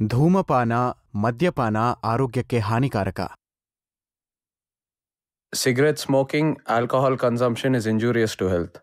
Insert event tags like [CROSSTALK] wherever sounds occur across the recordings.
ಧೂಮಪಾನ ಮದ್ಯಪಾನ ಆರೋಗ್ಯಕ್ಕೆ ಹಾನಿಕಾರಕ Cigarette smoking, alcohol consumption is injurious to health.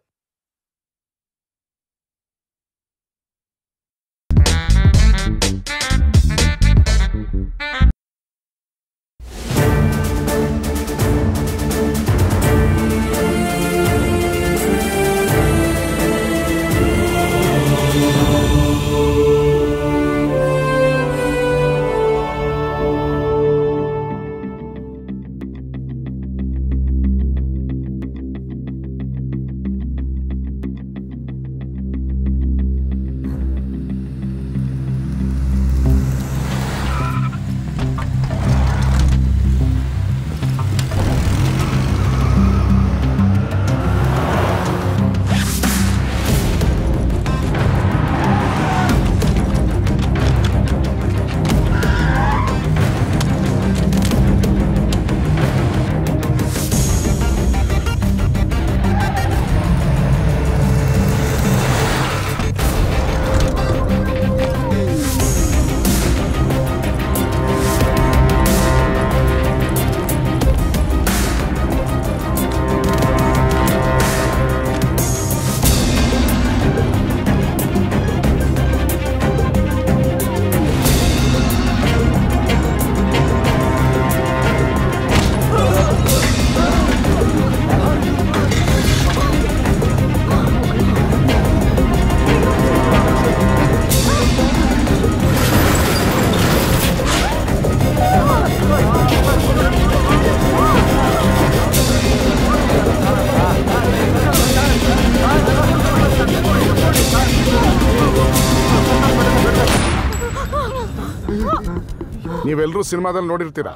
ನೀವೆಲ್ಲರೂ ಸಿನಿಮಾದಲ್ಲಿ ನೋಡಿರ್ತೀರಾ?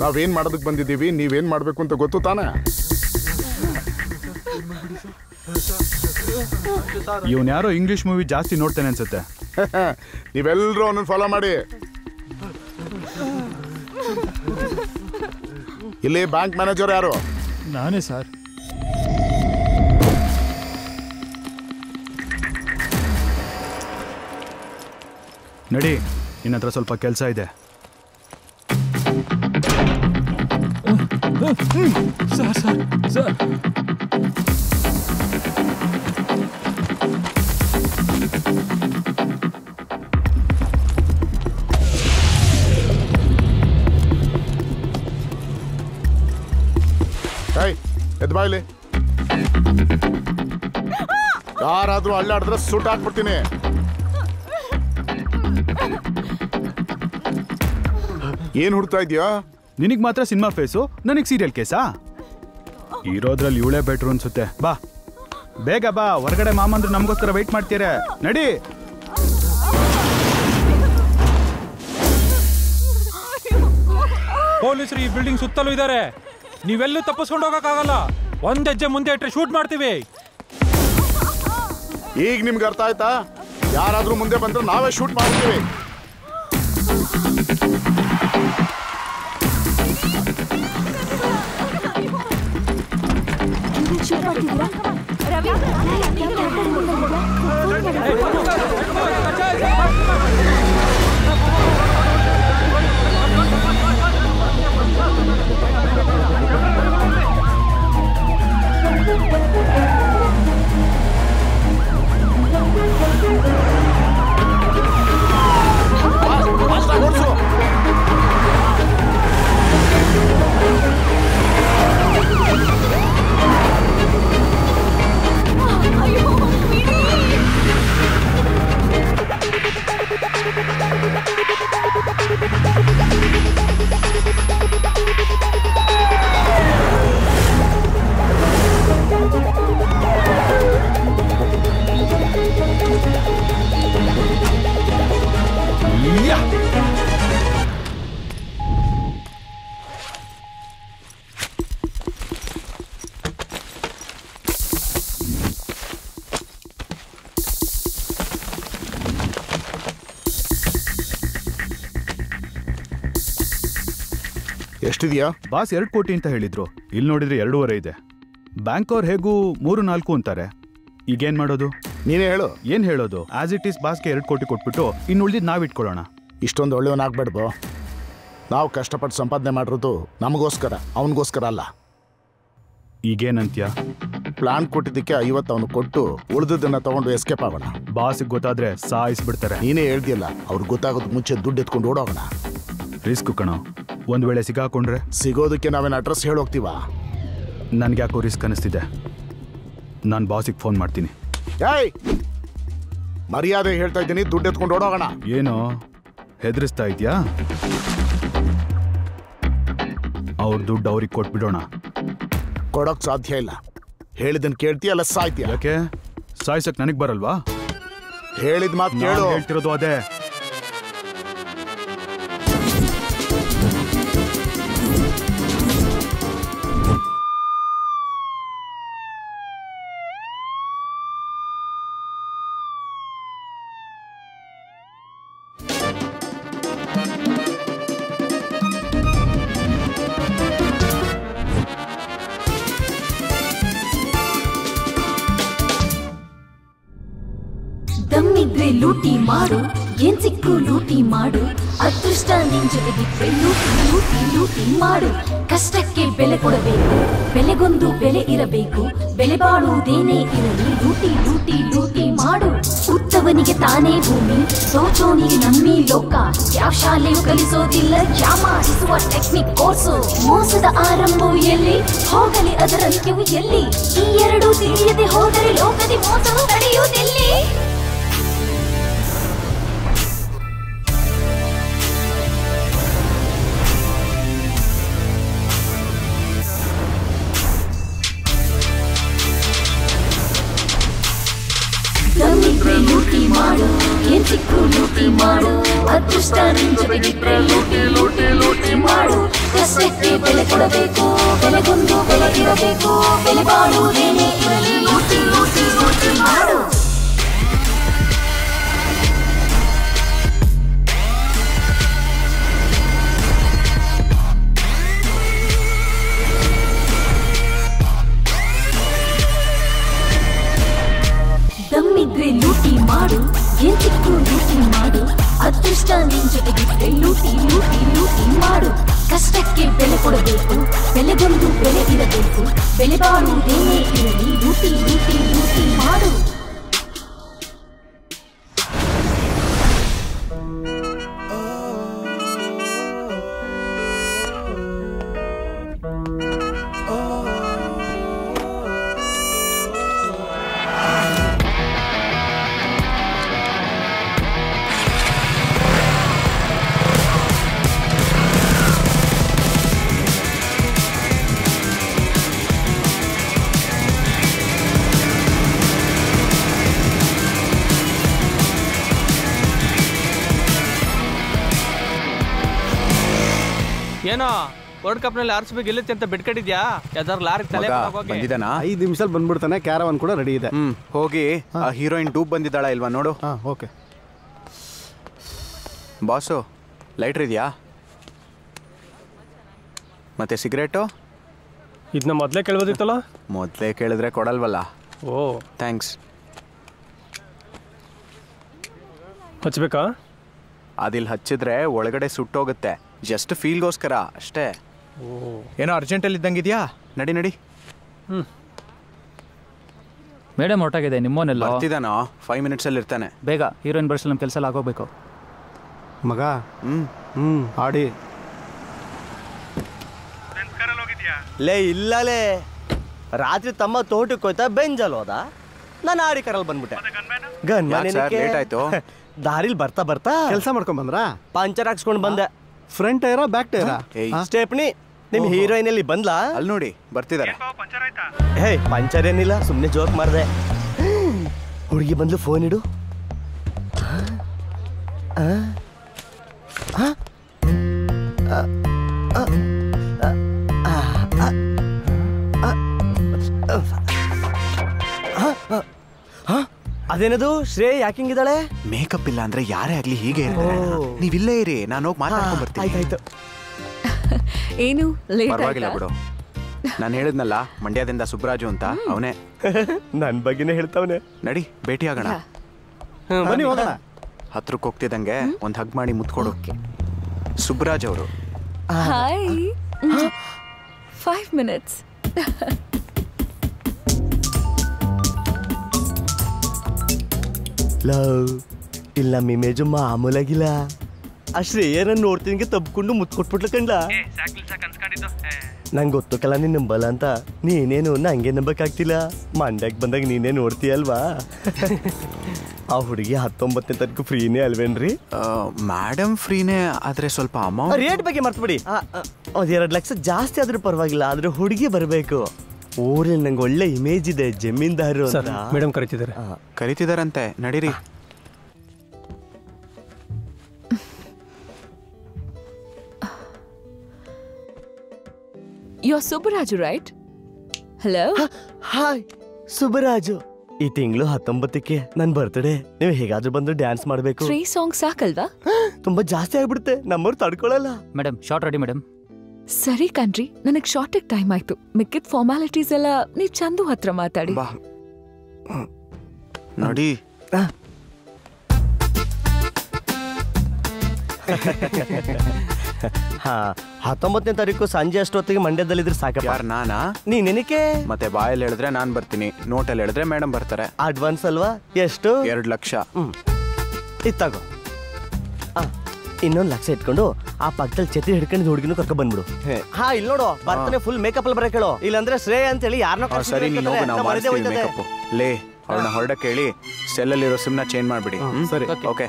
ನಾವೇನು ಮಾಡೋದಕ್ಕೆ ಬಂದಿದ್ದೀವಿ ನೀವೇನು ಮಾಡಬೇಕು ಅಂತ ಗೊತ್ತು ತಾನೇ? ಇವನ್ ಯಾರೋ ಇಂಗ್ಲಿಷ್ ಮೂವಿ ಜಾಸ್ತಿ ನೋಡ್ತೇನೆ ಅನ್ಸುತ್ತೆ. [LAUGHS] ನೀವೆಲ್ಲರೂ ಅವನನ್ನು ಫಾಲೋ ಮಾಡಿ. ಇಲ್ಲಿ ಬ್ಯಾಂಕ್ ಮ್ಯಾನೇಜರ್ ಯಾರು? ನಾನೇ ಸರ್ ನಡಿ ನಿನ್ನ ಹತ್ರ ಸ್ವಲ್ಪ ಕೆಲಸ ಇದೆ. ಸರ್ ಸರ್ ಸರ್ ಹೈ ಎದ್ ಬಾಯ್ಲಿ ಯಾರಾದ್ರೂ ಅಳ್ಳಾಡಿದ್ರೆ ಸುಟ್ ಹಾಕ್ಬಿಡ್ತೀನಿ ಏನ್ ಹುಡ್ತಾ ಇದೀಯಾ ನಿನಗ್ ಮಾತ್ರ ಸಿನಿಮಾ ಫೇಸು ನನಗೆ ಸೀರಿಯಲ್ ಕೇಸಾ? ಇರೋದ್ರಲ್ಲಿ ಇವಳೇ ಬೆಟ್ರು ಅನ್ಸುತ್ತೆ. ಬಾ. ಬೇಗ ಬಾ. ಹೊರಗಡೆ ಮಾಮಂದ್ರು ನಮಗೋಸ್ಕರ ವೆಯ್ಟ್ ಮಾಡ್ತೀರಾ ನಡಿ. ಪೊಲೀಸರು ಈ ಬಿಲ್ಡಿಂಗ್ ಸುತ್ತಲೂ ಇದ್ದಾರೆ ನೀವೆಲ್ಲೂ ತಪ್ಪಿಸ್ಕೊಂಡು ಹೋಗಕ್ಕಾಗಲ್ಲ. ಒಂದ್ ಹೆಜ್ಜೆ ಮುಂದೆ ಇಟ್ಟರೆ ಶೂಟ್ ಮಾಡ್ತೀವಿ. ಈಗ ನಿಮ್ಗೆ ಅರ್ಥ ಆಯ್ತಾ? ಯಾರಾದ್ರೂ ಮುಂದೆ ಬಂದ್ರೆ ನಾವೇ ಶೂಟ್ ಮಾಡ್ತೀವಿ. ಶೂಟ್ ಮಾಡ್ತಿದ್ದೀರಾ ಎಷ್ಟಿದ್ಯಾ ಬಾಸ್ ಎರಡು ಕೋಟಿ ಅಂತ ಹೇಳಿದ್ರು. ಇಲ್ಲಿ ನೋಡಿದ್ರೆ ಎರಡೂವರೆ ಇದೆ. ಬ್ಯಾಂಕ್ ಅವ್ರು ಹೇಗೂ ಮೂರು ನಾಲ್ಕು ಅಂತಾರೆ. ಈಗೇನ್ ಮಾಡೋದು? ನೀನೇ ಹೇಳು. ಏನ್ ಹೇಳೋದು? ಆಸ್ ಇಟ್ ಈಸ್ ಬಾಸ್ಗೆ ಎರಡು ಕೋಟಿ ಕೊಟ್ಬಿಟ್ಟು ಇನ್ನು ಉಳಿದಿದ್ ನಾವ್ ಇಟ್ಕೊಳ್ಳೋಣ. ಇಷ್ಟೊಂದು ಒಳ್ಳೆಯವನಾಗ್ಬೇಡ್ಬೋ ನಾವು ಕಷ್ಟಪಟ್ಟು ಸಂಪಾದನೆ ಮಾಡಿರೋದು ನಮಗೋಸ್ಕರ ಅವನಿಗೋಸ್ಕರ ಅಲ್ಲ. ಈಗೇನಂತ್ಯ? ಪ್ಲಾನ್ ಕೊಟ್ಟಿದ್ದಕ್ಕೆ ಐವತ್ತು ಅವನು ಕೊಟ್ಟು ಉಳಿದದನ್ನ ತಗೊಂಡು ಎಸ್ಕೇಪ್ ಆಗೋಣ. ಬಾಸಿಗೆ ಗೊತ್ತಾದ್ರೆ ಸಾಯಿಸ್ಬಿಡ್ತಾರೆ. ನೀನೇ ಹೇಳ್ದಿಯಲ್ಲ ಅವ್ರಿಗೆ ಗೊತ್ತಾಗೋದು ಮುಂಚೆ ದುಡ್ಡು ಎತ್ಕೊಂಡು ಓಡೋಗೋಣ. ರಿಸ್ಕ್ ಕಣೋ. ಒಂದ್ ವೇಳೆ ಸಿಗಾಕೊಂಡ್ರೆ ಸಿಗೋದಕ್ಕೆ ನಾವೇನು ಅಡ್ರೆಸ್ ಹೇಳೋಗ್ತೀವ? ನನ್ಗೆ ಯಾಕೋ ರಿಸ್ಕ್ ಅನಿಸ್ತಿದೆ. ನಾನು ಬಾಸಿಗೆ ಫೋನ್ ಮಾಡ್ತೀನಿ. ಏಯ್! ಮರ್ಯಾದೆ ಹೇಳ್ತಾ ಇದ್ದೀನಿ ದುಡ್ಡು ಎತ್ಕೊಂಡು ಓಡೋಗೋಣ. ಏನು ಹೆದರಿಸ್ತಾ ಇದೆಯಾ? ಅವ್ರ ದುಡ್ಡು ಅವ್ರಿಗೆ ಕೊಟ್ಬಿಡೋಣ. ಕೊಡೋಕ್ ಸಾಧ್ಯ ಇಲ್ಲ. ಹೇಳಿದನ್ ಕೇಳ್ತೀಯಲ್ಲ ಸಾಯ್ತೀಯ? ಯಾಕೆ? ಸಾಯ್ಸಕ್ ನನಗೆ ಬರಲ್ವಾ? ಹೇಳಿದ ಮಾತು ಕೇಳು. ಹೇಳ್ತಿರೋದು ಅದೇ. ಇರಬೇಕು. ಬೆಲೆ ಬಾಳುವುದೇನೇ ಇರಲಿ. ಲೂಟಿ ಲೂಟಿ ಲೂಟಿ ಮಾಡು. ಉತ್ತವನಿಗೆ ತಾನೇ ಭೂಮಿ. ಸೋಚೋನಿಗೆ ನಮ್ಮಿ ಲೋಕ. ಯಾವ ಶಾಲೆಯು ಕಲಿಸೋದಿಲ್ಲ. ಯಾಮಾರಿಸುವ ಟೆಕ್ನಿಕ್ ಕೋರ್ಸು ಮೋಸದ ಆರಂಭವು ಎಲ್ಲಿ? ಹೋಗಲಿ ಅದರ ಅಂತ್ಯವು ಎಲ್ಲಿ? ಈ ಎರಡು ತಿಳಿಯದೆ ಹೋದರೆ ಲೋಕದಿ ಮೋಸವು ನಡೆಯುವುದೆಲ್ಲಿ ಬೆಳಗುಂದು ಬೆಲೆ ಬೆಲೆಬಾಳುವುದು ಬೆಲೆಗೊಂದು ಬೆಲೆ ಇರಬೇಕು. ಬೆಲೆ ಬಾಳುವುದೇನೇ ಇರಲಿ ಲೂಟಿ ಲೂಟಿ ಲೂಟಿ ಮಾಡು. ಏನೋ ವರ್ಲ್ಡ್ ಕಪ್ನಲ್ಲಿ ಆರ್ ಗೆಲ್ಲುತ್ತೆ ಅಂತ ಬಿಟ್ಕೊಂಡಿದ್ಯಾ? ಯಾವ್ದಾರು ಲಾರಿ ತಲೆ ಬಂದಿದ್ದಾನ ಹೋಗಿ. ಬಂದಿದ್ದಾನಾ? ಐದು ನಿಮಿಷದಲ್ಲಿ ಬಂದ್ಬಿಡ್ತಾನೆ ಕ್ಯಾರವನ್ ಕೂಡ ರೆಡಿ ಇದೆ. ಹ್ಮ್ ಹೋಗಿ ಆ ಹೀರೋಯಿನ್ ಡೂಬ್ ಬಂದಿದ್ದಾಳ ಇಲ್ವಾ ನೋಡು. ಹಾ ಓಕೆ. ಬಾಸು ಲೈಟ್ರ್ ಇದೆಯಾ? ಮತ್ತೆ ಸಿಗರೇಟು ಇದನ್ನ ಮೊದಲೇ ಕೇಳ್ಬೋದಿತ್ತಲ್ಲ? ಮೊದಲೇ ಕೇಳಿದ್ರೆ ಕೊಡಲ್ವಲ್ಲ. ಓ. ಥ್ಯಾಂಕ್ಸ್ ಹಚ್ಬೇಕಾ? ಅದಿಲ್ ಹಚ್ಚಿದ್ರೆ ಒಳಗಡೆ ಸುಟ್ಟೋಗುತ್ತೆ. ಜಸ್ಟ್ ಫೀಲ್ಗೋಸ್ಕರ ಅಷ್ಟೇ. ಏನೋ ಅರ್ಜೆಂಟಲ್ಲಿ ಇದ್ದಂಗಿದ್ಯಾ ನಡಿ. ನಡಿ ಮೇಡಮ್ ಹೊರಟಾಗಿದೆ ನಿಮ್ಮೋನೆಲ್ಲ? ಬರ್ತಿದ್ದಾನೋ? ಫೈವ್ ಮಿನಿಟ್ಸಲ್ಲಿ ಇರ್ತಾನೆ ಬೇಗ ಹೀರೋಯಿನ್ ಬರ್ಸಲ್ಲಿ ನಮ್ಮ ಕೆಲಸ ಎಲ್ಲ ಆಗೋಗ್ಬೇಕು. ಮಗ? ಹ್ಮ್. ಹ್ಞೂ ಆಡಿ. ಲೇ ಇಲ್ಲಲೇ. ರಾತ್ರಿ ತಮ್ಮ ತೋಟಕ್ಕೆ ಹೋಯ್ತಾ ಬೆಂಜಲ್ ಹೋದ. ನಾನು ಆಡಿ ಕರಲ್ಲಿ ಬಂದ್ಬಿಟ್ಟೆ. ಗನ್ ಲೇಟ್ ಆಯ್ತು? ದಾರಿಲಿ ಬರ್ತಾ ಬರ್ತಾ ಕೆಲಸ ಮಾಡ್ಕೊಂಡ್ ಬಂದ್ರಾ? ಪಂಚರ್ ಹಾಕ್ಸ್ಕೊಂಡು ಬಂದೆ. ಫ್ರಂಟ್ ಟೈರಾ ಬ್ಯಾಕ್ ಟೈರಾ? ಸ್ಟೇಪ್ನಿ ನಿಮ್ ಹೀರೋಯಿನ್ ಅಲ್ಲಿ ಬಂದ್ಲಾ? ಅಲ್ಲಿ ನೋಡಿ ಬರ್ತಿದಾರೆ ಹೇ ಪಂಚರ್ ಏನಿಲ್ಲ ಸುಮ್ನೆ ಜೋಕ್ ಮಾಡಿದೆ. ಹುಡುಗಿ ಬಂದ್ಲು ಫೋನ್ ಇಡು. ಆ? ಅದೇನದು? ಶ್ರೇಯ ಯಾಕಿಂಗಿದ್ದಾಳೆ ಮೇಕಪ್ ಇಲ್ಲ ಅಂದ್ರೆ ಯಾರೇ ಆಗ್ಲಿ ಹೀಗೆ ನೀವಿಲ್ಲೇ ಇರಿ ನಾನು ಹೋಗಿ ಮಾತಾಡ್ಕೊಂಡು ಬರ್ತೀನಿ. ಆಯ್ತಾಯ್ತು. [LAUGHS] ಏನು? ಲೇಟ್ ಪರವಾಗಿಲ್ಲ ಬಿಡು. ನಾನು ಹೇಳಿದ್ನಲ್ಲ ಮಂಡ್ಯದಿಂದ ಸುಬ್ರಾಜು ಅಂತ ಅವನೇ. [LAUGHS] ನನ್ ಬಗ್ಗೆನೇ ಹೇಳ್ತಾವನೆ. ನಡಿ ಭೇಟಿ ಆಗೋಣ. ಬನ್ನಿ ಹೋಗೋಣ. ಹತ್ರಕ್ಕೆ ಹೋಗ್ತಿದ್ದಂಗೆ ಒಂದು ಹಗ್ ಮಾಡಿ ಮುತ್ಕೊಡು. ಸುಬ್ರಾಜ್ ಅವರು. ಹಾಯ್ ಫೈವ್ ಮಿನಿಟ್ಸ್ ಲವ್ ಇಲ್ಲ ಇಮೇಜು ಮಾಮೂಲಾಗಿಲ್ಲ. ಆ ಶ್ರೇಯನ ನೋಡ್ತೀನಿ ತಬ್ಕೊಂಡು ಮುತ್ ಕೊಟ್ಬಿಟ್ಲ ಕಂಡ ನಂಗೆ ಗೊತ್ತಕ್ಕಲ್ಲ ನೀನು ನಂಬಲ್ಲ ಅಂತ. ನೀನೇನು ನಂಗೆ ನಂಬಕ್ಕಾಗ್ತಿಲ್ಲ. ಮಂಡ್ಯಕ್ ಬಂದಾಗ ನೀನೇ ನೋಡ್ತೀಯಲ್ವಾ ಆ ಹುಡುಗಿ ಹತ್ತೊಂಬತ್ತನೇ ತಾರೀಕು ಫ್ರೀನೇ ಅಲ್ವೇನ್ರಿ? ಮೇಡಮ್ ಫ್ರೀನೇ ಆದ್ರೆ ಸ್ವಲ್ಪ ಅಮೌಂಟ್ ರೇಟ್ ಬಗ್ಗೆ ಮರ್ತ್ಬಿಡಿ. ಅದು ಎರಡು ಲಕ್ಷ ಜಾಸ್ತಿ ಆದ್ರೂ ಪರವಾಗಿಲ್ಲ ಆದ್ರೆ ಹುಡುಗಿ ಬರಬೇಕು. ಊರಲ್ಲಿ ನಂಗೆ ಒಳ್ಳೆ ಇಮೇಜ್ ಇದೆ ಜಮೀನ್ದಾರು ಅಂತ. ಮೇಡಮ್ ಕರಿತಿದ್ದಾರೆ. ಕರಿತಿದಾರಂತೆ ನಡೀರಿ. Yo R Subbaraju right hello hi Subbaraju ಈ ತಿಂಗಳು ಹತ್ತೊಂಬತ್ತಕ್ಕೆ ನನ್ ಬರ್ತ್ಡೇ ನೀವು ಹೇಗಾದ್ರೂ ಬಂದು ಡ್ಯಾನ್ಸ್ ಮಾಡ್ಬೇಕು. ತ್ರೀ ಸಾಂಗ್ ಸಾಕಲ್ವಾ? ತುಂಬಾ ಜಾಸ್ತಿ ಆಗ್ಬಿಡುತ್ತೆ ನಮ್ಮವ್ರು ತಡ್ಕೊಳ್ಳಲ್ಲ ಮೇಡಮ್ ಶಾರ್ಟ್ ರೆಡಿ ಮೇಡಮ್ ಸರಿ ಕಣ್ರಿ ನನಗ್ ಶಾರ್ಟಿಗೆ ಟೈಮ್ ಆಯ್ತು. ಮಿಕ್ಕಿದ ಫಾರ್ಮಾಲಿಟೀಸ್ ಎಲ್ಲ ನೀವ್ ಚಂದು ಹತ್ರ ಮಾತಾಡಿ. ನೋಡಿ. ಹಾ. ಹತ್ತೊಂಬತ್ತನೇ ತಾರೀಕು ಸಂಜೆ ಅಷ್ಟೊತ್ತಿಗೆ ಮಂಡ್ಯದಲ್ಲಿದ್ರೆ ಸಾಕ ಯಾರ್ ನಾನಾ? ನೀನೇನಕ್ಕೆ ಮತ್ತೆ ಬಾಯಲ್ಲಿ ಹೇಳಿದ್ರೆ ನಾನ್ ಬರ್ತೀನಿ. ನೋಟಲ್ಲಿ ಹೇಳಿದ್ರೆ ಮೇಡಮ್ ಬರ್ತಾರೆ. ಅಡ್ವಾನ್ಸ್ ಅಲ್ವಾ? ಎಷ್ಟು? ಎರಡು ಲಕ್ಷ. ಹ್ಮ್. ಇತ್ತಾಗೋ ಇನ್ನೊಂದ್ ಲಕ್ಷ ಇಟ್ಕೊಂಡು ಆ ಪಕ್ಕದಲ್ಲಿ ಛತ್ರಿ ಹಿಡ್ಕೊಂಡು ಹುಡುಗಿನೂ ಕರ್ಕೊ ಬಂದ್ಬಿಡು. ಹಾ. ಇಲ್ಲಿ ನೋಡು ಬರ್ತಾನೆ ಫುಲ್ ಮೇಕಪ್ ಅಲ್ಲಿ ಬರೋ ಕೇಳೋ ಇಲ್ಲಾಂದ್ರೆ ಶ್ರೇಯ ಅಂತ ಹೇಳಿ ಯಾರನ್ನ ಸರಿ ಲೇ ಅವ್ರನ್ನ ಹೊರಡ ಕೇಳಿ ಸೆಲ್ಲಲ್ಲಿರೋ ಸಿಮ್ನ ಚೇಂಜ್ ಮಾಡ್ಬಿಡಿ. ಸರಿ. ಓಕೆ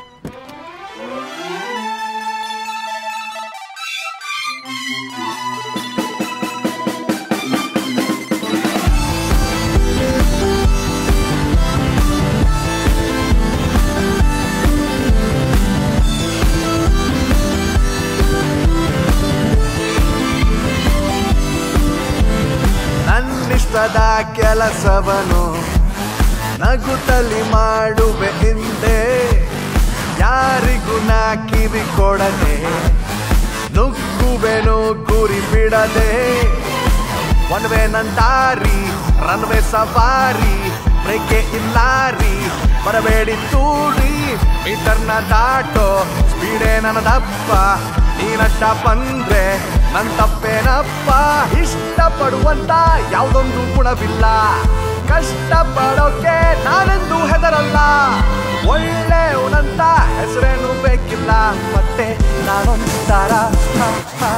ಕೆಲಸವನು ನಗುತ್ತಲಿ ಮಾಡುವೆ ಹಿಂದೆ ಯಾರಿಗೂ ನಾ ಕಿವಿ ಕೊಡದೆ ನುಗ್ಗುವೆನು ಗುರಿ ಬಿಡದೆ. ಒನ್ವೆ ದಾರಿ ರನ್ವೆ ಸಫಾರಿ ಬ್ರೇಕೆ ಇಲ್ಲಾರಿ, ಬರಬೇಡಿ ತೂರಿ. ಮೀಟರ್ನ ದಾಟೋ ಸ್ಪೀಡೇ ನನ್ನದಪ್ಪ ನೀನಷ್ಟ ಬಂದ್ರೆ ನನ್ ತಪ್ಪೇನಪ್ಪ ಇಷ್ಟಪಡುವಂತ ಯಾವ್ದೊಂದು ಗುಣವಿಲ್ಲ ಕಷ್ಟಪಡೋಕೆ ನಾನೆಂದು ಹೆದರಲ್ಲ ಒಳ್ಳೆಯವನಂತ ಹೆಸರೇನು ಬೇಕಿಲ್ಲ ಮತ್ತೆ ನಾನೊಂದು ಹ,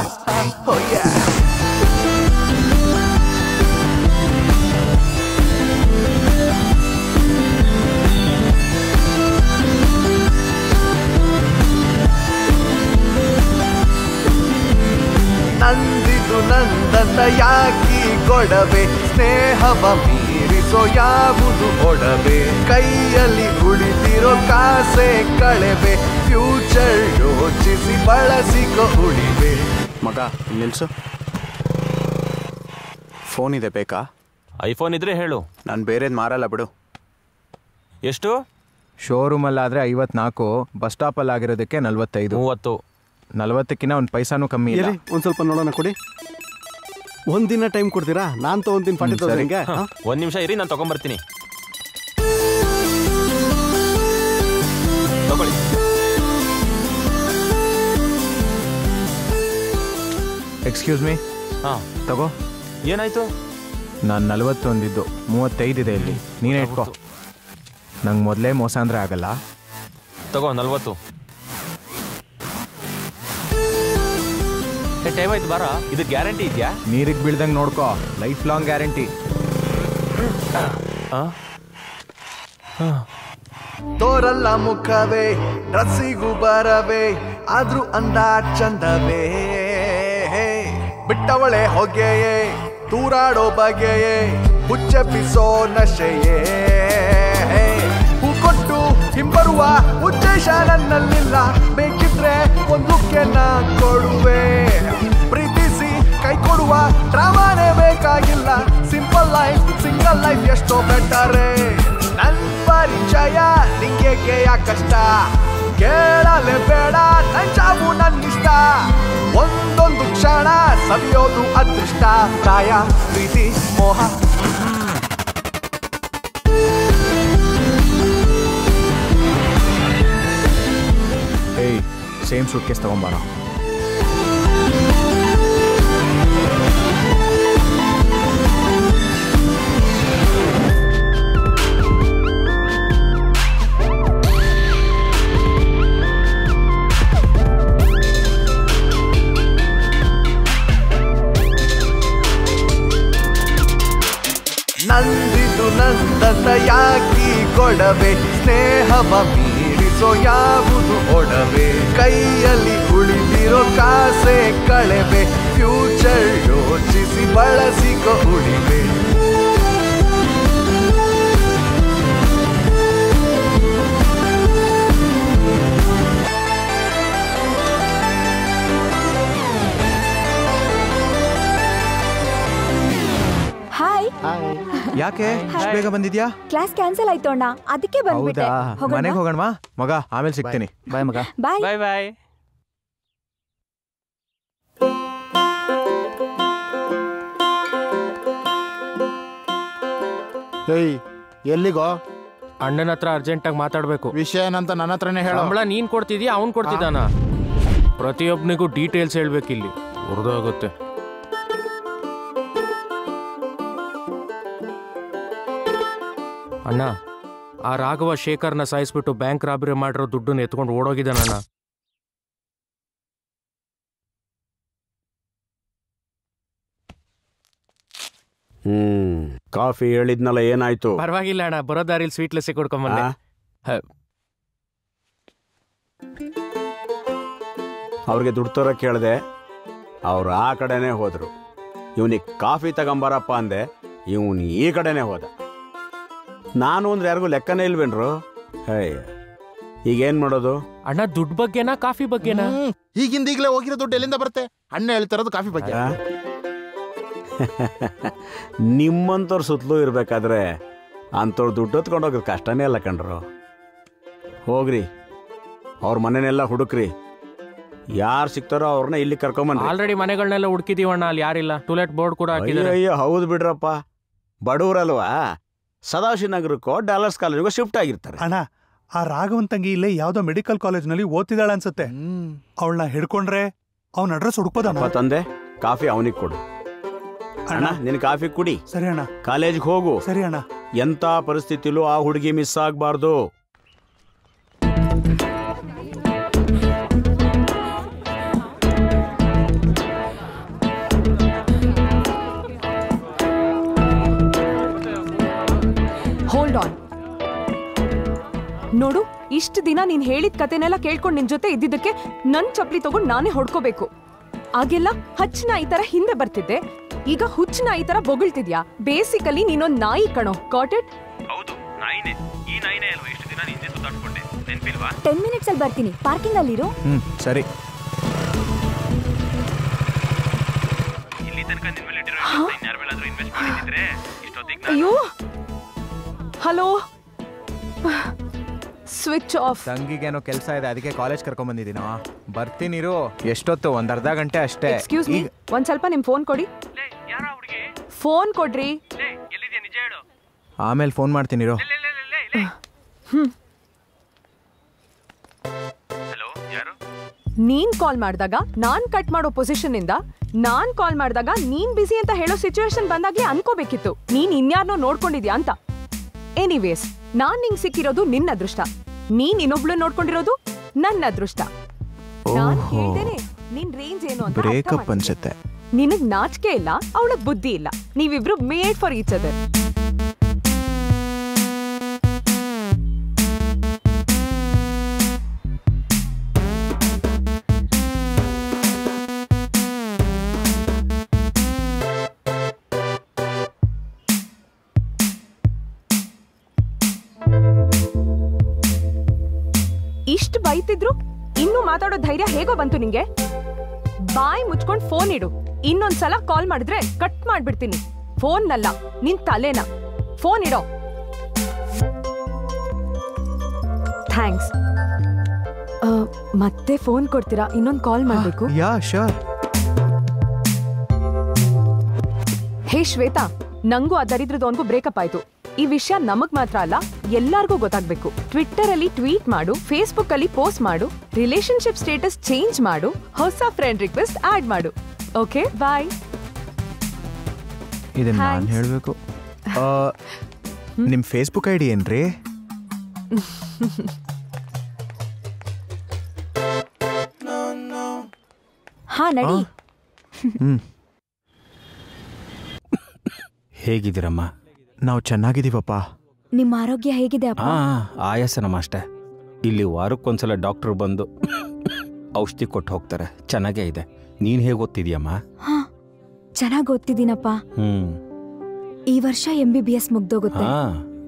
ನಂದನ್ನ ಯಾಕಿ ಕೊಡವೆ? ಸ್ನೇಹವ ಮೀರಿಸೋ ಯಾವುದು ಒಡವೆ ಕೈಯಲ್ಲಿ ಉಳಿದಿರೋ ಕಾಸೆ ಕಳೆವೆ. ಫ್ಯೂಚರ್ ಯೋಚಿಸಿ ಬಳಸಿಕೊ ಉಳಿವೆ. ಮಗ ನಿಲ್ಸು. ಫೋನ್ ಇದೆ ಬೇಕಾ? ಐಫೋನ್ ಇದ್ರೆ ಹೇಳು. ನಾನು ಬೇರೆದು ಮಾರಲ್ಲ ಬಿಡು. ಎಷ್ಟು? ಶೋರೂಮಲ್ಲಾದರೆ ಐವತ್ನಾಲ್ಕು ಬಸ್ ಸ್ಟಾಪಲ್ಲಿ ಆಗಿರೋದಕ್ಕೆ ನಲ್ವತ್ತೈದು. ಮೂವತ್ತು. ನಲ್ವತ್ತಕ್ಕಿಂತ ಒಂದು ಪೈಸಾನು ಕಮ್ಮಿ ಇಲ್ಲ. ಒಂದ್ ಸ್ವಲ್ಪ ನೋಡೋಣ ಕೊಡಿ. ಒಂದಿನ ಟೈಮ್ ಕೊಡ್ತೀರಾ? ನಾನ್ ತಗೊಂತೀನಿ ಪಟ್ಟಿ. ತೌಸಂಡ್ಗೆ ಒಂದ್ ನಿಮಿಷ ಇರಿ ನಾನು ತಗೊಂಬರ್ತೀನಿ. ತಗೊಳ್ಳಿ. ಎಕ್ಸ್ಕ್ಯೂಸ್ ಮೀ ಹಾ. ತಗೋ. ಏನಾಯ್ತು? ನಾನು ನಲವತ್ತೊಂದಿದ್ದು ಮೂವತ್ತೈದಿದೆ ಇಲ್ಲಿ. ನೀನೇ ಇಟ್ಕೋ. ನಂಗೆ ಮೊದಲೇ ಮೋಸ ಅಂದರೆ ಆಗಲ್ಲ. ತಗೋ ನಲ್ವತ್ತು. ಟೈಮ್ ಆಯ್ತು ಬಾರ. ಇದು ಗ್ಯಾರಂಟಿ ಇದೆಯಾ? ನೀರಿಗೆ ಬೀಳ್ದಂಗೆ ನೋಡ್ಕೋ. ಲೈಫ್ ಲಾಂಗ್ ಗ್ಯಾರಂಟಿ ತೋರಲ್ಲ ಮುಖವೇ ಡ್ರೆಸ್ಸಿಗೂ ಬರವೇ ಆದ್ರೂ ಅಂದ ಚಂದವೇ. ಬಿಟ್ಟವಳೆ ಹೊಗೆಯೇ ತೂರಾಡೋ ಬಗೆಯೇ ಹುಚ್ಚೆಪ್ಪಿಸೋ ನಶೆಯೇ. ಹೂ ಕೊಟ್ಟು ಹಿಂಬರುವ ಉದ್ದೇಶ ನನ್ನಲ್ಲಿಲ್ಲ ಬೇಕಿದ್ರೆ ಒಂದು ನಾ ಕೊಡುವೆ. ಪ್ರೀತಿಸಿ ಕೈ ಕೊಡುವ ಡ್ರಾಮಾನೇ ಬೇಕಾಗಿಲ್ಲ. ಸಿಂಪಲ್ ಲೈಫ್ ಸಿಂಗಲ್ ಲೈಫ್ ಎಷ್ಟೋ ಬೆಟ್ಟರೆ ನನ್ ಪರಿಚಯ ನಿಂಗೆ ಕಷ್ಟ. ಕೇಳಲೇ ಬೇಡ ಜಾಬು ನನ್ನಿಷ್ಟ. ಒಂದೊಂದು ಕ್ಷಣ ಸವಿಯೋದು ಅದೃಷ್ಟ. ತಾಯ ಪ್ರೀತಿ, ಮೋಹ. ಸೇಮ್ ಸೂಟ್ ಕೇಸ್ ತೊಗೊಂಬಾರೋ ನಂದಿದು ನಂದನ ಯಾಕಿ ಕೊಡವೆ? ಸ್ನೇಹವ ಮೀರಿಸೋ ಯಾವುದು ಒಡವೆ ಕೈಯಲ್ಲಿ ಉಳಿದಿರೋ ಕಾಸೆ ಕಳೆವೆ? ಫ್ಯೂಚರ್ ಯೋಚಿಸಿ ಬಳಸಿಕೊ ಉಳಿವೆ? ಯಾಕೆ? ಬೇಗ ಬಂದಿದ್ಯಾ? ಕ್ಲಾಸ್ ಕ್ಯಾನ್ಸಲ್ ಆಯ್ತು ಅಣ್ಣ. ಅದಕ್ಕೆ ಬಂದ್ಬಿಟ್ಟೆ. ಮನೆಗೆ ಹೋಗೋಣ ಮಗ ಆಮೇಲೆ ಸಿಗ್ತೀನಿ. ಬಾಯ್ ಮಗ. ಬಾಯ್ ಬಾಯ್ ಬಾಯ್ ಏಯ್ ಎಲ್ಲಿಗೋ? ಅಣ್ಣನ ಹತ್ರ ಅರ್ಜೆಂಟಾಗಿ ಮಾತಾಡ್ಬೇಕು. ವಿಷಯ ಏನಂತ ನನ್ನ ಹತ್ರನೇ ಹೇಳ. ಸಂಬಳ ನೀನ್ ಕೊಡ್ತಿದ್ಯಾ ಅವ್ನ್ ಕೊಡ್ತಿದ್ದಾನ? ಪ್ರತಿಯೊಬ್ಬನಿಗೂ ಡೀಟೇಲ್ಸ್ ಹೇಳ್ಬೇಕಿಲ್ಲಿ. ಉರ್ದೋಗುತ್ತೆ ಅಣ್ಣ ಆ ರಾಘವ ಶೇಖರ್ನ ಸಾಯಿಸ್ಬಿಟ್ಟು ಬ್ಯಾಂಕ್ ರಾಬರಿ ಮಾಡಿರೋ ದುಡ್ಡನ್ನ ಎತ್ಕೊಂಡು ಓಡೋಗಿದ್ದಾನಣ್ಣ ಹ್ಮ್ ಕಾಫಿ ಹೇಳಿದ್ನಲ್ಲ ಏನಾಯ್ತು? ಪರವಾಗಿಲ್ಲ ಅಣ್ಣ ಬರೋ ದಾರಿಲಿ ಸ್ವೀಟ್ಲೆಸ್ಸೇ ಕೊಡ್ಕೊಂಬಂದೆ ಅವ್ರಿಗೆ ದುಡ್ಡು ತರೋ ಕೇಳಿದೆ ಅವ್ರು ಆ ಕಡೆನೇ ಹೋದ್ರು. ಇವನಿಗೆ ಕಾಫಿ ತಗೊಂಬರಪ್ಪ ಅಂದೆ ಇವನು ಈ ಕಡೆನೇ ಹೋದ. ನಾನು ಅಂದ್ರೆ ಯಾರಿಗೂ ಲೆಕ್ಕನೇ ಇಲ್ವೇನ್ರು? ಹೇ ಈಗೇನ್ ಮಾಡೋದು? ಅಣ್ಣ ದುಡ್ಡು ಬಗ್ಗೆನಾ ಕಾಫಿ ಬಗ್ಗೆನಾ? ಈಗಿಂದ ಈಗಲೇ ಹೋಗಿರೋ ದುಡ್ಡು ಎಲ್ಲಿಂದ ಬರುತ್ತೆ? ಅಣ್ಣ ಹೇಳ್ತಿರೋದು ಕಾಫಿ ಬಗ್ಗೆ ನಿಮ್ಮಂತವ್ರ [LAUGHS] ನಿಮ್ಮಂಥವ್ರ ಸುತ್ತಲೂ ಇರ್ಬೇಕಾದ್ರೆ ಅಂಥವ್ರು ದುಡ್ಡು ಹೊತ್ಕೊಂಡು ಹೋಗೋದು ಕಷ್ಟನೇ ಅಲ್ಲ ಕಣ್ರು. ಹೋಗ್ರಿ ಅವ್ರ ಮನೆನೆಲ್ಲ ಹುಡುಕ್ರಿ. ಯಾರು ಸಿಗ್ತಾರೋ ಅವ್ರನ್ನ ಇಲ್ಲಿ ಕರ್ಕೊಂಬಂದು ಆಲ್ರೆಡಿ ಮನೆಗಳನ್ನೆಲ್ಲ ಹುಡುಕಿದೀವಣ್ಣ ಅಲ್ಲಿ ಯಾರಿಲ್ಲ. ಟೂಲೆಟ್ ಬೋರ್ಡ್ ಕೂಡ ಹಾಕಿದ್ದಾರೆ. ಅಯ್ಯೋ ಹೌದು ಬಿಡ್ರಪ್ಪ. ಬಡವರಲ್ವಾ? ಸದಾಶಿವನಗರಕ್ಕೋ ಡಾಲರ್ಸ್ ಕಾಲೇಜ್ಗೋ ಶಿಫ್ಟ್ ಆಗಿರ್ತಾರೆ. ಅಣ್ಣ ಆ ರಾಘವನ್ ತಂಗಿ ಇಲ್ಲೇ ಯಾವ್ದೋ ಮೆಡಿಕಲ್ ಕಾಲೇಜ್ನಲ್ಲಿ ಓದ್ತಿದ್ದಾಳೆ ಅನ್ಸುತ್ತೆ. ಅವಳನ್ನ ಹಿಡ್ಕೊಂಡ್ರೆ ಅವನ ಅಡ್ರೆಸ್ ಹುಡುಕೋದ ತಂದೆ ಕಾಫಿ ಅವನಿಗೆ ಕೊಡು. ಅಣ್ಣ. ನಿನ್ ಕಾಫಿ ಕುಡಿ. ಸರಿ ಅಣ್ಣ. ಕಾಲೇಜ್ಗೆ ಹೋಗು. ಸರಿ ಅಣ್ಣ. ಎಂತ ಪರಿಸ್ಥಿತಿಲೂ ಆ ಹುಡುಗಿ ಮಿಸ್ ಆಗ್ಬಾರ್ದು. ನೋಡು ಇಷ್ಟು ದಿನ ನೀನ್ ಹೇಳಿದ ಕತೆನೆಲ್ಲ ಕೇಳ್ಕೊಂಡು ನಿನ್ ಜೊತೆ ಇದ್ದಿದ್ದಕ್ಕೆ ನನ್ ಚಪ್ಲಿ ತಗೊಂಡ್ ನಾನೇ ಹೊಡ್ಕೋಬೇಕು. ಆಗೆಲ್ಲ ಹಚ್ಚ ನಾಯಿ ತರ ಹಿಂದೆ ಬರ್ತಿದ್ದೆ. ಈಗ ಹುಚ್ಚ ನಾಯಿ ತರ ಬೊಗಳ್ತಿದ್ಯಾ? ಬೇಸಿಕಲಿ ನೀನೊಂದ್ ನಾಯಿ ಕಣೋ ಕಾಟ್ ಇಟ್ ಹೌದು ನಾಯಿನೇ. ಈ ನಾಯಿನೇ ಅಲ್ವಾ ಇಷ್ಟು ದಿನ ನಿಂದೆ ಸುತ್ತಾಡ್ಕೊಂಡೆ? ನೆನ್ಪಿಲ್ವಾ? ಟೆನ್ ಮಿನಿಟ್ಸ್ ಅಲ್ಲಿ ಬರ್ತೀನಿ. ಪಾರ್ಕಿಂಗ್ ಅಲ್ಲಿರು? ಹ್ಮ್ ಸರಿ. ಇಲ್ಲಿ ತನಕ ನಿನ್ ಮೇಲೆ ಇಟ್ಟಿರೋ ಇನ್ಯಾರ ಮೇಲಾದ್ರೂ ಇನ್ವೆಸ್ಟ್ ಮಾಡಿದ್ರೆ ಇಷ್ಟೊತ್ತಿಗೆ ಅಯ್ಯೋ ಹಲೋ? ಸ್ವಿಚ್ ಆಫ್ ತಂಗಿಗೇನೋ ಕೆಲಸ ಇದೆ ಅದಕ್ಕೆ ಕಾಲೇಜ್ ಕರ್ಕೊಂಡ್ ಬಂದಿದ್ದೀನೋ ಬರ್ತೀನಿರು ಎಷ್ಟೊತ್ತು? ಒಂದ್ ಅರ್ಧ ಗಂಟೆ ಅಷ್ಟೇ. ಎಕ್ಸ್ಕ್ಯೂಸ್ ಮೀ ಒಂದ್ ಸ್ವಲ್ಪ ನಿಮ್ ಫೋನ್ ಕೊಡಿ. ಫೋನ್ ಕೊಡ್ರಿ. ಆಮೇಲೆ ಫೋನ್ ಮಾಡ್ತೀನಿ ಹ್ಮ್. ನೀನ್ ಕಾಲ್ ಮಾಡಿದಾಗ ನಾನ್ ಕಟ್ ಮಾಡೋ ಪೊಸಿಷನ್ ಇಂದ ನಾನ್ ಕಾಲ್ ಮಾಡಿದಾಗ ನೀನ್ ಬಿಸಿ ಅಂತ ಹೇಳೋ ಸಿಚುವೇಶನ್ ಬಂದಾಗ್ಲೇ ಅನ್ಕೋಬೇಕಿತ್ತು. ನೀನ್ ಇನ್ಯಾರ್ನೋ ನೋಡ್ಕೊಂಡಿದ್ಯಾ ಅಂತ. ಎನಿವೇಸ್ ನಾನ್ ನಿಂಗ್ ಸಿಕ್ಕಿರೋದು ನಿನ್ನ ಅದೃಷ್ಟ ನೀನ್ ಇನ್ನೊಬ್ಳು ನೋಡ್ಕೊಂಡಿರೋದು ನನ್ನ ಅದೃಷ್ಟ ನಾನ್ ಹೇಳ್ತೇನೆ ನಿನ್ ರೇಂಜ್ ಏನು ಅಂತ ಅರ್ಥ ಬ್ರೇಕಪ್ ಮಾಡ್ಕೊ. ಅನ್ಸುತ್ತೆ. ನಿನಗ್ ನಾಚಿಕೆ ಇಲ್ಲ ಅವಳಗ್ ಬುದ್ಧಿ ಇಲ್ಲ. ನೀವಿಬ್ರು ಮೇಡ್ ಫಾರ್ ಈಚ್ ಅದರ್ ಇಷ್ಟು ಬೈತಿದ್ರು? ಇನ್ನು ಮಾತಾಡೋ ಧೈರ್ಯ ಹೇಗೋ ಬಂತು ನಿಂಗೆ? ಬಾಯಿ ಮುಚ್ಕೊಂಡ್ ಫೋನ್ ಇಡು. ಇನ್ನೊಂದ್ಸಲ ಕಾಲ್ ಮಾಡಿದ್ರೆ ಕಟ್ ಮಾಡ್ಬಿಡ್ತೀನಿ. ಫೋನ್ ನಲ್ಲ ನಿನ್ ತಲೆನ. ಫೋನ್ ಇಡೋ. ಥ್ಯಾಂಕ್ಸ್ ಮತ್ತೆ ಫೋನ್ ಕೊಡ್ತೀರಾ? ಇನ್ನೊಂದು ಕಾಲ್ ಮಾಡಬೇಕು. Ya sure hey Shweta. ನಂಗೂ ಆ ದರಿದ್ರದವನ್ಗೂ ಬ್ರೇಕಪ್ ಆಯ್ತು. ಈ ವಿಷಯ ನಮಗ್ ಮಾತ್ರ ಅಲ್ಲ ಎಲ್ಲಾರ್ಗೂ ಗೊತ್ತಾಗ್ಬೇಕು. ಟ್ವಿಟ್ಟರ್ ಅಲ್ಲಿ ಟ್ವೀಟ್ ಮಾಡು ಫೇಸ್ಬುಕ್ ಅಲ್ಲಿ ಪೋಸ್ಟ್ ಮಾಡು ರಿಲೇಶನ್ಶಿಪ್ ಸ್ಟೇಟಸ್ ಚೇಂಜ್ ಮಾಡು ಹೊಸ ಫ್ರೆಂಡ್ ರಿಕ್ವೆಸ್ಟ್ ಆಡ್ ಮಾಡು. ಓಕೆ ಬಾಯ್ ಇದನ್ನ ನಾನು. ಹೇಳಬೇಕು. ನಿಮ್ಮ ಫೇಸ್ಬುಕ್ ಐಡಿ ಡಿ ಏನ್ರಿ? [LAUGHS] ಹಾ ನಡಿ. ಹ್ಮ್. ಹೇಗಿದ್ದೀರಮ್ಮ? ನಾವು ಚೆನ್ನಾಗಿದ್ದೀವಪ್ಪ. ನಿಮ್ಮ ಆರೋಗ್ಯ ಹೇಗಿದೆ ಅಪ್ಪ? ಹಾ ಆಯಾಸನಮ್ಮ ಅಷ್ಟೇ. ಇಲ್ಲಿ ವಾರಕ್ಕೊಂದ್ಸಲ ಡಾಕ್ಟ್ರು ಬಂದು ಔಷಧಿ ಕೊಟ್ಟು ಹೋಗ್ತಾರೆ. ಚೆನ್ನಾಗೇ ಇದೆ. ನೀನು ಹೇಗೆ ಓದ್ತಿದ್ಯಮ್ಮ ಹಾ ಚೆನ್ನಾಗಿ ಓದ್ತಿದ್ದೀನಪ್ಪ. ಹ್ಮ್. ಈ ವರ್ಷ ಎಂ ಬಿ ಬಿ ಎಸ್ ಮುಗ್ದೋಗುತ್ತೆ.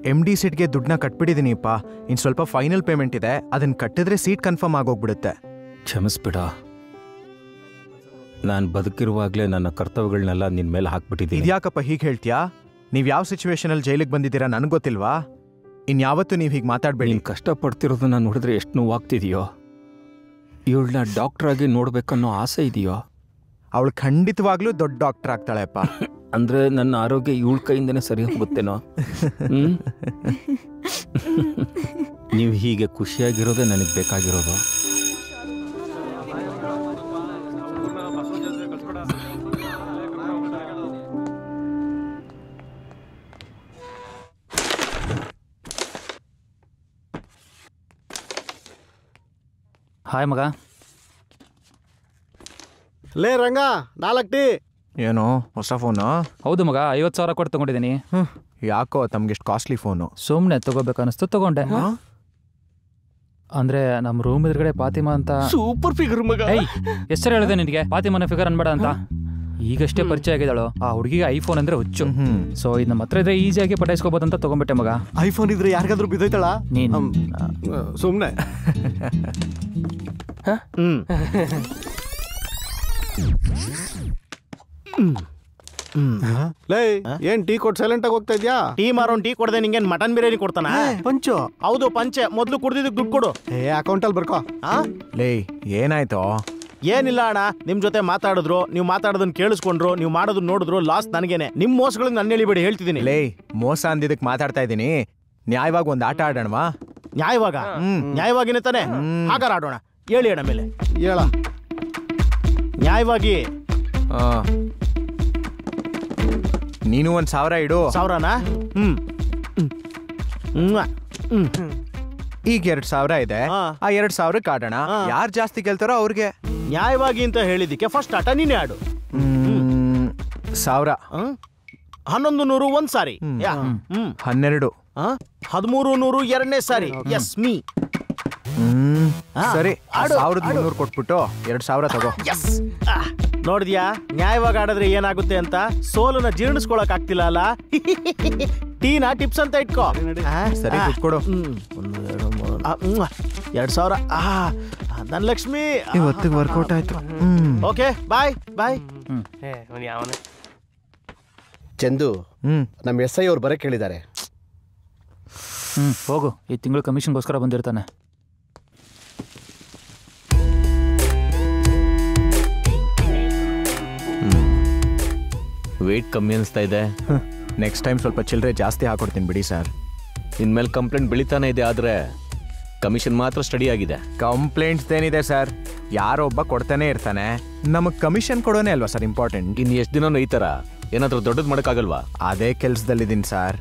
ಎಂ ಡಿ ಸೀಟ್ಗೆ ದುಡ್ಡನ್ನ ಕಟ್ಬಿಟ್ಟಿದ್ದೀನಿಪ್ಪ ಇನ್ನು ಸ್ವಲ್ಪ ಫೈನಲ್ ಪೇಮೆಂಟ್ ಇದೆ. ಅದನ್ನ ಕಟ್ಟಿದ್ರೆ ಸೀಟ್ ಕನ್ಫರ್ಮ್ ಆಗೋಗ್ಬಿಡುತ್ತೆ. ಕ್ಷಮಿಸ್ಬಿಡ. ನಾನು ಬದುಕಿರುವಾಗಲೇ ನನ್ನ ಕರ್ತವ್ಯಗಳನ್ನೆಲ್ಲ ನಿನ್ನ ಮೇಲೆ ಹಾಕ್ಬಿಟ್ಟಿದ್ದೀನಿ. ಇದ್ಯಾಕಪ್ಪ ಹೀಗೆ ಹೇಳ್ತೀಯಾ? ನೀವು ಯಾವ ಸಿಚುವೇಶನಲ್ಲಿ ಜೈಲಿಗೆ ಬಂದಿದ್ದೀರಾ ನನಗೆ ಗೊತ್ತಿಲ್ವಾ? ಇನ್ಯಾವತ್ತೂ ನೀವು ಹೀಗೆ ಮಾತಾಡಬೇಡಿ. ನೀನು ಕಷ್ಟಪಡ್ತಿರೋದನ್ನ ನೋಡಿದ್ರೆ ಎಷ್ಟು ನೋವಾಗ್ತಿದೆಯೋ? ಇವಳನ್ನ ಡಾಕ್ಟರ್ ಆಗಿ ನೋಡ್ಬೇಕನ್ನೋ ಆಸೆ ಇದೆಯೋ? ಅವಳು ಖಂಡಿತವಾಗ್ಲೂ ದೊಡ್ಡ ಡಾಕ್ಟರ್ ಆಗ್ತಾಳೆಪ್ಪ. [LAUGHS] ಅಂದ್ರೆ ನನ್ನ ಆರೋಗ್ಯ ಇವಳ ಕೈಯಿಂದನೇ ಸರಿ ಹೋಗುತ್ತೇನೋ [LAUGHS] ನೀವು ಹೀಗೆ ಖುಷಿಯಾಗಿರೋದೇ ನನಗೆ ಬೇಕಾಗಿರೋದು. ಹಾಯ್ ಮಗ. ಲೇ ರಂಗ ನಾಲ್ಕು ಟೀ. ಏನು ಹೊಸ ಫೋನು? ಹೌದು ಮಗ ಐವತ್ತು ಸಾವಿರ ಕೊಟ್ಟು ತಗೊಂಡಿದ್ದೀನಿ. ಯಾಕೋ ತಮ್ಗೆಷ್ಟು ಕಾಸ್ಟ್ಲಿ ಫೋನು. ಸುಮ್ಮನೆ ತಗೋಬೇಕನ್ನಿಸ್ತು ತಗೊಂಡೆ. ಅಂದ್ರೆ ನಮ್ಮ ರೂಮ್ ಎದುರುಗಡೆ ಪಾತಿಮಾ ಅಂತ. ಸೂಪರ್ ಫಿಗರ್ ಮಗ. ಹೆಸರು ಹೇಳಿದೆ ನಿನಗೆ? ಪಾತಿಮಾನ ಫಿಗರ್ ಅನ್ಬೇಡ ಅಂತ. ಈಗಷ್ಟೇ ಪರಿಚಯ ಆಗಿದಾಳು ಆ ಹುಡುಗಿಗೆ ಐಫೋನ್ ಅಂದ್ರೆ ಹುಚ್ಚು. ಸೊ ಇದು ನಮ್ಮ ಹತ್ರ ಇದ್ರೆ ಈಸಿಯಾಗಿ ಅಂತ ತಗೊಂಡ್ಬಿಟ್ಟೆ ಮಗ. ಐಫೋನ್ ಇದ್ರೆ ಯಾರಿಗಾದ್ರೂ ಬಿದ್ದೋಯ್ತಾಳ? ನೀನ್ ಸುಮ್ಮನೆ ಹ್ಮ್. ಲೇ ಏನ್ ಟೀ ಕೊಟ್ಟು ಸೈಲೆಂಟ್ ಆಗಿ ಹೋಗ್ತಾ ಇದ್ಯಾ? ಟೀ ಮಾರೋನ್ ಟೀ ಕೊಡದೆ ನಿಂಗೆ ಮಟನ್ ಬಿರಿಯಾನಿ ಕೊಡ್ತಾನ? ಪಂಚು. ಹೌದು ಪಂಚೆ. ಮೊದ್ಲು ಕುಡ್ದಿದ್ದಕ್ಕೆ ದುಡ್ಡು ಕೊಡು. ಏ ಅಕೌಂಟಲ್ಲಿ ಬರ್ಕೋ. ಲೇ ಏನಾಯ್ತು? ಏನಿಲ್ಲ ಅಣ್ಣ ನಿಮ್ ಜೊತೆ ಮಾತಾಡಿದ್ರು ನೀವು ಮಾತಾಡೋದನ್ನ ಕೇಳಿಸ್ಕೊಂಡ್ರು ನೀವು ಮಾಡೋದನ್ನ ನೋಡಿದ್ರು ಲಾಸ್ಟ್ ನನಗೇನೆ. ನಿಮ್ ಮೋಸಗಳಿಗೆ ನನ್ನ ಹೇಳಿಬಿಡಿ ಹೇಳ್ತಿದ್ದೀನಿ. ಲೇ ಮೋಸ ಅಂದಿದ್ದಕ್ಕೆ ಮಾತಾಡ್ತಾ ಇದ್ದೀನಿ. ನ್ಯಾಯವಾಗಿ ಒಂದು ಆಟ ಆಡೋಣವಾ? ನ್ಯಾಯವಾಗ? ನ್ಯಾಯವಾಗಿನೇ ತಾನೆ? ಹಾಗಾರ ಆಡೋಣ. ಹೇಳಿ ಅಣ್ಣ ಮೇಲೆ. ಹೇಳ. ನ್ಯಾಯವಾಗಿ? ನೀನು ಒಂದು ಸಾವಿರ ಇಡು. ಸಾವಿರನಾ? ಹ್ಮ್. ಹ್ಮ್. ಹ್ಮ್. ಈಗ ಎರಡ್ ಸಾವಿರ ಇದೆ. ಆ ಎರಡ್ ಸಾವಿರಕ್ಕೆ ಕಾಡೋಣ ಯಾರು ಜಾಸ್ತಿ ಕೇಳ್ತಾರೋ ಅವ್ರಿಗೆ. ನ್ಯಾಯವಾಗಿ ಅಂತ ಹೇಳಿದಕ್ಕೆ ಫಸ್ಟ್ ಆಟ ನೀನೇ ಆಡು. ಸಾವಿರ. ಹನ್ನೊಂದು ನೂರು ಒಂದ್ ಸಾರಿ. ಯಾ. ಹ್ಮ್. ಹನ್ನೆರಡು. ಹದಿಮೂರು ನೂರು ಎರಡನೇ ಸಾರಿ. ಎಸ್ ಮೀ ಹ್ಮ್. ಆ, ಸರಿ ಸಾವಿರದ. ಮುನ್ನೂರು ಕೊಟ್ಬಿಟ್ಟು ಎರಡ್ ಸಾವಿರ ತಗೋ. ಎಸ್ ನೋಡಿದ್ಯಾ? ನ್ಯಾಯವಾಗಿ ಆಡಿದ್ರೆ ಏನಾಗುತ್ತೆ ಅಂತ? ಸೋಲನ್ನ ಜೀರ್ಣಿಸ್ಕೊಳಕ್ ಆಗ್ತಿಲ್ಲ ಅಲ್ಲ? ಟೀನಾ ಟಿಪ್ಸ್ ಅಂತ ಇಟ್ಕೋ. ಸರಿ, ಕೊಡು. ಹ್ಮ್. ಒಂದು, ಎರಡು, ಮೂರು, ಆ, ಹ್ಮ್. ಎರಡ್ ಸಾವಿರ. ಆ, ಲಕ್ಷ್ಮಿ. ಇವತ್ತಿಗೆ ವರ್ಕೌಟ್ ಆಯ್ತು. ಓಕೆ ಬಾಯ್ ಬಾಯ್ ಚಂದು ಹ್ಮ್. ನಮ್ಮ ಎಸ್ ಐ ಅವ್ರು ಬರಕ್ ಹೇಳಿದ್ದಾರೆ. ಹ್ಮ್ ಹೋಗು. ಈ ತಿಂಗಳು ಕಮಿಷನ್ಗೋಸ್ಕರ ಬಂದಿರ್ತಾನೆ. ವೇಟ್ ಕಮ್ಮಿ ಅನಿಸ್ತಾ ಇದೆ. ನೆಕ್ಸ್ಟ್ ಟೈಮ್ ಸ್ವಲ್ಪ ಚಿಲ್ಲರೆ ಜಾಸ್ತಿ ಹಾಕೊಡ್ತೀನಿ ಬಿಡಿ ಸರ್. ಇನ್ಮೇಲೆ ಕಂಪ್ಲೇಂಟ್ ಬೆಳಿತಾನೆ ಇದೆ ಆದರೆ ಕಮಿಷನ್ ಮಾತ್ರ ಸ್ಟಡಿ ಆಗಿದೆ. ಕಂಪ್ಲೇಂಟ್ಸ್ ಏನಿದೆ ಸರ್? ಯಾರೋ ಒಬ್ಬ ಕೊಡ್ತಾನೆ ಇರ್ತಾನೆ. ನಮಗೆ ಕಮಿಷನ್ ಕೊಡೋನೇ ಅಲ್ವಾ ಸರ್ ಇಂಪಾರ್ಟೆಂಟ್ ಇನ್ನು ಎಷ್ಟು ದಿನವೂ ಈ ಥರ ಏನಾದರೂ ದೊಡ್ಡದು ಮಾಡೋಕ್ಕಾಗಲ್ವಾ? ಅದೇ ಕೆಲಸದಲ್ಲಿದ್ದೀನಿ ಸರ್.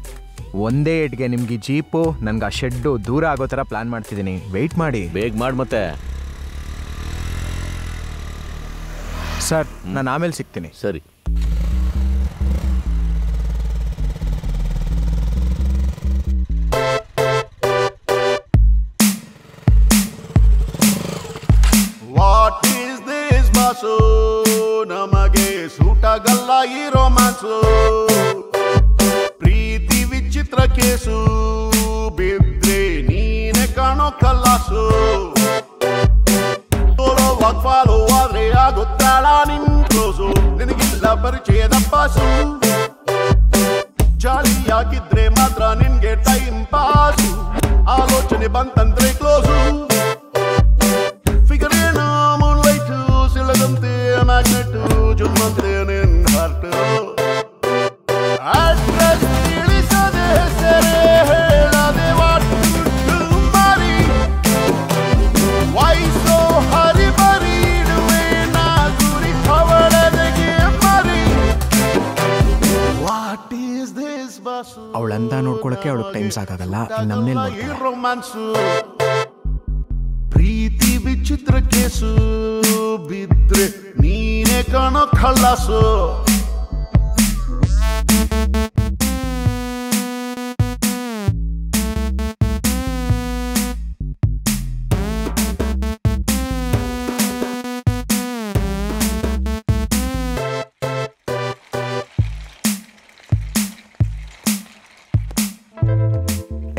ಒಂದೇ ಏಟ್ಗೆ ನಿಮ್ಗೆ ಜೀಪು ನನ್ಗೆ ಆ ಶೆಡ್ಡು ದೂರ ಆಗೋ ಥರ ಪ್ಲಾನ್ ಮಾಡ್ತಿದ್ದೀನಿ. ವೆಯ್ಟ್ ಮಾಡಿ. ಬೇಗ ಮಾಡಿ ಮತ್ತೆ. ಸರ್ ನಾನು ಆಮೇಲೆ ಸಿಗ್ತೀನಿ. ಸರಿ. ದಿಸ್ ಮಾಸು ನಮಗೆ ಸೂಟಾಗಲ್ಲ ಈ ರೊಮ್ಯಾನ್ಸು ಪ್ರೀತಿ ವಿಚಿತ್ರ ಕೇಸು ಬಿದ್ರೆ ನೀನೆ ಕಾಣೋ ಕಲ್ಲಾಸು ಸೋಲೋವಾಗ ಫಾಲೋ ಆದ್ರೆ ಆಗುತ್ತಾಳ ನಿನ್ ಕ್ಲೋಸು ನಿನಗಿಲ್ಲ ಪರಿಚಯದ ಪಾಸು ಜಾಲಿಯಾಗಿದ್ರೆ ಮಾತ್ರ ನಿನ್ಗೆ ಟೈಮ್ ಪಾಸು ಆಲೋಚನೆ ಬಂತಂದ್ರೆ close magnetude mantenin hartu Address ತಿಳಿಸದೆ ನಾ ಗುರಿ ವಾಟ್ ಈಸ್ ದಿಸ್ ಬಸ್? ಅವಳಂತ ನೋಡ್ಕೊಳಕ್ಕೆ ಅವಳಿಗೆ ಟೈಮ್ ಸಾಕಾಗಲ್ಲ. ನಮ್ಮನೇಲಿ ರೊಮ್ಯಾನ್ಸು ಪ್ರೀತಿ ವಿಚಿತ್ರ ಕೇಸು ಬಿದ್ರೆ ನೀನೇ ಕಾಣೋ ಖಲ್ಲಾಸು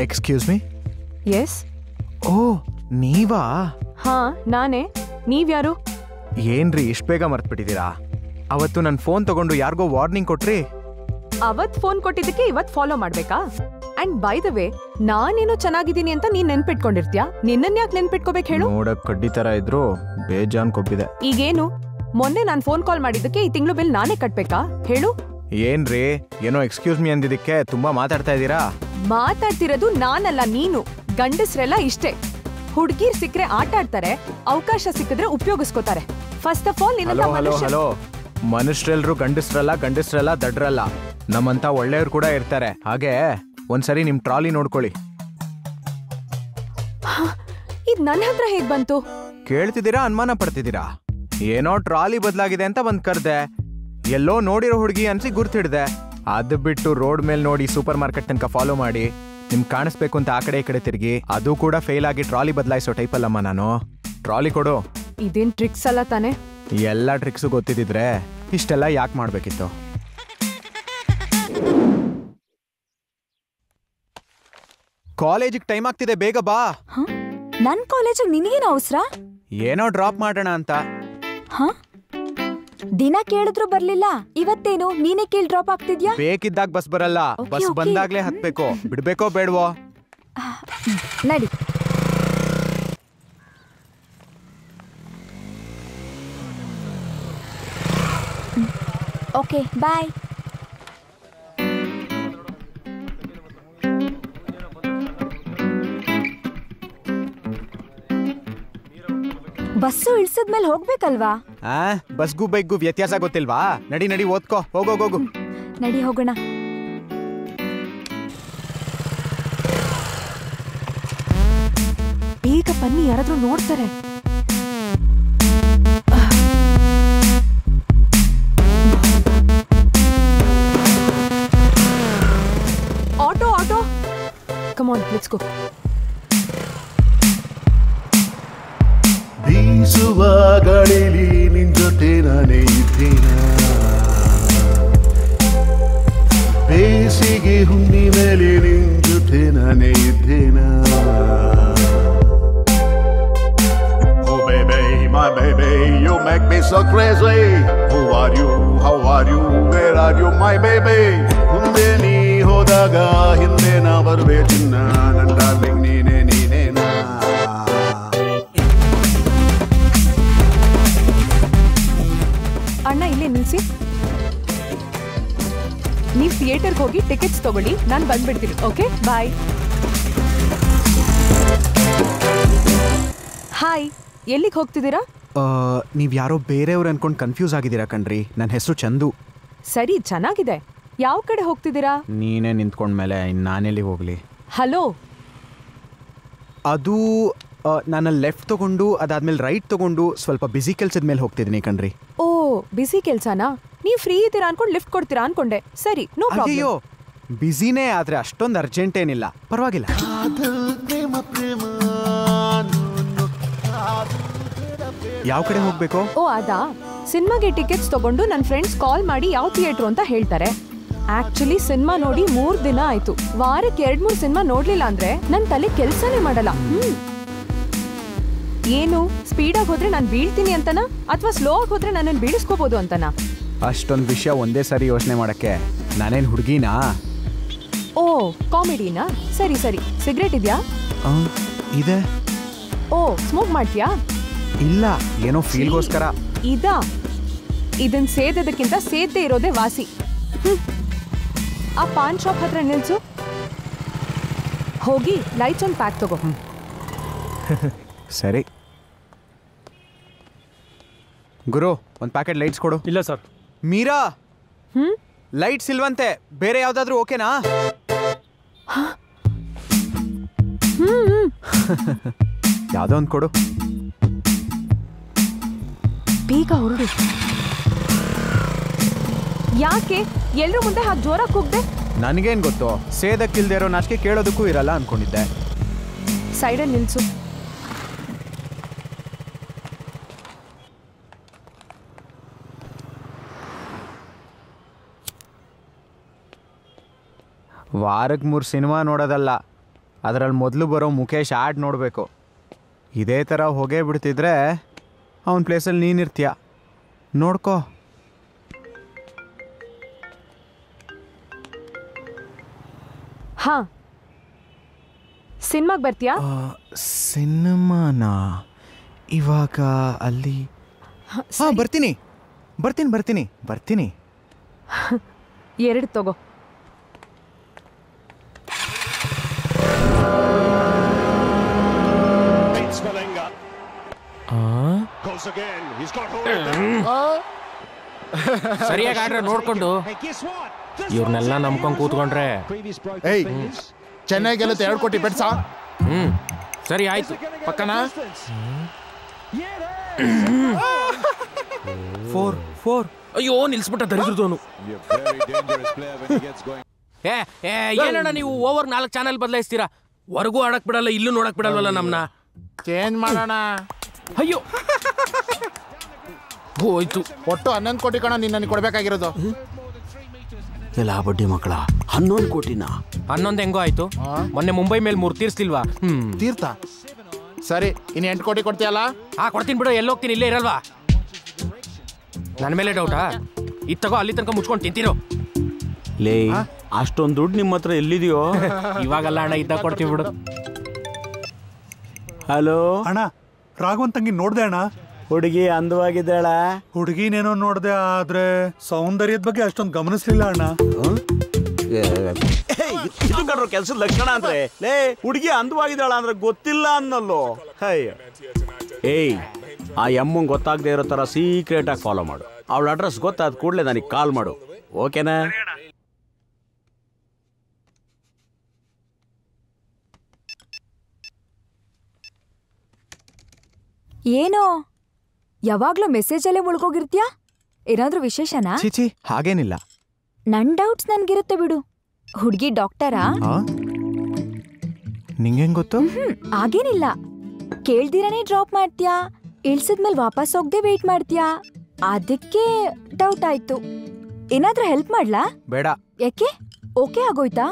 ಎಕ್ಸ್ಕ್ಯೂಸ್ ಮೀ ಎಸ್ ಓ ನೀವಾ? ಹಾ ನಾನೇ. ನೀವ್ಯಾರು? ಏನ್ರಿ ಇಷ್ಟು ಬೇಗ ಮರ್ತ್ಬಿಟ್ಟಿದ್ದೀರಾ? ಅವತ್ತು ನನ್ ಫೋನ್ ತಗೊಂಡು ಯಾರಿಗೋ ವಾರ್ನಿಂಗ್ ಕೊಟ್ರಿ? ಅವತ್ ಫೋನ್ ಕೊಟ್ಟಿದ್ದಕ್ಕೆ ಇವತ್ ಫಾಲೋ ಮಾಡ್ಬೇಕಾ? ಅಂಡ್ ಬೈ ದ ವೇ ನಾನೇನು ಚೆನ್ನಾಗಿದ್ದೀನಿ ಅಂತ ನೀನ್ ನೆನ್ಪಿಟ್ಕೊಂಡಿರ್ತ್ಯಾ? ನಿನ್ನನ್ ಯಾಕೆ ನೆನ್ಪಿಟ್ಕೋಬೇಕು ಹೇಳು? ನೋಡಕ್ ಕಡ್ಡಿ ತರ ಇದ್ರು ಬೇಜಾನ್ ಕೊಬ್ಬಿದೆ. ಈಗೇನು? ಮೊನ್ನೆ ನಾನ್ ಫೋನ್ ಕಾಲ್ ಮಾಡಿದ್ದಕ್ಕೆ ಈ ತಿಂಗಳು ಬಿಲ್ ನಾನೇ ಕಟ್ಬೇಕಾ? ಹೇಳು. ಏನ್ರಿ ಏನೋ ಎಕ್ಸ್ಕ್ಯೂಸ್ ಮೀ ಅಂದಿದ್ದಕ್ಕೆ ತುಂಬಾ ಮಾತಾಡ್ತಾ ಇದ್ದೀರಾ? ಮಾತಾಡ್ತಿರೋದು ನಾನಲ್ಲ ನೀನು. ಗಂಡಸ್ರೆಲ್ಲ ಇಷ್ಟೇ. ಹುಡ್ಗೀರ್ ಸಿಕ್ಕ್ರೆ ಆಟ ಆಡ್ತಾರೆ ಅವಕಾಶ ಸಿಕ್ಕಿದ್ರೆ ಉಪಯೋಗಿಸ್ಕೋತಾರೆ. First of all hello hello hello ಮನುಷ್ಯರೆಲ್ರು ಗಂಡಸ್ರಲ್ಲ ಗಂಡಸ್ರಲ್ಲ ದಡ್ರಲ್ಲ. ನಮ್ಮಂತ ಒಳ್ಳೆಯವ್ರು ಕೂಡ ಇರ್ತಾರೆ. ಹಾಗೆ ಒಂದ್ಸರಿ ನಿಮ್ ಟ್ರಾಲಿ ನೋಡ್ಕೊಳ್ಳಿ. ಇದ್ ನನ್ನ ಹತ್ರ ಹೇಗ್ ಬಂತು? ಕೇಳ್ತಿದ್ದೀರಾ ಅನುಮಾನ ಪಡ್ತಿದ್ದೀರಾ? ಏನೋ ಟ್ರಾಲಿ ಬದಲಾಗಿದೆ ಅಂತ ಬಂದ್ ಕರ್ದೆ. ಎಲ್ಲೋ ನೋಡಿರೋ ಹುಡುಗಿ ಅನ್ಸಿ ಗುರ್ತಿಡ್ದೆ. ಅದ್ ಬಿಟ್ಟು ರೋಡ್ ಮೇಲೆ ನೋಡಿ ಸೂಪರ್ ಮಾರ್ಕೆಟ್ ತನಕ ಫಾಲೋ ಮಾಡಿ. ನಿಮ್ ಕಾಣಿಸ್ಬೇಕು ಅಂತ ಆ ಕಡೆ ಈ ಕಡೆ ತಿರುಗಿ ಅದು ಕೂಡ ಫೇಲ್ ಆಗಿ ಟ್ರಾಲಿ ಬದಲಾಯಿಸೋ ಟೈಪ್ ಅಲ್ಲಮ್ಮ ನಾನು. ಟ್ರಾಲಿ ಕೊಡು. ಇದೇನ್ ಟ್ರಿಕ್ಸ್ ಅಲ್ಲ ತಾನೆ? ಎಲ್ಲ ಟ್ರಿಕ್ಸು ಗೊತ್ತಿದ್ದಿದ್ರೆ ಇಷ್ಟೆಲ್ಲ ಯಾಕೆ ಮಾಡ್ಬೇಕಿತ್ತು? ಕಾಲೇಜಿಗೆ ಟೈಮ್ ಆಗ್ತಿದೆ ಬೇಗ ಬಾ. ನನ್ ಕಾಲೇಜಿಗೆ ನಿನಗೇನು ಅವಸರ? ಏನೋ ಡ್ರಾಪ್ ಮಾಡೋಣ ಅಂತ. ಹ? ದಿನ ಕೇಳಿದ್ರು ಬರ್ಲಿಲ್ಲ. ಇವತ್ತೇನು ನೀನೇ ಕೇಳಿ ಡ್ರಾಪ್ ಆಗ್ತಿದ್ಯಾ? ಬೇಕಿದ್ದಾಗ ಬಸ್ ಬರಲ್ಲ. Okay, bus okay. ಬಂದಾಗ್ಲೇ ಹತ್ಬೇಕು. ಬಿಡ್ಬೇಕೋ ಬೇಡವೋ? ನಡಿ. ಓಕೆ ಬಾಯ್ ಬಸ್ಸು ಇಳ್ಸಿದ್ಮೇಲೆ ಹೋಗ್ಬೇಕಲ್ವಾ ಆ ಬಸ್ಗೂ ಬೈಕ್ಗೂ ವ್ಯತ್ಯಾಸ ಗೊತ್ತಿಲ್ವಾ ನಡಿ ನಡಿ ಓದ್ಕೋ ಹೋಗೋಗೋಗು ನಡಿ ಹೋಗೋಣ ಬೇಗ ಬನ್ನಿ ಯಾರಾದ್ರೂ ನೋಡ್ತಾರೆ auto auto come on let's go ಬೀಸುವ ಗಾಳಿಲಿ ನಿನ್ ಜೊತೆ ನಾನೇ ಇದ್ದೀನ ಬೇಸಿಗೆ ಹುಣ್ಣಿಮೆಲಿ ನಿನ್ ಜೊತೆ ನಾನೇ ಇದ್ದೇನ Oh baby, my baby, you make me so crazy. Who are you? How are you? Where are you, my baby? ಮುಂದೆ ನೀ ಹೋದಾಗ ಹಿಂದೆ ನಾ ಬರುವೆ ಚಿನ್ನ ನನ್ನ ಡಾರ್ಲಿಂಗ್ ನೀನೇ ಇಲ್ಲೇ ನೀವು ಥಿಯೇಟರ್ಗೆ ಹೋಗಿ ಟಿಕೆಟ್ಸ್ ತಗೊಳ್ಳಿ. ನಾನು ಬಂದ್ಬಿಡ್ತೀನಿ ಓಕೆ ಬಾಯ್ ಹಾಯ್ ಎಲ್ಲಿಗೆ ಹೋಗ್ತಿದ್ದೀರಾ? ನೀವು ಯಾರೋ ಬೇರೆಯವ್ರು ಅನ್ಕೊಂಡು ಕನ್ಫ್ಯೂಸ್ ಆಗಿದ್ದೀರಾ ಕಣ್ರಿ. ನನ್ನ ಹೆಸರು ಚಂದು. ಸರಿ ಚೆನ್ನಾಗಿದೆ. ಯಾವ ಕಡೆ ಹೋಗ್ತಿದ್ದೀರಾ? ನೀನೇ ನಿಂತ್ಕೊಂಡ್ಮೇಲೆ ನಾನೆಲ್ಲಿ ಹೋಗ್ಲಿ? ಹಲೋ ಅದು ನಾನು ಲೆಫ್ಟ್ ತಗೊಂಡು ಅದಾದ್ಮೇಲೆ ರೈಟ್ ತಗೊಂಡು ಸ್ವಲ್ಪ ಬಿಸಿ ಕೆಲ್ಸದ ಮೇಲೆ ಹೋಗ್ತಿದ್ದೀನಿ ಕಣ್ರಿ. ಓ ಬಿಸಿ ಕೆಲ್ಸನಾ ನೀವು ಫ್ರೀ ಇದ್ದೀರಾ ಅನ್ಕೊಂಡು ಲಿಫ್ಟ್ ಕೊಡ್ತೀರಾ ಅನ್ಕೊಂಡೆ. ಸರಿ ನೋ ಅಯ್ಯೋ ಬಿಸಿನೇ ಆದ್ರೆ ಅಷ್ಟೊಂದು ಅರ್ಜೆಂಟ್ ಏನಿಲ್ಲ. ಪರವಾಗಿಲ್ಲ. ಯಾವ ಕಡೆ ಹೋಗ್ಬೇಕು? ಓ ಅದಾ? ಸಿನಿಮಾಗೆ ಟಿಕೆಟ್ಸ್ ತಗೊಂಡು ನನ್ನ ಫ್ರೆಂಡ್ಸ್ ಕಾಲ್ ಮಾಡಿ ಯಾವ ಥಿಯೇಟ್ರು ಅಂತ ಹೇಳ್ತಾರೆ. ಆಕ್ಚುಲಿ ಸಿನಿಮಾ ನೋಡಿ ಮೂರ್ ದಿನ ಆಯ್ತು. ವಾರಕ್ಕೆ ಎರಡ್ ಮೂರ್ ಸಿನಿಮಾ ನೋಡ್ಲಿಲ್ಲ ಅಂದ್ರೆ ನನ್ ತಲೆ ಕೆಲ್ಸನೇ ಮಾಡಲ್ಲ. ಹ್ಮ್. ಏನು? ಸ್ಪೀಡಾಗಿ ಹೋದ್ರೆ ನಾನು ಬೀಳ್ತೀನಿ ಅಂತನಾ? ಅಥವಾ ಸ್ಲೋ ಆಗಿ ಹೋದ್ರೆ ನನ್ನನ್ನು ಬೀಳಿಸ್ಕೋಬಹುದು ಅಂತನಾ? ಅಷ್ಟೊಂದು ವಿಷಯ ಒಂದೇ ಸಾರಿ ಯೋಚನೆ ಮಾಡಕ್ಕೆ. ನಾನೇನು ಹುಡುಗಿನಾ? ಓ ಕಾಮಿಡಿನಾ? ಸರಿ ಸರಿ. ಸಿಗರೇಟ್ ಇದೆಯಾ? ಇದೆ. ಓ ಸ್ಮೋಕ್ ಮಾಡ್ತೀಯಾ? ಇಲ್ಲ ಏನೋ ಫೀಲ್ಗೋಸ್ಕರ. ಇದಾ? ಇದನ್ ಸೇದೋದಕ್ಕಿಂತ ಸೇದ್ದೇ ಇರೋದೇ ವಾಸಿ. ಆ ಪಾನ್ ಶಾಪ್ ಹತ್ರ ನಿಲ್ಸು. ಹೋಗಿ ಲೈಟ್ಸ್ ಒಂದು ಪ್ಯಾಕ್ ತಗೋ. ಸರಿ. ಗುರು ಒಂದು ಪ್ಯಾಕೆಟ್ ಲೈಟ್ಸ್ ಕೊಡು. ಇಲ್ಲ ಸರ್. ಮೀರಾ! ಹ್ಮ್? ಲೈಟ್ಸ್ ಇಲ್ವಂತೆ ಬೇರೆ ಯಾವ್ದಾದ್ರೂ ಓಕೆನಾ? [LAUGHS] ಯಾವ್ದೋ ಒಂದು ಕೊಡು. ಬೇಗ ಹೊರಡು. ಯಾಕೆ? ಎಲ್ಲರೂ ಮುಂದೆ ಹಾಗೆ ಜೋರಾಗಿ ಕೂಗ್ದೆ? ನನಗೇನ್ ಗೊತ್ತು? ಸೇದಕ್ಕಿಲ್ದೇ ಇರೋ ನಾಚಿಕೆ ಕೇಳೋದಕ್ಕೂ ಇರಲ್ಲ ಅನ್ಕೊಂಡಿದ್ದೆ. ಸೈಡಲ್ಲಿ ನಿಲ್ಸು. ವಾರಕ್ಕೆ ಮೂರು ಸಿನಿಮಾ ನೋಡೋದಲ್ಲ. ಅದರಲ್ಲಿ ಮೊದಲು ಬರೋ ಮುಖೇಶ್ ಆಡ್ ನೋಡಬೇಕು. ಇದೇ ಥರ ಹೊಗೆ ಬಿಡ್ತಿದ್ರೆ ಅವನ ಪ್ಲೇಸಲ್ಲಿ ನೀನಿರ್ತೀಯ? ನೋಡ್ಕೋ. ಹಾ. ಸಿನಿಮಾಗೆ ಬರ್ತೀಯಾ? ಸಿನಿಮಾನಾ? ಇವಾಗ ಅಲ್ಲಿ ಹಾಂ ಬರ್ತೀನಿ. ಬರ್ತೀನಿ ಬರ್ತೀನಿ. ಬರ್ತೀನಿ. ಎರಡು ತಗೋ. Beats Malenga. Goes again. He's got hold of them. [LAUGHS] ಸರಿಯಾಗಿ ಆಡ್ರೆ ನೋಡ್ಕೊಂಡು. ಇವ್ರನ್ನೆಲ್ಲ ನಂಬ್ಕೊಂಡು ಕೂತ್ಕೊಂಡ್ರೆ. ಏಯ್ ಚೆನ್ನೈ ಗೆಲ್ಲುತ್ತೆ ಎರಡು ಕೋಟಿ ಬೆಟ್ಸ ಹ್ಮ್. ಸರಿ ಆಯ್ತು. ಪಕ್ಕನ? Four four. ಅಯ್ಯೋ ನಿಲ್ಸ್ಬಿಟ್ಟ ದರಿದ್ರದವನು. ಏನಣ್ಣ ನೀವು ಓವರ್ ನಾಲ್ಕು ಚಾನಲ್ ಬದಲಾಯಿಸ್ತೀರಾ? ಹೊರಗೂ ಆಡಕ್ ಬಿಡಲ್ಲ ಇಲ್ಲೂ ನೋಡಕ್ ಬಿಡಲ್ವಲ್ಲ ನಮ್ನ? ಚೇಂಜ್ ಮಾಡೋಣ. ಅಯ್ಯೋ. ಹೋಯ್ತು ಒಟ್ಟು ಹನ್ನೊಂದು ಕೋಟಿ ಕಣ ನಿನ್ನ ನನಗೆ ಕೊಡ್ಬೇಕಾಗಿರೋದು. ಎಲ್ಲ ಬಡ್ಡಿ ಮಕ್ಕಳ. ಹನ್ನೊಂದು ಕೋಟಿನ? ಹನ್ನೊಂದು ಹೆಂಗೋ ಆಯ್ತು? ಮೊನ್ನೆ ಮುಂಬೈ ಮೇಲೆ ಮೂರು ತೀರ್ಸ್ತಿಲ್ವಾ ಹ್ಮ್. ತೀರ್ಥ ಸರಿ ಇನ್ನು ಎಂಟು ಕೋಟಿ ಕೊಡ್ತೀಯಲ್ಲ? ಹಾ ಕೊಡ್ತೀನಿ ಬಿಡು ಎಲ್ಲಿ ಹೋಗ್ತೀನಿ ಇಲ್ಲೇ ಇರಲ್ವಾ? ನನ್ನ ಮೇಲೆ ಡೌಟಾ ಇತ್ತಗೋ ಅಲ್ಲಿ ತನಕ ಮುಚ್ಕೊಂಡು ತಿಂತೀರೋ? ಲೇ ಅಷ್ಟೊಂದು ದುಡ್ಡು ನಿಮ್ಮ ಹತ್ರ ಎಲ್ಲಿದೆಯೋ? [LAUGHS] ಇವಾಗಲ್ಲ ಅಣ್ಣ ಇದ್ದ ಕೊಡ್ತೀವಿ ಬಿಡು. ಹಲೋ? ಅಣ್ಣ ರಾಘವನ್ ತಂಗಿ ನೋಡ್ದೆ ಅಣ್ಣ. ಹುಡುಗಿ ಅಂದವಾಗಿದ್ದಾಳ. ಹುಡುಗಿನೇನೋ ನೋಡ್ದೆ ಆದ್ರೆ ಸೌಂದರ್ಯದ ಬಗ್ಗೆ ಅಷ್ಟೊಂದು ಗಮನಿಸ್ಲಿಲ್ಲ ಅಣ್ಣ. ಇದು ಕಣ್ರು ಕೆಲ್ಸದ ಲಕ್ಷಣ ಅಂದ್ರೆ ಲೇ ಹುಡುಗಿ ಅಂದವಾಗಿದ್ದಾಳ ಅಂದ್ರೆ ಗೊತ್ತಿಲ್ಲ ಅನ್ನಲ್ಲೋ. ಹೇ. ಏಯ್ ಆ ಎಮ್ಮಂಗ್ ಗೊತ್ತಾಗದೆ ಇರೋ ತರ ಸೀಕ್ರೆಟ್ ಆಗಿ ಫಾಲೋ ಮಾಡು. ಅವಳ ಅಡ್ರೆಸ್ ಗೊತ್ತಾದ ಕೂಡಲೇ ನನಗೆ ಕಾಲ್ ಮಾಡು. ಓಕೆನಾ ಏನೋ? ಯಾವಾಗ್ಲೂ ಮೆಸೇಜಲ್ಲೇ ಮುಳುಗೋಗಿರ್ತೀಯಾ? ಏನಾದ್ರೂ ವಿಶೇಷನಾ? ಚಿಚಿ ಹಾಗೇನಿಲ್ಲ. ನನ್ ಡೌಟ್ಸ್ ನನ್ಗಿರುತ್ತೆ ಬಿಡು. ಹುಡ್ಗಿ ಡಾಕ್ಟರಾ? ನಿಂಗೇನ್ ನಿಂಗೆಂಗ್ ಗೊತ್ತು? ಹ್ಮ್ ಆಗೇನಿಲ್ಲ ಕೇಳ್ದಿರನೇ ಡ್ರಾಪ್ ಮಾಡ್ತ್ಯಾ? ಇಳ್ಸಿದ್ಮೇಲೆ ವಾಪಸ್ ಹೋಗ್ದೆ ವೇಟ್ ಮಾಡ್ತ್ಯಾ? ಅದಕ್ಕೆ ಡೌಟ್ ಆಯ್ತು. ಏನಾದ್ರೂ ಹೆಲ್ಪ್ ಮಾಡ್ಲಾ? ಬೇಡ. ಯಾಕೆ? ಓಕೆ ಆಗೋಯ್ತಾ?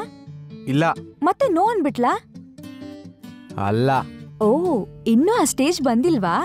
ಇಲ್ಲ. ಮತ್ತೆ ನೋ ಅನ್ಬಿಟ್ಲಾ? ಅಲ್ಲ. ಓ ಇನ್ನೂ ಆ ಸ್ಟೇಜ್ ಬಂದಿಲ್ವಾ?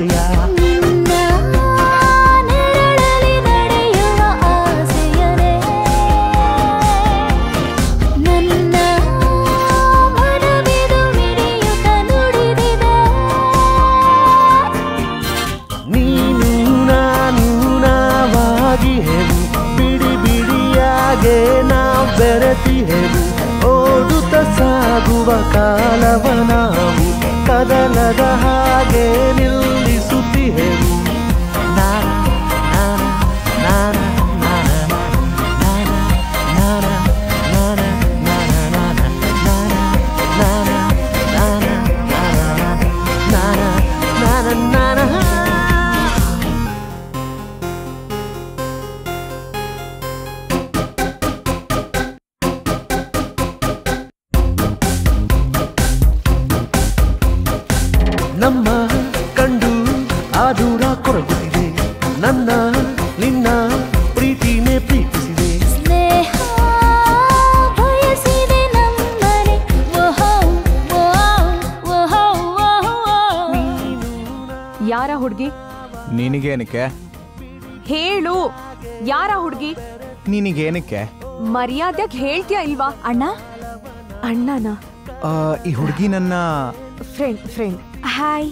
Yeah. ನಿನಗೇನಕ್ಕೆ? ಹೇಳು. ಯಾರ ಹುಡುಗಿ? ನಿನಗೇನಕ್ಕೆ? ಮರ್ಯಾದ್ಯಾಗ್ ಹೇಳ್ತೀಯಾ ಇಲ್ವಾ ಅಣ್ಣ? ಅಣ್ಣನ? ಆ, ಈ ಹುಡುಗಿ ನನ್ನ ಫ್ರೆಂಡ್ ಫ್ರೆಂಡ್ ಹಾಯ್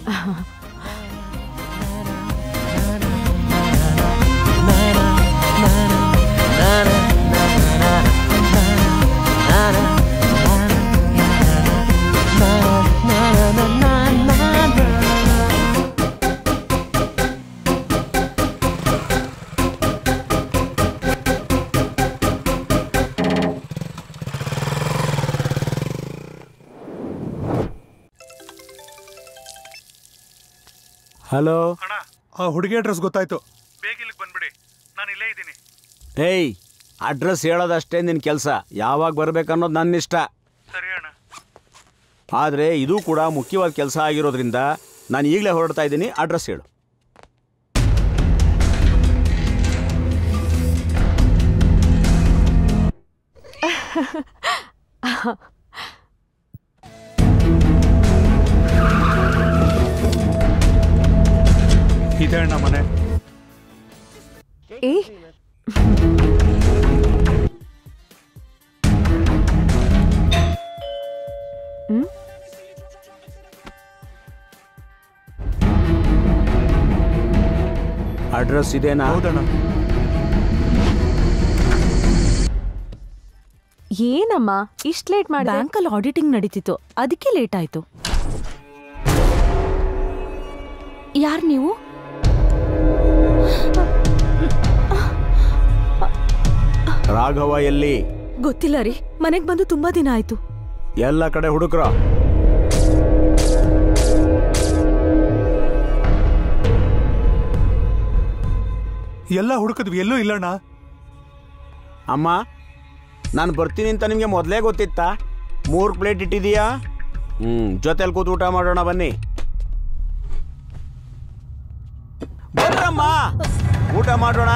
ಹಲೋ? ಆ ಹುಡುಗಿ ಅಡ್ರೆಸ್ ಗೊತ್ತಾಯ್ತು. ಬೇಗ ಇಲ್ಲಿಗೆ ಬಂದ್ಬಿಡಿ. ನಾನು ಇಲ್ಲೇ ಇದ್ದೀನಿ. ಏಯ್ ಅಡ್ರೆಸ್ ಹೇಳೋದಷ್ಟೇ ನಿನ್ನ ಕೆಲಸ. ಯಾವಾಗ ಬರ್ಬೇಕನ್ನೋದು ನನ್ನ ಇಷ್ಟ. ಸರಿ ಅಣ್ಣ. ಆದರೆ ಇದು ಕೂಡ ಮುಖ್ಯವಾದ ಕೆಲಸ ಆಗಿರೋದ್ರಿಂದ ನಾನು ಈಗಲೇ ಹೊರಡ್ತಾ ಇದ್ದೀನಿ. ಅಡ್ರೆಸ್ ಹೇಳು. [LAUGHS] ಇದೆ ಅಣ್ಣ ಮನೆ. ಏ? ಅಡ್ರೆಸ್ ಇದೇನಾ? ಹೌದಣ್ಣ. ಏನಮ್ಮ? ಇಷ್ಟು ಲೇಟ್ ಮಾಡಿ ಬ್ಯಾಂಕಲ್ಲಿ ಆಡಿಟಿಂಗ್ ನಡೀತಿತ್ತು. ಅದಕ್ಕೆ ಲೇಟ್ ಆಯ್ತು. ಯಾರು ನೀವು? ರಾಘವ ಎಲ್ಲಿ? ಗೊತ್ತಿಲ್ಲ ರೀ. ಮನೆಗೆ ಬಂದು ತುಂಬಾ ದಿನ ಆಯ್ತು. ಎಲ್ಲ ಕಡೆ ಹುಡುಕ್ರ. ಎಲ್ಲ ಹುಡುಕಿದ್ವಿ ಎಲ್ಲೂ ಇಲ್ಲಣ್ಣ. ಅಮ್ಮ ನಾನು ಬರ್ತೀನಿ ಅಂತ ನಿಮಗೆ ಮೊದಲೇ ಗೊತ್ತಿತ್ತಾ? ಮೂರು ಪ್ಲೇಟ್ ಇಟ್ಟಿದೀಯಾ? ಹ್ಮ್ ಜೊತೆಲಿ ಕೂತು ಊಟ ಮಾಡೋಣ ಬನ್ನಿ. ಬರ್ರಮ್ಮ. ಊಟ ಮಾಡೋಣ.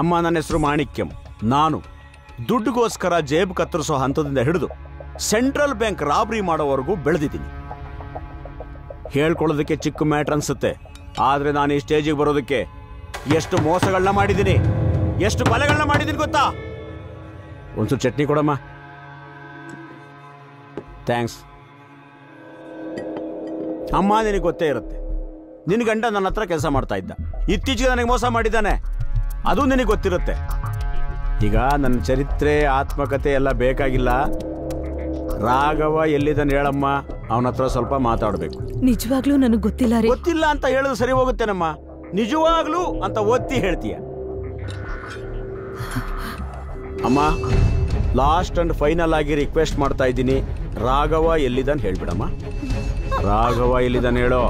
ಅಮ್ಮ, ನನ್ನ ಹೆಸರು ಮಾಣಿಕ್ಯಂ. ನಾನು ದುಡ್ಡುಗೋಸ್ಕರ ಜೇಬ್ ಕತ್ತರಿಸೋ ಹಂತದಿಂದ ಹಿಡಿದು ಸೆಂಟ್ರಲ್ ಬ್ಯಾಂಕ್ ರಾಬ್ರಿ ಮಾಡೋವರೆಗೂ ಬೆಳೆದಿದ್ದೀನಿ. ಹೇಳ್ಕೊಳ್ಳೋದಕ್ಕೆ ಚಿಕ್ಕ ಮ್ಯಾಟ್ರ್ ಅನ್ಸುತ್ತೆ. ಆದ್ರೆ ನಾನು ಈ ಸ್ಟೇಜಿಗೆ ಬರೋದಕ್ಕೆ ಎಷ್ಟು ಮೋಸಗಳನ್ನ ಮಾಡಿದ್ದೀನಿ. ಎಷ್ಟು ಬಲೆಗಳನ್ನ ಮಾಡಿದ್ದೀನಿ ಗೊತ್ತಾ? ಒಂದು ಚಟ್ನಿ ಕೊಡಮ್ಮ. ಥ್ಯಾಂಕ್ಸ್. ಅಮ್ಮ ನಿನಗೆ ಗೊತ್ತೇ ಇರುತ್ತೆ. ನಿನ್ನ ಗಂಡ ನನ್ನ ಹತ್ರ ಕೆಲಸ ಮಾಡ್ತಾ ಇದ್ದ. ಇತ್ತೀಚೆಗೆ ನನಗೆ ಮೋಸ ಮಾಡಿದ್ದಾನೆ. ಅದು ನಿನಗೆ ಗೊತ್ತಿರುತ್ತೆ. ಈಗ ನನ್ನ ಚರಿತ್ರೆ ಆತ್ಮಕತೆ ಎಲ್ಲ ಬೇಕಾಗಿಲ್ಲ. ರಾಘವ ಎಲ್ಲಿದ್ದಾನೆ ಹೇಳಮ್ಮ? ಅವನ ಹತ್ರ ಸ್ವಲ್ಪ ಮಾತಾಡಬೇಕು. ನಿಜವಾಗ್ಲೂ ನನಗೆ ಗೊತ್ತಿಲ್ಲ ರೀ. ಗೊತ್ತಿಲ್ಲ ಅಂತ ಹೇಳೋದು ಸರಿ ಹೋಗುತ್ತೇನಮ್ಮ? ನಿಜವಾಗ್ಲೂ ಅಂತ ಒತ್ತಿ ಹೇಳ್ತೀಯ. ಅಮ್ಮ ಲಾಸ್ಟ್ ಅಂಡ್ ಫೈನಲ್ ಆಗಿ ರಿಕ್ವೆಸ್ಟ್ ಮಾಡ್ತಾ ಇದ್ದೀನಿ. ರಾಘವ ಎಲ್ಲಿದ್ದಾನೆ ಹೇಳ್ಬಿಡಮ್ಮ. ರಾಘವ ಎಲ್ಲಿದ್ದಾನೆ ಹೇಳೋ?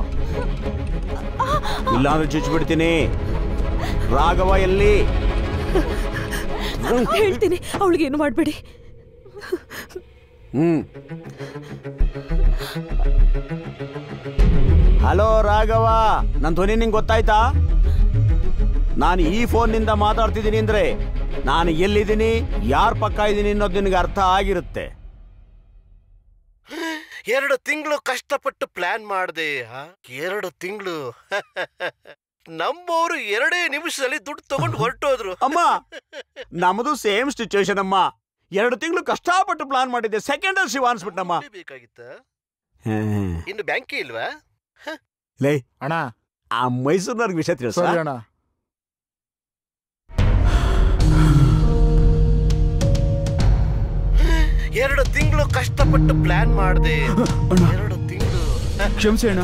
ಇಲ್ಲಾಂದ್ರೆ ಚುಚ್ಚಿಬಿಡ್ತೀನಿ. ರಾಘವ ಎಲ್ಲಿ? ಹೇಳ್ತೀನಿ ಅವಳಿಗೆ ಏನು ಮಾಡಬೇಡಿ. ಹ್ಮ್. ಹಲೋ ರಾಘವ ನನ್ನ ಧ್ವನಿ ನಿಂಗೆ ಗೊತ್ತಾಯ್ತಾ? ನಾನು ಈ ಫೋನ್ನಿಂದ ಮಾತಾಡ್ತಿದ್ದೀನಿ ಅಂದ್ರೆ ನಾನು ಎಲ್ಲಿದ್ದೀನಿ ಯಾರ ಪಕ್ಕ ಇದ್ದೀನಿ ಅನ್ನೋದು ನಿನಗೆ ಅರ್ಥ ಆಗಿರುತ್ತೆ. ಎರಡು ತಿಂಗಳು ಕಷ್ಟಪಟ್ಟು ಪ್ಲಾನ್ ಮಾಡಿದೆ ಎರಡು ತಿಂಗಳು. [LAUGHS] ನಮ್ಮವರು ಎರಡೇ ನಿಮಿಷದಲ್ಲಿ ದುಡ್ಡು ತಗೊಂಡು ಹೊರಟೋದ್ರು. [LAUGHS] ಅಮ್ಮ ನಮ್ಮದು ಸೇಮ್ ಸಿಚುವೇಶನ್ ಅಮ್ಮ. ಎರಡು ತಿಂಗಳು ಕಷ್ಟಪಟ್ಟು ಪ್ಲಾನ್ ಮಾಡಿದ್ದೆ ಸೆಕೆಂಡ್ ಅಲ್ಲಿ ಶಿವ ಅನ್ಸ್ಬಿಟ್ಟಮ್ಮ ಬೇಕಾಗಿತ್ತ? ಇನ್ನು ಬ್ಯಾಂಕಿ ಇಲ್ವಾ? ಲೈ ಅಣ್ಣ. ಆ ಮೈಸೂರಿನವ್ರಿಗೆ ವಿಷಯ ತಿಳಿಸ ಸರಿ ಅಣ್ಣ. ಎರಡು ತಿಂಗಳು ಕಷ್ಟಪಟ್ಟು ಪ್ಲಾನ್ ಮಾಡಿದೆ. ಎರಡು ತಿಂಗಳು. ಕ್ಷಮಿಸಿ ಅಣ್ಣ.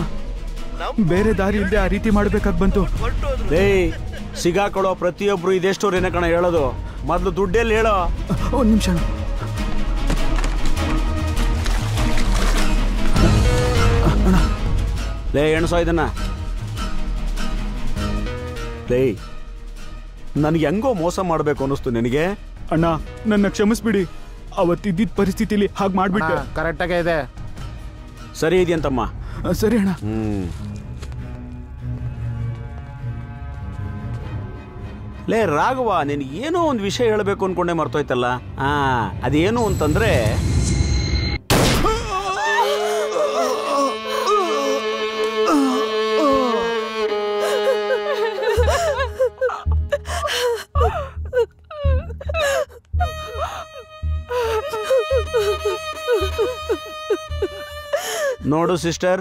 ಬೇರೆ ದಾರಿ ಇಲ್ಲದೆ ಆ ರೀತಿ ಮಾಡ್ಬೇಕಾದ್ ಬಂತು. ಲೇ ಸಿಗಾಕೊಳ್ಳೋ ಪ್ರತಿಯೊಬ್ರು ಇದೇ ಏನ ಕಣ ಹೇಳೋದು. ಮೊದಲು ದುಡ್ಡೆಲ್ಲಿ ಹೇಳೋ. ಒಂದ್ ನಿಮಿಷ ಅಣ್ಣ. ಲೇ ಎಣಸೋ ಇದನ್ನ. ಲೇ ನನಗೆ ಹೆಂಗೋ ಮೋಸ ಮಾಡಬೇಕು ಅನ್ನಿಸ್ತು ನಿನಗೆ? ಅಣ್ಣ ನನ್ನ ಕ್ಷಮಿಸ್ಬಿಡಿ. ಅವತ್ತಿದ್ದಿದ್ದ ಪರಿಸ್ಥಿತಿಲಿ ಹಾಗೆ ಮಾಡ್ಬಿಟ್ಟೆ ಕರೆಕ್ಟಾಗೇ ಇದೆ. ಸರಿ ಇದೆಯಂತಮ್ಮ. ಸರಿ ಅಣ್ಣ. ಹ್ಮ್. ಲೇ ರಾಘವ ನಿನ್ ಏನೋ ಒಂದು ವಿಷಯ ಹೇಳಬೇಕು ಅನ್ಕೊಂಡೆ ಮರ್ತೋಯ್ತಲ್ಲ? ಹಾ ಅದೇನು ಅಂತಂದ್ರೆ ನೋಡು ಸಿಸ್ಟರ್,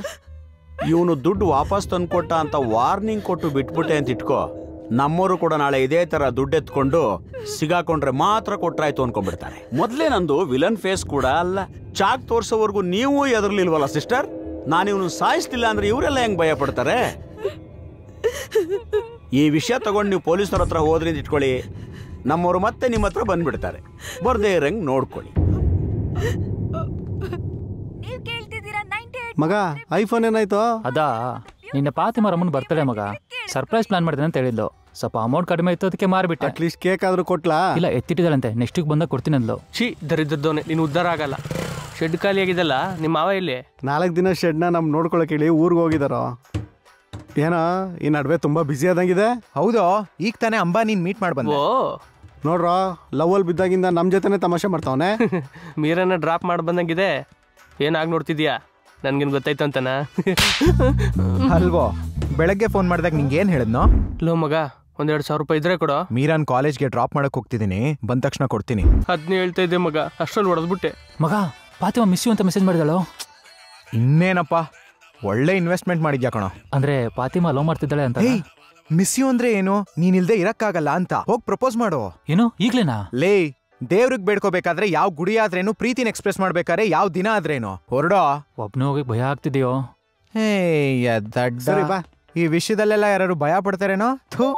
ಇವನು ದುಡ್ಡು ವಾಪಸ್ ತಂದ್ಕೊಟ್ಟ ಅಂತ ವಾರ್ನಿಂಗ್ ಕೊಟ್ಟು ಬಿಟ್ಬಿಟ್ಟೆ ಅಂತ ಇಟ್ಕೋ. ನಮ್ಮವರು ಕೂಡ ನಾಳೆ ಇದೇ ತರ ದುಡ್ಡು ಎತ್ಕೊಂಡು ಸಿಗಾಕೊಂಡ್ರೆ ಮಾತ್ರ ಕೊಟ್ರಾಯ್ತು ಅನ್ಕೊಂಡ್ಬಿಡ್ತಾರೆ ಮೊದಲೇ ನಂದು ವಿಲನ್ ಫೇಸ್ ಕೂಡ ಅಲ್ಲ. ಚಾಕ್ ತೋರ್ಸೋವರೆಗೂ ನೀವು ಎದುರ್ಲಿಲ್ವಲ್ಲ ಸಿಸ್ಟರ್? ನಾನು ಇವನು ಸಾಯಿಸ್ತಿಲ್ಲ ಅಂದ್ರೆ ಇವರೆಲ್ಲ ಹೆಂಗ್ ಭಯ ಪಡ್ತಾರೆ? ಈ ವಿಷಯ ತಗೊಂಡು ನೀವು ಪೊಲೀಸರ ಹತ್ರ ಹೋದ್ರಿಂದ ಇಟ್ಕೊಳ್ಳಿ. ನಮ್ಮವರು ಮತ್ತೆ ನಿಮ್ಮ ಹತ್ರ ಬಂದ್ಬಿಡ್ತಾರೆ. ಬರ್ದೇ ಇರಂಗ್ ನೋಡ್ಕೊಳ್ಳಿ. ಮಗ ಐಫೋನ್ ಏನಾಯ್ತು? ಅದಾ? ನಿನ್ನೆ ಪಾತಿ ಮರಮ್ಮನ್ ಬರ್ತಡೆ ಮಗ. ಸರ್ಪ್ರೈಸ್ ಪ್ಲಾನ್ ಮಾಡಿದೆ ಅಂತ ಹೇಳಿದ್ಲು. ಸ್ವಲ್ಪ ಅಮೌಂಟ್ ಕಡಿಮೆ ಇತ್ತು ಅದಕ್ಕೆ ಮಾರ್ಬಿಟ್ಟೆ. ಅಟ್ಲೀಸ್ಟ್ ಕೇಕ್ ಆದ್ರೂ ಕೊಟ್ಲಾ? ಇಲ್ಲ ಎತ್ತಿಟ್ಟಿದ್ದಾಳಂತೆ. ನೆಕ್ಸ್ಟ್ ಬಂದಾಗ ಕೊಡ್ತೀನಿ ಅಂದ್ಲು. ಛೀ ದರಿದ್ರದ್ದೋನೆ ನೀನು ಉದ್ದಾರ ಆಗಲ್ಲ. ಶೆಡ್ ಖಾಲಿ ಆಗಿದಲ್ಲ ನಿಮ್ಮ ಮಾವ ಇಲ್ಲಿ ನಾಲ್ಕು ದಿನ ಶೆಡ್ನ ನಮ್ ನೋಡ್ಕೊಳಕ್ ಹೇಳಿ ಊರಿಗೆ ಹೋಗಿದಾರೋ? ಏನೋ ಈ ನಡುವೆ ತುಂಬಾ ಬ್ಯುಸಿ ಆದಂಗಿದೆ. ಹೌದೋ ಈಗ ತಾನೇ ಅಂಬಾನಿನ್ ಮೀಟ್ ಮಾಡಿ ಬಂದೆ ನೋಡ್ರೋ ಅಲ್ಲಿ ಬಿದ್ದಾಗಿಂದ ನಮ್ಮ ಜೊತೆನೆ ತಮಾಷೆ ಮಾಡ್ತಾವನೆ? [LAUGHS] ಮೀರನ್ನ ಡ್ರಾಪ್ ಮಾಡಿ ಬಂದಂಗಿದೆ. ಏನಾಗಿ ನೋಡ್ತಿದ್ಯಾ? ನನ್ಗೇನು ಗೊತ್ತಾಯ್ತು ಅಂತನ? [LAUGHS] ಅಲ್ವೋ ಬೆಳಗ್ಗೆ ಫೋನ್ ಮಾಡಿದಾಗ ನಿಂಗೆ ಏನ್ ಹೇಳಿದ್ನೋ? ಲೋ ಮಗ ಒಂದೆರಡು ಸಾವಿರ ರೂಪಾಯಿ ಇದ್ರೆ ಕೊಡೋ. ಮೀರಾನ್ ಕಾಲೇಜ್ಗೆ ಡ್ರಾಪ್ ಮಾಡಕ್ ಹೋಗ್ತಿದ್ದೀನಿ ಬಂದ ತಕ್ಷಣ ಕೊಡ್ತೀನಿ. ಅದ್ನ ಹೇಳ್ತಾ ಇದ್ದೆ ಮಗ ಅಷ್ಟ್ರಲ್ಲಿ ಹೊಡೆದ್ಬಿಟ್ಟೆ ಮಗ ಪಾತಿವ ಮಿಸ್ ಯು ಅಂತ ಮೆಸೇಜ್ ಮಾಡಿದಳು? ಇನ್ನೇನಪ್ಪ ಒಳ್ಳೆ ಇನ್ವೆಸ್ಟ್ಮೆಂಟ್ ಮಾಡಿದ್ಯಾ ಕಣೋ? ಅಂದ್ರೆ ಪಾತಿಮಾ ಲವ್ ಮಾಡ್ತಿದ್ದಾಳೆ ಅಂತ. ಹೇಯ್ ಮಿಸ್ ಯು ಅಂದ್ರೆ ಏನು? ನೀನಿಲ್ದೆ ಇರಕ್ಕಾಗಲ್ಲ ಅಂತ. ಹೋಗ್ ಪ್ರಪೋಸ್ ಮಾಡು. ಏನು? ಈಗ್ಲೇನಾ? ಲೇ ದೇವ್ರಿಗೆ ಬೇಡ್ಕೋಬೇಕಾದ್ರೆ ಯಾವ ಗುಡಿ ಆದ್ರೇನು ಪ್ರೀತಿನ ಎಕ್ಸ್ಪ್ರೆಸ್ ಮಾಡ್ಬೇಕಾದ್ರೆ ಯಾವ ದಿನ ಆದ್ರೇನು? ಹೊರಡೋ. ಒಬ್ನೇ ಹೋಗಿ ಭಯ ಆಗ್ತಿದೆಯೋ? ಹೇ ದಡ್ಡ. ಸರಿ, ಬಾ. ಈ ವಿಷಯದಲ್ಲೆಲ್ಲ ಯಾರು ಭಯ ಪಡ್ತಾರೇನೋ? ಥೂ.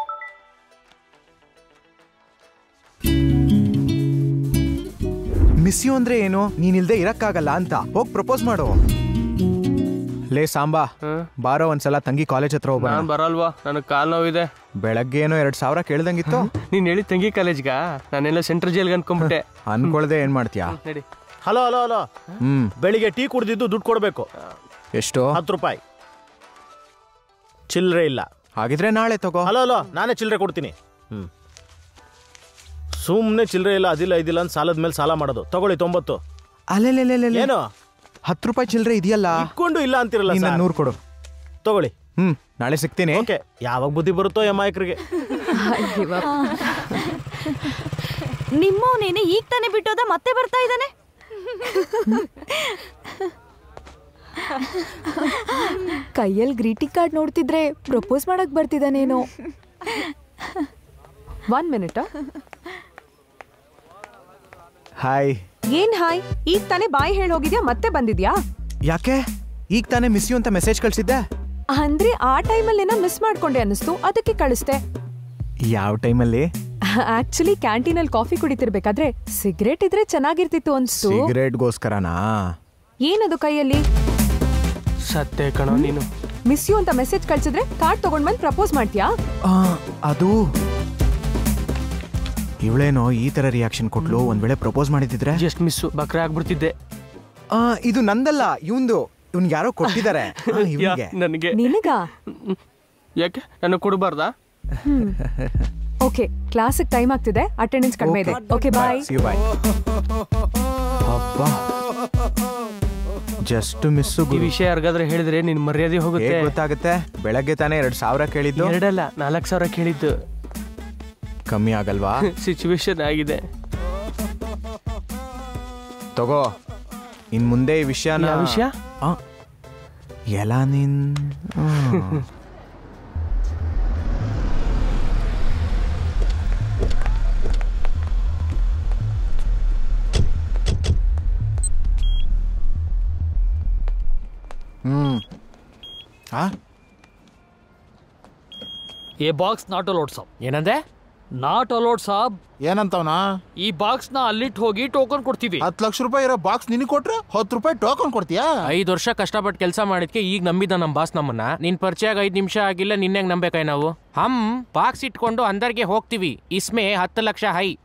ಮಿಸ್ ಯು ಅಂದ್ರೆ ಏನು? ನೀನಿಲ್ದೆ ಇರಕ್ಕಾಗಲ್ಲ ಅಂತ. ಹೋಗ್ ಪ್ರಪೋಸ್ ಮಾಡು. ಲೇ ಸಾಂಬಾ ಬಾರೋ ಒಂದ್ಸಲ ತಂಗಿ ಕಾಲೇಜ್ ಹತ್ರ ಹೋಗೋಣ ನಾನು ಬರಲ್ವಾ? ನನಗೆ ಕಾಲ್ ನೋವಿದೆ. ಬೆಳಗ್ಗೆ ಏನೋ ಎರಡ್ ಸಾವಿರ ಕೇಳ್ದಂಗಿತ್ತು. ನೀನ್ ಹೇಳಿ ತಂಗಿ ಕಾಲೇಜ್ಗ ನಾನೆಲ್ಲ ಸೆಂಟ್ರಲ್ ಜೈಲ್ಗೆ ಅನ್ಕೊಂಡ್ಬಿಟ್ಟೆ [LAUGHS] ಅನ್ಕೊಳ್ದೆ ಏನ್ ಮಾಡ್ತೀಯಾ? ನಡಿ. Hello hello hello. ಹ್ಮ್. ಬೆಳಿಗ್ಗೆ ಟೀ ಕುಡ್ದಿದ್ದು ದುಡ್ಡು ಕೊಡಬೇಕು. ಎಷ್ಟು? ಹತ್ತು ರೂಪಾಯಿ. ಚಿಲ್ಲರೆ ಇಲ್ಲ. ಹಾಗಿದ್ರೆ ನಾಳೆ ತಗೋ. ಹಲೋ ಹಲೋ ನಾನೇ ಚಿಲ್ಲರೆ ಕೊಡ್ತೀನಿ. ಹ್ಮ್. ಸುಮ್ಮನೆ ಚಿಲ್ಲರೆ ಇಲ್ಲ ಅದಿಲ್ಲ ಇದಿಲ್ಲ ಅಂತ ಸಾಲದ ಮೇಲೆ ಸಾಲ ಮಾಡೋದು. ತಗೊಳ್ಳಿ ತೊಂಬತ್ತು. ಅಲ್ಲೇ. ಏನು? ಹತ್ತು ರೂಪಾಯಿ ಚಿಲ್ಲರೆ ಇದೆಯಲ್ಲ? ಇಟ್ಕೊಂಡು ಇಲ್ಲ ಅಂತಿರಲ್ಲ ಇನ್ನ ಸರ್. ನೂರು ಕೊಡು. ತಗೊಳ್ಳಿ. ಹ್ಮ್ ನಾಳೆ ಸಿಗ್ತೀನಿ. ಓಕೆ ಯಾವಾಗ ಬುದ್ಧಿ ಬರುತ್ತೋ ಎಮಾಯಕರಿಗೆ ನಿಮ್ಮವನೇನೆ ಈಗ ತಾನೇ ಬಿಟ್ಟೋದ ಮತ್ತೆ ಬರ್ತಾ ಇದ್ದಾನೆ? ಕೈಯಲ್ಲಿ ಗ್ರೀಟಿಂಗ್ ಕಾರ್ಡ್ ನೋಡ್ತಿದ್ರೆ ಪ್ರಪೋಸ್ ಮಾಡಕ್ ಬರ್ತಿದ್ದಾನೇನೋ. ಒನ್ ಮಿನಿಟ್ ಹಾಯ್ ಏನ್ ಹಾಯ್? ಈಗ ತಾನೇ ಬಾಯಿ ಹೇಳಿ ಹೋಗಿದ್ಯಾ? ಮತ್ತೆ ಬಂದಿದ್ಯಾ? ಯಾಕೆ? ಈಗ ತಾನೇ ಮಿಸ್ ಯು ಅಂತ ಮೆಸೇಜ್ ಕಳ್ಸಿದ್ದೆ? ಅಂದ್ರೆ ಆ ಟೈಮಲ್ಲಿ ಏನೋ ಮಿಸ್ ಮಾಡ್ಕೊಂಡೆ ಅನ್ನಿಸ್ತು. ಅದಕ್ಕೆ ಕಳಿಸ್ದೆ. ಯಾವ ಟೈಮಲ್ಲಿ? ಆಕ್ಚುಲಿ ಕ್ಯಾಂಟೀನ್ ಅಲ್ಲಿ ಕಾಫಿ ಕುಡಿತಿರ್ಬೇಕಾದ್ರೆ ಸಿಗರೇಟ್ ಇದ್ರೆ ಚೆನ್ನಾಗಿರ್ತಿತ್ತು ಅನ್ಸ್ತು. ಸಿಗರೇಟ್ಗೋಸ್ಕರನಾ? ಏನದು ಕೈಯಲ್ಲಿ? ಸತ್ಯ ಕಣೋ ನೀನು. ಮಿಸ್ ಯು ಅಂತ ಮೆಸೇಜ್ ಕಳ್ಸಿದ್ರೆ ಕಾರ್ಡ್ ತಗೊಂಡ್ ಬಂದು ಪ್ರಪೋಸ್ ಮಾಡ್ತೀಯಾ? ಆ, ಅದು ಇವಳೇನೋ ಈ ತರ ರಿಯಾಕ್ಷನ್ ಕೊಟ್ಲು ಒಂದ್ ವೇಳೆ ಪ್ರಪೋಸ್ ಮಾಡಿದ್ರೆ ಜಸ್ಟ್ ಮಿಸ್ ಬಕ್ರೆ ಆಗ್ಬಿಡ್ತಿದ್ದೆ. ಆ, ಇದು ನಂದಲ್ಲ ಇವಂದು ಇವ್ನ್ ಯಾರೋ ಕೊಟ್ಟಿದ್ದಾರೆ. [LAUGHS] ನನಗೆ. ನಿನಗ? ಯಾಕೆ? ನನಗೆ ಕೊಡಬಾರ್ದಾ? ಓಕೆ ಕ್ಲಾಸಿಗೆ ಟೈಮ್ ಆಗ್ತಿದೆ. ಅಟೆಂಡೆನ್ಸ್ ಕಡಿಮೆ ಇದೆ. Okay bye you bye. ಅಬ್ಬಾ ಜಸ್ಟ್ ಮಿಸ್ ಈ ವಿಷಯ ಯಾರಿಗಾದ್ರೆ ಹೇಳಿದ್ರೆ ನಿನ್ ಮರ್ಯಾದೆ ಹೋಗುತ್ತೆ. ಗೊತ್ತಾಗುತ್ತೆ? ಬೆಳಗ್ಗೆ ತಾನೇ ಎರಡ್ ಸಾವಿರ ಕೇಳಿದ್ದು. ಎರಡಲ್ಲ ನಾಲ್ಕು ಸಾವಿರ ಕೇಳಿದ್ದು. ಕಮ್ಮಿ ಆಗಲ್ವಾ? [LAUGHS] ಸಿಚುವೇಶನ್ ಆಗಿದೆ. ತಗೋ ಇನ್ ಮುಂದೆ ಈ ವಿಷಯನ ಯಾವ ವಿಷಯ? ಆ, ಎಲ್ಲ ನಿನ್ ಹ್ಮ್. ಆ? ಎ ಬಾಕ್ಸ್ ನಾಟ್ ಅಲೋಡ್ ಸಾಬ್ ಏನಂದೆ? ನಾಟ್ ಅಲೋಡ್ ಸಾಬ್. ಏನಂತವನ? ಈ ಬಾಕ್ಸ್ನ ಅಲ್ಲಿಟ್ ಹೋಗಿ ಟೋಕನ್ ಕೊಡ್ತೀವಿ. ಹತ್ತು ಲಕ್ಷ ರೂಪಾಯಿ ಇರೋ ಬಾಕ್ಸ್ ನಿನಗೆ ಕೊಟ್ರೆ ಹತ್ತು ರೂಪಾಯಿ ಟೋಕನ್ ಕೊಡ್ತೀಯಾ? ಐದು ವರ್ಷ ಕಷ್ಟಪಟ್ಟು ಕೆಲಸ ಮಾಡಿದ್ಕೆ ಈಗ ನಂಬಿದ ನಮ್ಮ ಬಾಸ್ ನಮ್ಮನ್ನ. ನಿನ್ ಪರಿಚಯ ಐದು ನಿಮಿಷ ಆಗಿಲ್ಲ ನಿನ್ನೆ ನಂಬೇಕಾಯ್ ನಾವು ಹಮ್ ಬಾಕ್ಸ್ ಇಟ್ಕೊಂಡು ಅಂದರ್ಗೆ ಹೋಗ್ತೀವಿ. ಇಸ್ಮೆ ಹತ್ತು ಲಕ್ಷ ಹೈ.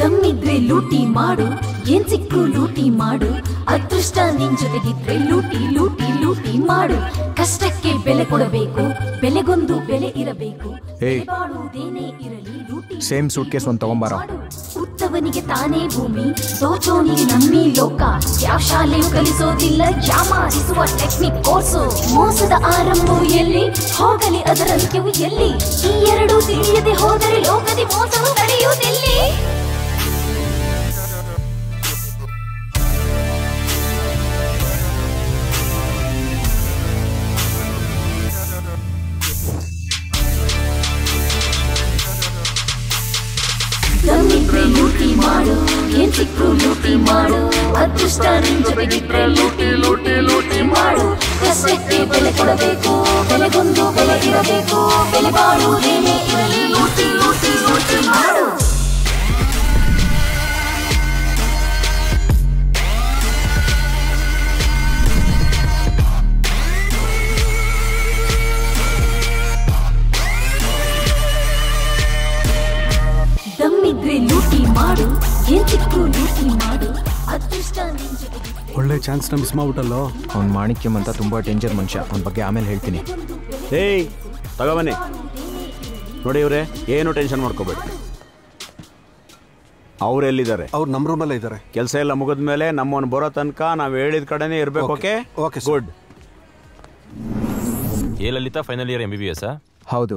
ದಮ್ಮಿದ್ರೆ ಲೂಟಿ ಮಾಡು ಏನ್ ಸಿಕ್ಕು ಲೂಟಿ ಮಾಡು. ಅದೃಷ್ಟ ನಿನ್ ಜೊತೆಗಿದ್ರೆ ಲೂಟಿ ಲೂಟಿ ಲೂಟಿ ಮಾಡು. ಕಷ್ಟಕ್ಕೆ ಬೆಲೆ ಕೊಡಬೇಕು ಬೆಲೆಗೊಂದು ಬೆಲೆ ಇರಬೇಕು. ಬಾಳುವುದೇನೇ ಇರಲಿ ಲೂಟಿ ಸೇಮ್ ಸೂಟ್ ಕೇಸ್ ಒಂದು ತಗೊಂಬಾರ. ಉತ್ತವನಿಗೆ ತಾನೇ ಭೂಮಿ ದೋಚೋನಿಗೆ ನಮ್ಮಿ ಲೋಕ. ಯಾವ ಶಾಲೆಯು ಕಲಿಸೋದಿಲ್ಲ ಯಾಮಾರಿಸುವ ಟೆಕ್ನಿಕ್ ಕೋರ್ಸು ಮೋಸದ ಆರಂಭ ಎಲ್ಲಿ ಹೋಗಲಿ ಅದರ ಅಂತ್ಯವು ಎಲ್ಲಿ? ಈ ಎರಡು ತಿಳಿಯದೆ ಹೋದರೆ ಲೋಕದಿ ಮೋಸವು ತಡೆಯುವುದೆಲ್ಲಿ ಚಿಕ್ಕು ಲೂಟಿ ಮಾಡು ಅದೃಷ್ಟ ನಿನ್ ಜೊತೆಗಿದ್ರೆ ಲೂಟಿ ಲೂಟಿ ಲೂಟಿ ಮಾಡು ಕಷ್ಟಕ್ಕೆ ಬೆಲೆ ಕೊಡಬೇಕು ಬೆಲೆಗೊಂದು ಬೆಲೆ ಇರಬೇಕು ಬೆಲೆ ಬಾಳುವುದೇನೇ ಇರಲಿ ಲೂಟಿ ಲೂಟಿ ಲೂಟಿ ಮಾಡು ಒಳ್ಳೆ ಚಾನ್ಸ್ನ ಮಿಸ್ ಮಾಡ್ಬಿಟ್ಟಲ್ಲೋ ಅವ್ನು ಮಾಣಿಕ್ಯಂ ಅಂತ ತುಂಬ ಡೇಂಜರ್ ಮನುಷ್ಯ. ಅವನ ಬಗ್ಗೆ ಆಮೇಲೆ ಹೇಳ್ತೀನಿ. ಏಯ್ ತಗೋಬನ್ನಿ ನೋಡಿ ಇವ್ರೆ ಏನು ಟೆನ್ಷನ್ ಮಾಡ್ಕೋಬೇಡಿ. ಅವ್ರು ಎಲ್ಲಿದ್ದಾರೆ? ಅವ್ರು ನಮ್ಮ ರೂಮಲ್ಲೇ ಇದ್ದಾರೆ. ಕೆಲಸ ಎಲ್ಲ ಮುಗಿದ ಮೇಲೆ ನಮ್ಮನ್ನು ಬರೋ ತನಕ ನಾವು ಹೇಳಿದ ಕಡೆನೇ ಇರಬೇಕು ಓಕೆ ಓಕೆ ಗುಡ್ ಏ Lalitha final year M B B S ಹೌದು.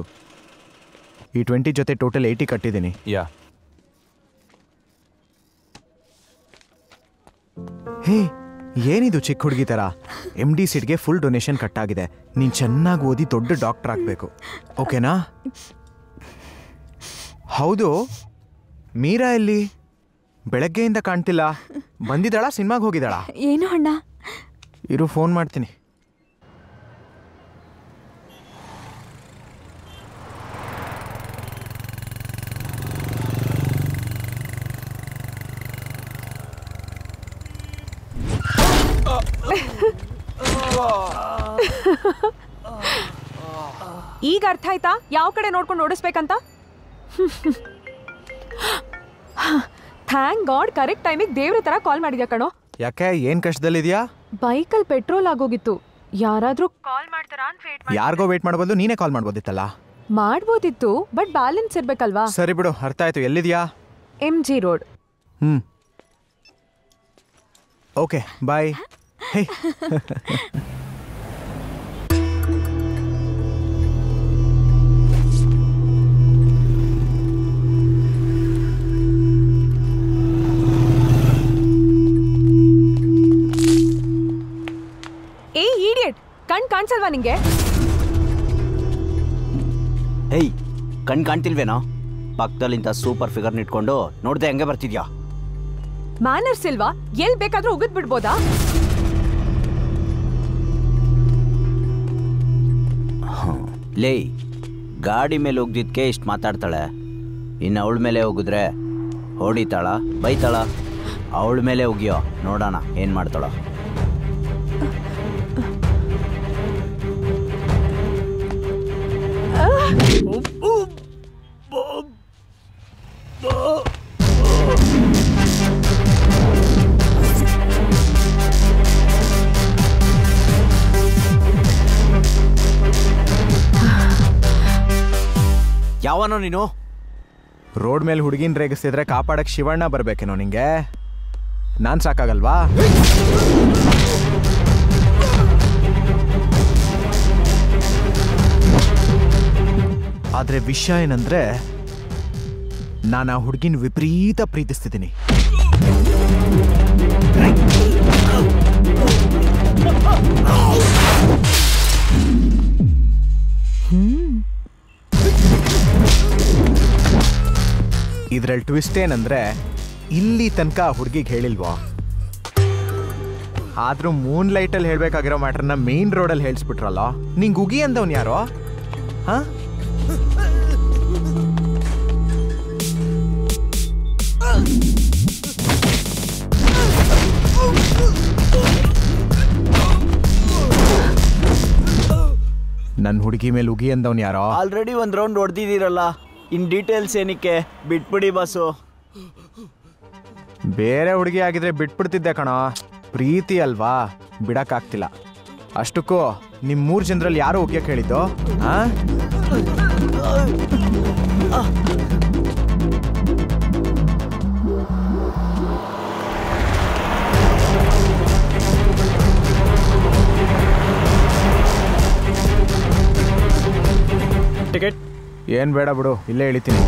ಈ ಟ್ವೆಂಟಿ ಜೊತೆ ಟೋಟಲ್ ಏಯ್ಟಿ ಕಟ್ಟಿದ್ದೀನಿ. ಯಾ. ಹೇ ಏನಿದು ಚಿಕ್ಕ ಹುಡುಗಿ ಥರ ಎಂ ಡಿ ಸಿಟ್ಗೆ ಫುಲ್ ಡೊನೇಷನ್ ಕಟ್ಟಾಗಿದೆ. ನೀನು ಚೆನ್ನಾಗಿ ಓದಿ ದೊಡ್ಡ ಡಾಕ್ಟರ್ ಆಗಬೇಕು. ಓಕೆನಾ ಹೌದು. ಮೀರಾ ಎಲ್ಲಿ? ಬೆಳಗ್ಗೆಯಿಂದ ಕಾಣ್ತಿಲ್ಲ. ಬಂದಿದ್ದಾಳ? ಸಿನಿಮಾಗೆ ಹೋಗಿದ್ದಾಳ? ಏನು ಅಣ್ಣ? ಇರು ಫೋನ್ ಮಾಡ್ತೀನಿ. ಈಗ ಅರ್ಥ ಆಯ್ತಾ? ಯಾವ ಕಡೆ ನೋಡ್ಕೊಂಡು ಓಡಿಸ್ಬೇಕಂತ? ಥ್ಯಾಂಕ್ ಗಾಡ್ ಕರೆಕ್ಟ್ ಟೈಮಿಗೆ ದೇವ್ರ ತರ ಕಾಲ್ ಮಾಡಿದ್ಯಾ ಕಣೋ. ಯಾಕೆ ಏನು ಕಷ್ಟದಲ್ಲಿದೆಯಾ? ಬೈಕಲ್ ಪೆಟ್ರೋಲ್ ಆಗೋಗಿತ್ತು. ಯಾರಾದ್ರೂ ಕಾಲ್ ಮಾಡ್ತಾರಾ ಅಂತ ವೇಟ್ ಯಾರಿಗೋ ವೇಟ್ ಮಾಡಬಹುದು ನೀನೇ ಕಾಲ್ ಮಾಡ್ಬೋದಿತ್ತಲ್ಲ? ಮಾಡ್ಬೋದಿತ್ತು ಬಟ್ ಬ್ಯಾಲೆನ್ಸ್ ಇರ್ಬೇಕಲ್ವಾ? ಸರಿ ಬಿಡು ಅರ್ಥ ಆಯ್ತು. ಎಲ್ಲಿದ್ಯಾ? ಎಂ ಜಿ ರೋಡ್ ಹ್ಮ್. ಓಕೆ ಬಾಯ್ [LAUGHS] ಕಣ್ ಕಾಣಿಸಲ್ವಾ ನಿಂಗೆ? ಹೇಯ್ ಕಣ್ ಕಾಣ್ತಿಲ್ವೇನೋ? ಪಕ್ಕದಲ್ಲಿಂತ ಸೂಪರ್ ಫಿಗರ್ ಇಟ್ಕೊಂಡು ನೋಡ್ದೆ ಹಂಗೆ ಬರ್ತಿದ್ಯಾ? ಮ್ಯಾನರ್ಸ್ ಇಲ್ವಾ? ಎಲ್ಲಿ ಬೇಕಾದ್ರೂ ಉಗಿದ್ ಬಿಡ್ಬೋದಾ? ಲೇ ಗಾಡಿ ಮೇಲೆ ಹೋಗ್ದಿದ್ಕೆ ಇಷ್ಟು ಮಾತಾಡ್ತಾಳೆ. ಇನ್ನು ಅವಳ ಮೇಲೆ ಹೋಗಿದ್ರೆ ಹೊಡಿತಾಳ ಬೈತಾಳ? ಅವಳ ಮೇಲೆ ಹೋಗ್ಯೋ ನೋಡೋಣ ಏನು ಮಾಡ್ತಾಳ. ಯಾವನೋ ನೀನು? ರೋಡ್ ಮೇಲೆ ಹುಡುಗಿನ ರೇಗಿಸ್ತಿದ್ರೆ ಕಾಪಾಡಕ್ಕೆ ಶಿವಣ್ಣ ಬರ್ಬೇಕೇನೋ ನಿಂಗೆ? ನಾನ್ ಸಾಕಾಗಲ್ವಾ? ಆದ್ರೆ ವಿಷಯ ಏನಂದ್ರೆ, ನಾನು ಆ ಹುಡುಗಿನ ವಿಪರೀತ ಪ್ರೀತಿಸ್ತಿದ್ದೀನಿ. ಇದ್ರಲ್ಲಿ ಟ್ವಿಸ್ಟ್ ಏನಂದ್ರೆ, ಇಲ್ಲಿ ತನಕ ಆ ಹುಡುಗಿಗೆ ಹೇಳಿಲ್ವಾ? ಆದ್ರೂ ಮೂನ್ ಲೈಟಲ್ಲಿ ಹೇಳ್ಬೇಕಾಗಿರೋ ಮ್ಯಾಟ್ರನ್ನ ಮೇನ್ ರೋಡಲ್ಲಿ ಹೇಳಿಸ್ಬಿಟ್ರಲ್ಲ? ನಿಂಗೆ ಉಗಿ ಅಂದವನ್ ಯಾರೋ? ಹಾ? ನನ್ನ ಹುಡುಗಿ ಮೇಲೆ ಉಗಿ ಅಂದವ್ನು ಯಾರೋ? ಆಲ್ರೆಡಿ ಒಂದು ರೌಂಡ್ ಹೊಡೆದಿದ್ದೀರಲ್ಲ. ಇನ್ ಡೀಟೇಲ್ಸ್ ಏನಕ್ಕೆ? ಬಿಟ್ಬಿಡಿ ಬಸ್ಸು. ಬೇರೆ ಹುಡುಗಿ ಆಗಿದ್ರೆ ಬಿಟ್ಬಿಡ್ತಿದ್ದೆ ಕಣೋ. ಪ್ರೀತಿ ಅಲ್ವಾ? ಬಿಡಕ್ಕಾಗ್ತಿಲ್ಲ. ಅಷ್ಟಕ್ಕೂ ನಿಮ್ಮ ಮೂರು ಜನರಲ್ಲಿ ಯಾರು ಉಗಿಯಕ್ಕೆ ಹೇಳಿದ್ದು? ಆ? ಟಿಕೆಟ್ ಏನು ಬೇಡ ಬಿಡು, ಇಲ್ಲೇ ಇಳಿತೀನಿ.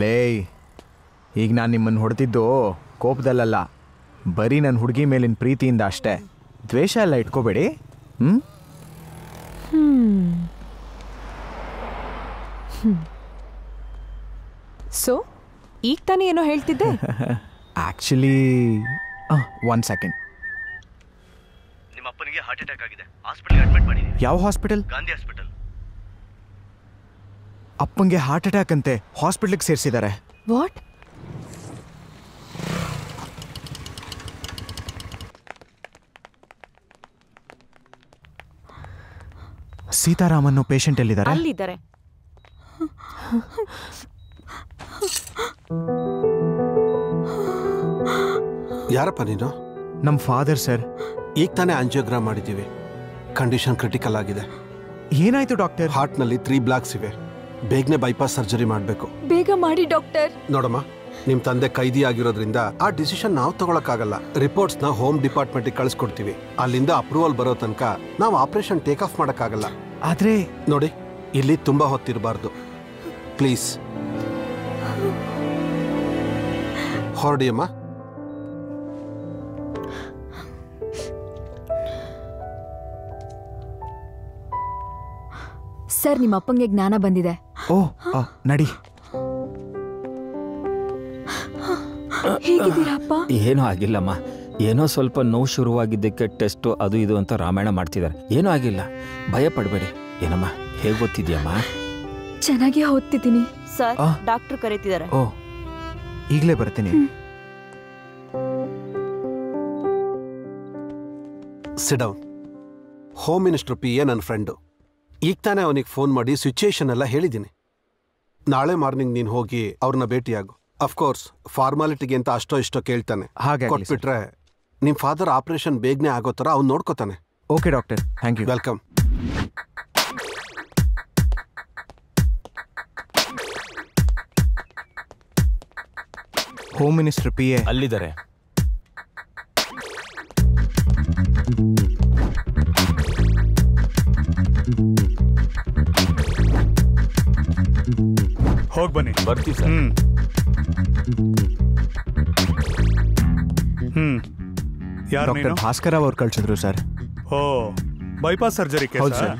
ಲೇಯ್, ಈಗ ನಾನು ನಿಮ್ಮನ್ನು ಹೊಡೆದಿದ್ದು ಕೋಪದಲ್ಲಲ್ಲ. ಬರೀ ನನ್ನ ಹುಡುಗಿ ಮೇಲಿನ ಪ್ರೀತಿಯಿಂದ ಅಷ್ಟೇ. ದ್ವೇಷ ಎಲ್ಲ ಇಟ್ಕೋಬೇಡಿ ಹ್ಞೂ ಸೊ ಈಗ ತಾನೇ ಏನೋ ಹೇಳ್ತಿದ್ದೆ? ಆಕ್ಚುಲಿ ಒನ್ ಸೆಕೆಂಡ್ ನಿಮ್ಮ ಅಪ್ಪನಿಗೆ ಹಾರ್ಟ್ ಅಟ್ಯಾಕ್ ಆಗಿದೆ. ಹಾಸ್ಪಿಟಲ್ ಅಡ್ಮಿಟ್ ಮಾಡಿದ್ದೀನಿ ಯಾವ ಹಾಸ್ಪಿಟಲ್ ಗಾಂಧಿ ಹಾಸ್ಪಿಟಲ್ ಅಪ್ಪಂಗೆ ಹಾರ್ಟ್ ಅಟ್ಯಾಕ್ ಅಂತೆ. ಹಾಸ್ಪಿಟ್ಲಿಗೆ ಸೇರಿಸಿದ್ದಾರೆ. ವಾಟ್ ಸೀತಾರಾಮನ್ನು ಪೇಷಂಟ್ ಎಲ್ಲಿದ್ದಾರೆ ಅಲ್ಲಿದ್ದಾರೆ. ಯಾರಪ್ಪ ನೀನು? ನಮ್ಮ ಫಾದರ್ ಸರ್ ಈಗ ತಾನೇ ಆಂಜಿಯೋಗ್ರಾಮ್ ಮಾಡಿದ್ದೀವಿ. ಕಂಡೀಷನ್ ಕ್ರಿಟಿಕಲ್ ಆಗಿದೆ. ಏನಾಯ್ತು ಡಾಕ್ಟರ್? ಹಾರ್ಟ್ನಲ್ಲಿ ತ್ರೀ ಬ್ಲಾಕ್ಸ್ ಇವೆ. ಬೇಗನೆ ಬೈಪಾಸ್ ಸರ್ಜರಿ ಮಾಡಬೇಕು. ಬೇಗ ಮಾಡಿ ಡಾಕ್ಟರ್. ನೋಡಮ್ಮ ನಿಮ್ಮ ತಂದೆ ಕೈದಿ ಆಗಿರೋದ್ರಿಂದ ಆ ಡಿಸಿಷನ್ ನಾವು ತಗೊಳಕ್ಕಾಗಲ್ಲ. ರಿಪೋರ್ಟ್ಸ್ನ ಹೋಮ್ ಡಿಪಾರ್ಟ್ಮೆಂಟಿಗೆ ಕಳಿಸ್ಕೊಡ್ತೀವಿ. ಅಲ್ಲಿಂದ ಅಪ್ರೂವಲ್ ಬರೋ ತನಕ ನಾವು ಆಪರೇಷನ್ ಟೇಕ್ ಆಫ್ ಮಾಡೋಕ್ಕಾಗಲ್ಲ. ಆದ್ರೆ ನೋಡಿ ಇಲ್ಲಿ ತುಂಬಾ ಹೊತ್ತಿರಬಾರ್ದು. ಪ್ಲೀಸ್. ಹೊರಡಿಯಮ್ಮ. ಸರ್ ನಿಮ್ಮ ಅಪ್ಪಂಗೆ ಜ್ಞಾನ ಬಂದಿದೆ. ಓ ನಡಿ. ಹೇಗಿದ್ದೀರಾ ಅಪ್ಪ ಏನೂ ಆಗಿಲ್ಲಮ್ಮ. ಏನೋ ಸ್ವಲ್ಪ ನೋವು ಶುರುವಾಗಿದ್ದಕ್ಕೆ ಟೆಸ್ಟು ಅದು ಇದು ಅಂತ ರಾಮಾಯಣ ಮಾಡ್ತಿದ್ದಾರೆ. ಏನೂ ಆಗಿಲ್ಲ. ಭಯ ಪಡಬೇಡಿ. ಏನಮ್ಮ ಹೇಗೆ ಗೊತ್ತಿದ್ಯಮ್ಮ ಚೆನ್ನಾಗಿ ಓದ್ತಿದ್ದೀನಿ. ಸರ್ ಆ. ಡಾಕ್ಟರ್ ಕರೀತಿದ್ದಾರೆ. ಓ ಈಗಲೇ ಬರ್ತೀನಿ. Sit down home minister P A ನನ್ನ ಫ್ರೆಂಡು ಈಗ ತಾನೇ ಅವನಿಗೆ ಫೋನ್ ಮಾಡಿ ಸಿಚುಯೇಷನ್ ಎಲ್ಲ ಹೇಳಿದ್ದೀನಿ. ನಾಳೆ ಮಾರ್ನಿಂಗ್ ನೀನು ಹೋಗಿ ಅವ್ರನ್ನ ಭೇಟಿಯಾಗು. ಅಫ್ಕೋರ್ಸ್ ಫಾರ್ಮಾಲಿಟಿಗೆ ಅಂತ ಅಷ್ಟೋ ಇಷ್ಟೋ ಕೇಳ್ತಾನೆ. ಹಾಗೆ ಕೊಟ್ಬಿಟ್ರೆ ನಿಮ್ಮ ಫಾದರ್ ಆಪರೇಷನ್ ಬೇಗನೆ ಆಗೋ ಥರ ಅವ್ನು ನೋಡ್ಕೋತಾನೆ. Okay doctor thank you welcome home minister P A ಅಲ್ಲಿದ್ದಾರೆ. ಹೋಗಿ ಬನ್ನಿ. ಬರ್ತೀವಿ ಸರ್. ಹ್ಮ್. ಯಾರು ಡಾಕ್ಟರ್ ನೀನು? ಭಾಸ್ಕರ್ ಅವ್ರು ಕಳ್ಸಿದ್ರು ಸರ್. ಓ ಬೈಪಾಸ್ ಸರ್ಜರಿ ಹೌದು ಸರ್.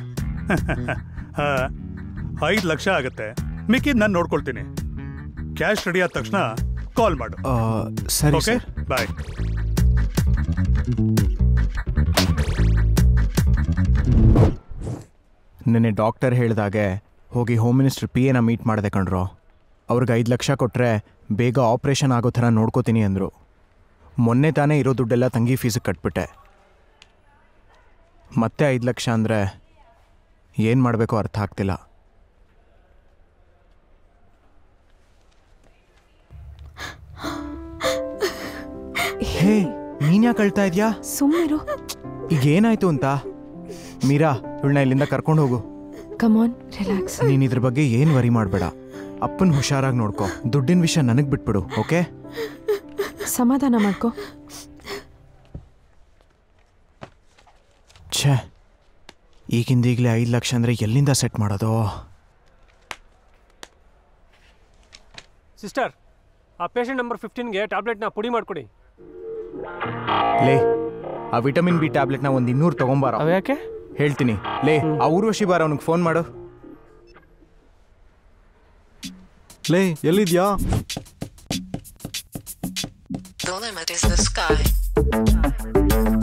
[LAUGHS] ಐದು ಲಕ್ಷ ಆಗುತ್ತೆ. ಮಿಕ್ಕಿದ್ ನಾನು ನೋಡ್ಕೊಳ್ತೀನಿ. ಕ್ಯಾಶ್ ರೆಡಿ ಆದ ತಕ್ಷಣ ಕಾಲ್ ಮಾಡು. ಆ, ಸರಿ ಓಕೆ? ಸರ್. ಬಾಯ್. ನಿನ್ನೆ ಡಾಕ್ಟರ್ ಹೇಳಿದಾಗೆ ಹೋಗಿ ಹೋಮ್ ಮಿನಿಸ್ಟರ್ ಪಿ ಎನ ಮೀಟ್ ಮಾಡಿದೆ ಕಣ್ರು ಅವ್ರಿಗೆ ಐದು ಲಕ್ಷ ಕೊಟ್ಟರೆ ಬೇಗ ಆಪ್ರೇಷನ್ ಆಗೋ ಥರ ನೋಡ್ಕೋತೀನಿ ಅಂದರು. ಮೊನ್ನೆ ತಾನೇ ಇರೋ ದುಡ್ಡೆಲ್ಲ ತಂಗಿ ಫೀಸಿಗೆ ಕಟ್ಬಿಟ್ಟೆ. ಮತ್ತೆ ಐದು ಲಕ್ಷ ಅಂದರೆ ಏನು ಮಾಡಬೇಕೋ ಅರ್ಥ ಆಗ್ತಿಲ್ಲ. ಹೇ ನೀನ್ ಯಾಕೆ ಕಳ್ತಾ ಇದೆಯಾ? ಸುಮ್ಮನಿರು ಈಗ ಏನಾಯ್ತು ಅಂತ? ಮೀರಾ ಇವಳನ್ನ ಇಲ್ಲಿಂದ ಕರ್ಕೊಂಡು ಹೋಗು. ಕಮಾನ್ ರಿಲ್ಯಾಕ್ಸ್ ನೀನು ಇದ್ರ ಬಗ್ಗೆ ಏನು ವರಿ ಮಾಡಬೇಡ. ಅಪ್ಪನ್ ಹುಷಾರಾಗಿ ನೋಡ್ಕೋ. ದುಡ್ಡಿನ ವಿಷಯ ನನಗೆ ಬಿಟ್ಬಿಡು ಓಕೆ ಸಮಾಧಾನ ಮಾಡ್ಕೊ. ಛೇ ಈಗಿಂದ ಈಗಲೇ ಐದು ಲಕ್ಷ ಅಂದರೆ ಎಲ್ಲಿಂದ ಸೆಟ್ ಮಾಡೋದು? ಸಿಸ್ಟರ್ ಆ ಪೇಷಂಟ್ ನಂಬರ್ ಫಿಫ್ಟೀನ್ಗೆ ಟ್ಯಾಬ್ಲೆಟ್ನ ಪುಡಿ ಮಾಡಿಕೊಡಿ. ಲೇ ಆ ವಿಟಮಿನ್ ಬಿ ಟ್ಯಾಬ್ಲೆಟ್ನ ಒಂದು ಇನ್ನೂರು ತೊಗೊಂಬಾರ? ಯಾಕೆ? ಹೇಳ್ತೀನಿ ಲೇ ಆ ಊರ್ವಶಿ ಬಾರ ಅವನಿಗೆ ಫೋನ್ ಮಾಡು. ಲೇ ಎಲ್ಲಿದ್ಯಾ? The limit is the sky.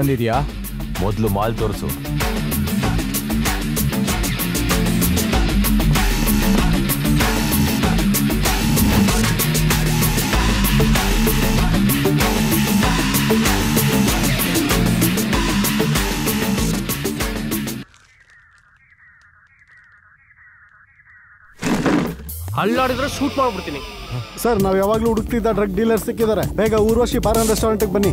ತಂದಿದ್ಯಾ? ಮೊದಲು ಮಾಲ್ ತೋರಿಸು. ಅಲ್ಲಾಡಿದ್ರೆ ಶೂಟ್ ಮಾಡ್ಬಿಡ್ತೀನಿ. ಸರ್ ನಾವು ಯಾವಾಗಲೂ ಹುಡುಕ್ತಿದ್ದ ಡ್ರಗ್ ಡೀಲರ್ ಸಿಕ್ಕಿದ್ದಾರೆ. ಬೇಗ ಊರ್ವಶಿ ಬಾರನ್ ರೆಸ್ಟೋರೆಂಟಿಗೆ ಬನ್ನಿ.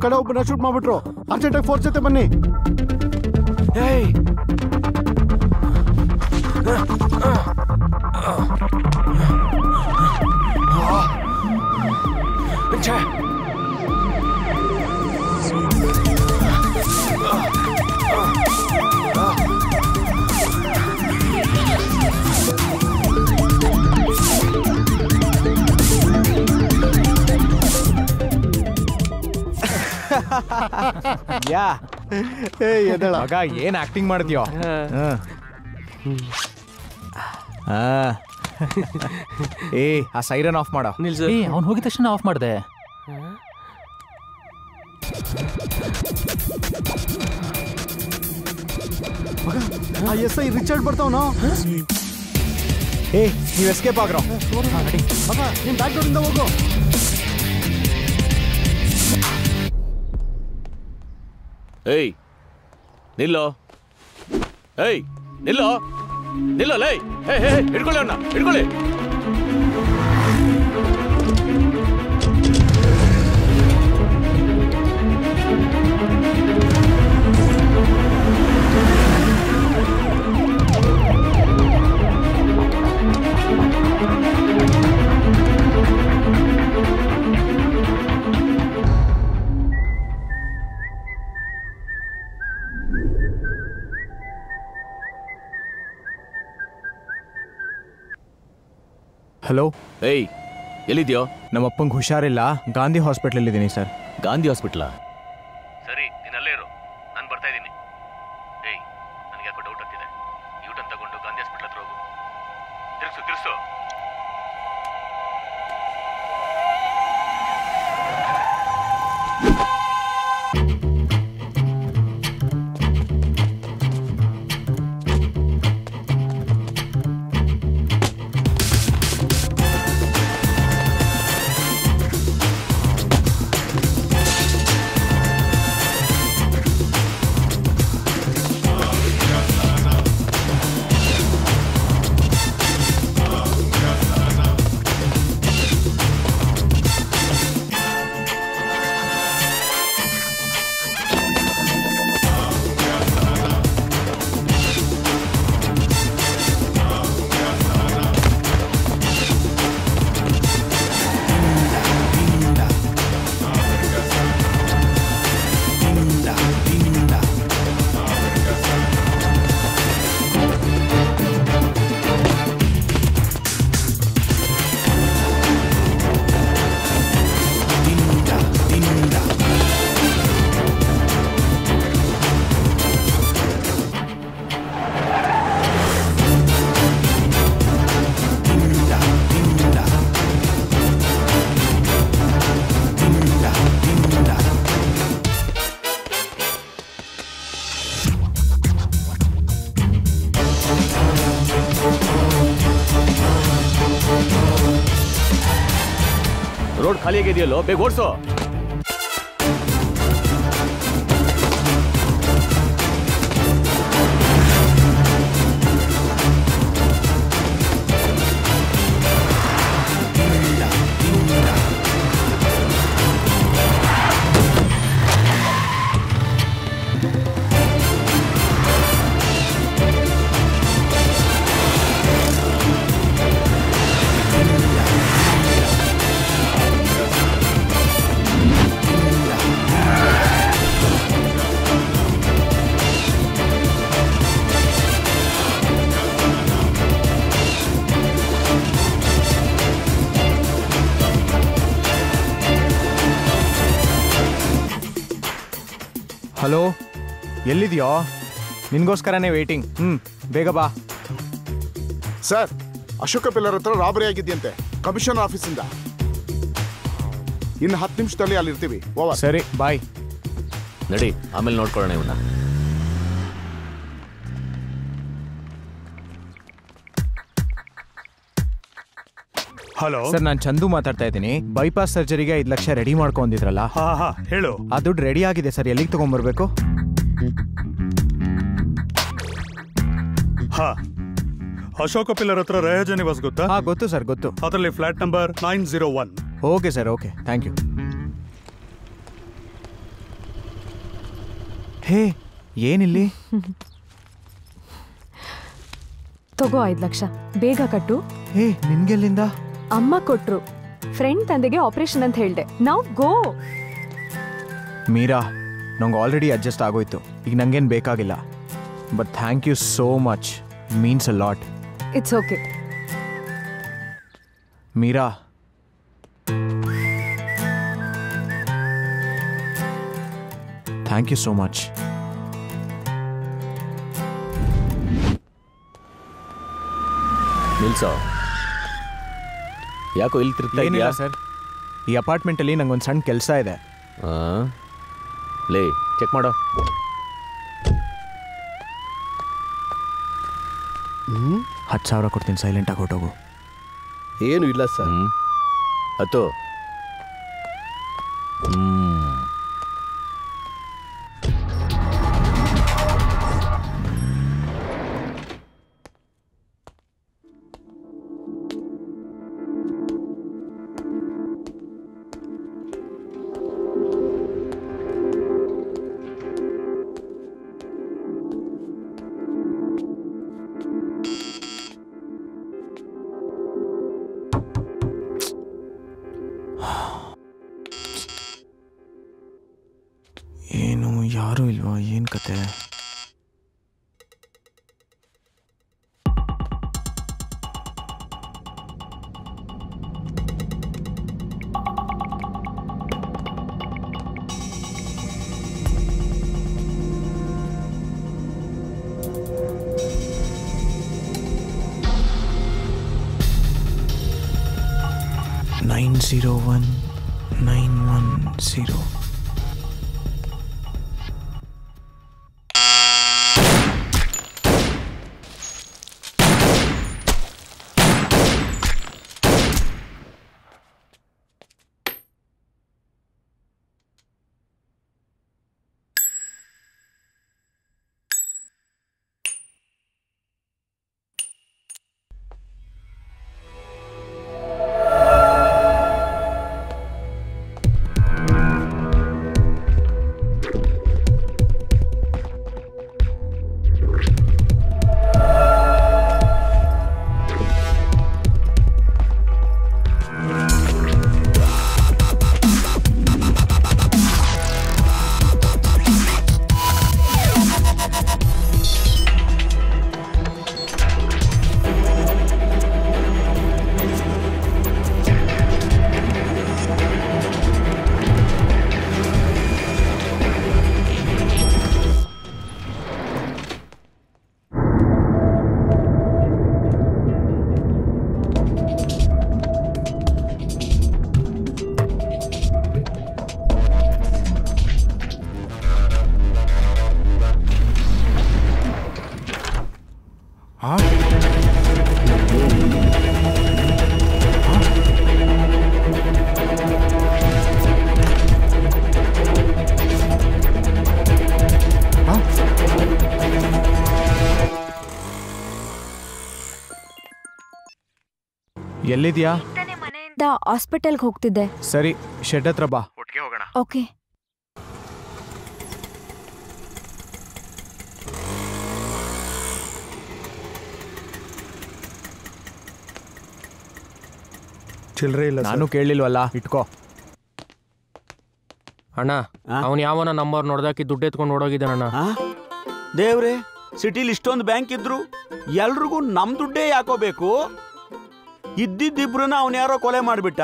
ನಮ್ಮ ಕಡೆ ಒಬ್ಬನ ಶೂಟ್ ಮಾಡ್ಬಿಟ್ರು ಅರ್ಜೆಂಟಾಗಿ ಫೋರ್ಸ್ ಜೊತೆ ಬನ್ನಿ [LAUGHS] ಯಾ. ಏ ಎದಳ. ಮಗ ಏನ್ ಆಕ್ಟಿಂಗ್ ಮಾಡ್ತೀಯೋ? ಆ. ಏ ಆ ಸೈರನ್ ಆಫ್ ಮಾಡೋ. ಏ ಅವ್ನು ಹೋಗಿದ ತಕ್ಷಣ ಆಫ್ ಮಾಡಿದೆ. ಮಗ ಆ ಎಸ್ ಐ ರಿಚರ್ಡ್ ಬರ್ತಾವನೋ? ಏ ನೀವು ಎಸ್ಕೇಪ್ ಆಗ್ರೋ. ಮಗ ನೀನ್ ಬ್ಯಾಕ್ ಡೋರಿಂದ ಹೋಗು. ಏಯ್ ನಿಲ್ಲೋ ಏಯ್ ನಿಲ್ಲೋ ನಿಲ್ಲೋ ಲೈ ಹೇ ಹೇ ಹೇ, ಹಿಡ್ಕೊಳ್ಳಿ ಹಲೋ ಏಯ್ ಎಲ್ಲಿದ್ಯೋ? ನಮ್ಮ ಅಪ್ಪಂಗೆ ಹುಷಾರಿಲ್ಲ. ಗಾಂಧಿ ಹಾಸ್ಪಿಟ್ಲಲ್ಲಿದ್ದೀನಿ ಸರ್ ಗಾಂಧಿ ಹಾಸ್ಪಿಟ್ಲಾ ರೋಡ್ ಖಾಲಿಯಾಗಿದೆಯಲ್ಲೋ ಬೇಗ ಓಡಿಸು ಎಲ್ಲಿದ್ಯೋ? ನಿನ್ಗೋಸ್ಕರನೇ ವೇಟಿಂಗ್ ಹ್ಮ್ ಬೇಗ ಬಾ. ಸರ್ ಅಶೋಕ ಪಿಲ್ಲರ್ ಹತ್ರ ರಾಬರಿ ಆಗಿದೆಯಂತೆ. ಕಮಿಷನ್ ಆಫೀಸಿಂದ ಇನ್ನು ಹತ್ತು ನಿಮಿಷದಲ್ಲಿ ಅಲ್ಲಿ ಇರ್ತೀವಿ ಓವರ್ ಸರಿ ಬಾಯ್ ನಡಿ ಆಮೇಲೆ ನೋಡ್ಕೊಳ್ಳೋಣ ಇವನ್ನ ಹಲೋ ಸರ್ ನಾನು ಚಂದು ಮಾತಾಡ್ತಾ ಇದ್ದೀನಿ. ಬೈಪಾಸ್ ಸರ್ಜರಿಗೆ ಐದು ಲಕ್ಷ ರೆಡಿ ಮಾಡ್ಕೊಂಡಿದ್ರಲ್ಲ ಹಾ ಹಾ ಹೇಳು. ಆ ದುಡ್ಡು ರೆಡಿ ಆಗಿದೆ ಸರ್. ಎಲ್ಲಿಗೆ ತಗೊಂಡ್ಬರ್ಬೇಕು? ಹಾ. ಅಶೋಕ ಪಿಲ್ಲರ್ ಹತ್ರ ರೇಹಜ ನಿವಾಸ್ ಗೊತ್ತಾ? ಹಾ ಗೊತ್ತು ಸರ್ ಗೊತ್ತು. ಅದರಲ್ಲಿ flat number nine zero one. Okay sir okay. Thank you. Hey ಏನಿಲ್ಲಿ? ತಗೋ ಐದು ಲಕ್ಷ. ಬೇಗ ಕಟ್ಟು. ಹೇ ನಿನ್ಗೆಲ್ಲಿಂದ? ಅಮ್ಮ ಕೊಟ್ರು. ಫ್ರೆಂಡ್ ತಂದೆಗೆ ಆಪರೇಷನ್ ಅಂತ ಹೇಳ್ದೆ. ನಾವು ಗೋ. ಮೀರಾ ನಂಗೆ ಆಲ್ರೆಡಿ ಅಡ್ಜಸ್ಟ್ ಆಗೋಯ್ತು. ಈಗ ನಂಗೇನು ಬೇಕಾಗಿಲ್ಲ. But thank you so much means a lot it's okay Meera. Thank you so much ನಿಲ್ಸೋ. ಯಾಕೋ ಇಲ್ಲಿ ತಿರ್ಗ್ತಾ ಏನಿಲ್ಲ ಸರ್. ಈ ಅಪಾರ್ಟ್ಮೆಂಟಲ್ಲಿ ನಂಗೊಂದು ಸಣ್ಣ ಕೆಲಸ ಇದೆ. ಲೇ ಚೆಕ್ ಮಾಡೋ. ಹತ್ತು ಸಾವಿರ ಕೊಡ್ತೀನಿ ಸೈಲೆಂಟ್ ಆಗಿ ಹೊಟ್ಟೋಗು ಏನು ಇಲ್ಲ ಸರ್. ಹತ್ತು ಹ್ಮ್. ಎಲ್ಲಿದ್ಯಾ? ಹಾಸ್ಪಿಟಲ್ಗೆ ಹೋಗ್ತಿದ್ದೆ. ಸರಿ ಶೆಡ್ ಹತ್ರ ಬಾ. ಓಕೆ. ಚಿಲ್ಲರೆ ಇಲ್ಲ ನಾನು ಕೇಳಿಲ್ವಲ್ಲ ಇಟ್ಕೋ. ಅಣ್ಣ ಅವನು ಯಾವನ ನಂಬರ್ ನೋಡ್ದಾಕಿ ದುಡ್ಡು ಎತ್ಕೊಂಡು ಓಡೋಗಿದ್ದಾನಣ್ಣ ದೇವ್ರೆ ಸಿಟಿಲಿ ಇಷ್ಟೊಂದು ಬ್ಯಾಂಕ್ ಇದ್ರು ಎಲ್ರಿಗೂ ನಮ್ ದುಡ್ಡೇ ಯಾಕೋ ಬೇಕು? ಇದ್ದಿದ್ದಿಬ್ರನ್ನ ಅವನ್ ಯಾರೋ ಕೊಲೆ ಮಾಡ್ಬಿಟ್ಟ.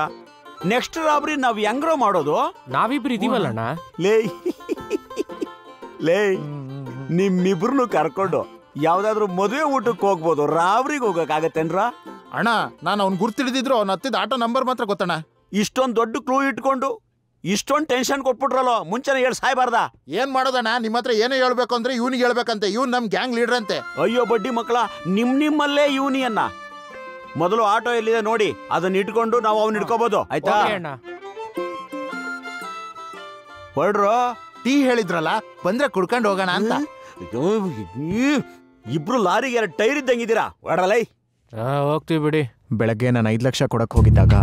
ನೆಕ್ಸ್ಟ್ ರಾಬ್ರಿ ನಾವ್ ಹೆಂಗ್ರೋ ಮಾಡೋದು? ನಾವಿಬ್ರು ಇದೀವಲ್ಲಣ್ಣ? ಲೇ ಲೇ ನಿಮ್ಮಿಬ್ರನ್ನು ಕರ್ಕೊಂಡು ಯಾವ್ದಾದ್ರು ಮದುವೆ ಊಟಕ್ಕೆ ಹೋಗ್ಬೋದು ರಾಬ್ರಿಗೆ ಹೋಗಕ್ಕಾಗತ್ತೇನ್ರ? ಅಣ್ಣ ನಾನು ಅವ್ನು ಗುರ್ತಿಡ್ದಿದ್ರು ಅವ್ನ ಹತ್ತಿದ ಆಟೋ ನಂಬರ್ ಮಾತ್ರ ಗೊತ್ತಣ್ಣ. ಇಷ್ಟೊಂದು ದೊಡ್ಡ ಕ್ಲೂ ಇಟ್ಕೊಂಡು ಇಷ್ಟೊಂದು ಟೆನ್ಷನ್ ಕೊಟ್ಬಿಟ್ರಲ್ಲ ಮುಂಚೆನೆ ಹೇಳ್ ಸಾಯ್ಬಾರ್ದ? ಏನ್ ಮಾಡೋದಣ್ಣ ನಿಮ್ಮ ಹತ್ರ ಏನೇ ಹೇಳ್ಬೇಕು ಅಂದ್ರೆ ಇವ್ನಿಗೆ ಹೇಳ್ಬೇಕಂತೆ ಇವ್ನು ನಮ್ ಗ್ಯಾಂಗ್ ಲೀಡರ್ ಅಂತೆ. ಅಯ್ಯೋ ಬಡ್ಡಿ ಮಕ್ಕಳ ನಿಮ್ ನಿಮ್ಮಲ್ಲೇ ಯೂನಿಯನ್ನ ಮೊದಲು ಆಟೋ ಎಲ್ಲಿದೆ ನೋಡಿ ಅದನ್ನ ಇಟ್ಕೊಂಡು ನಾವು ಅವ್ನ ಇಟ್ಕೋಬಹುದು ಆಯ್ತಾ? ಹೊರಡ್ರು? ಟೀ ಹೇಳಿದ್ರಲ್ಲ ಬಂದ್ರೆ ಕುಡ್ಕೊಂಡು ಹೋಗೋಣ ಅಂತ. ಇಬ್ರು ಲಾರಿಗೆ ಎರಡು ಟೈರ್ ಇದ್ದಂಗಿದ್ದೀರಾ ಹೊರಡಲೈ ಹೋಗ್ತೀವಿ ಬಿಡಿ. ಬೆಳಗ್ಗೆ ನಾನು ಐದು ಲಕ್ಷ ಕೊಡಕ್ಕೆ ಹೋಗಿದ್ದಾಗ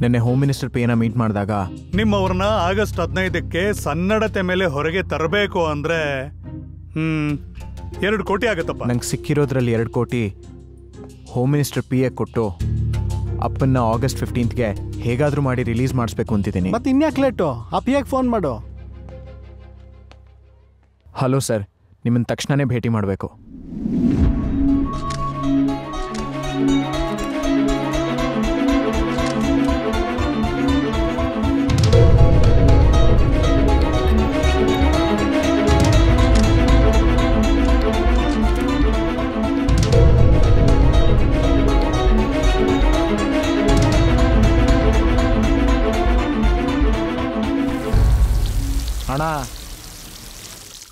ನಿನ್ನೆ ಹೋಮ್ ಮಿನಿಸ್ಟರ್ ಪಿ ಮೀಟ್ ಮಾಡಿದಾಗ ನಿಮ್ಮವ್ರನ್ನ ಆಗಸ್ಟ್ ಹದಿನೈದಕ್ಕೆ ಸನ್ನಡತೆ ಮೇಲೆ ಹೊರಗೆ ತರಬೇಕು ಅಂದ್ರೆ ಹ್ಮ್ ಎರಡು ಕೋಟಿ ಆಗತ್ತಪ್ಪ. ನಂಗೆ ಸಿಕ್ಕಿರೋದ್ರಲ್ಲಿ ಎರಡು ಕೋಟಿ ಹೋಮ್ ಮಿನಿಸ್ಟರ್ ಪಿ ಎ ಕೊಟ್ಟು ಅಪ್ಪನ್ನ ಆಗಸ್ಟ್ ಫಿಫ್ಟೀನ್ತ್ಗೆ ಹೇಗಾದರೂ ಮಾಡಿ ರಿಲೀಸ್ ಮಾಡಿಸ್ಬೇಕು ಅಂತಿದ್ದೀನಿ. ಮತ್ತೆ ಇನ್ಯಾಕ್ ಲೇಟು ಆ ಪಿಯಾಗ್ ಫೋನ್ ಮಾಡು? ಹಲೋ ಸರ್ ನಿಮ್ಮನ್ನು ತಕ್ಷಣನೇ ಭೇಟಿ ಮಾಡಬೇಕು.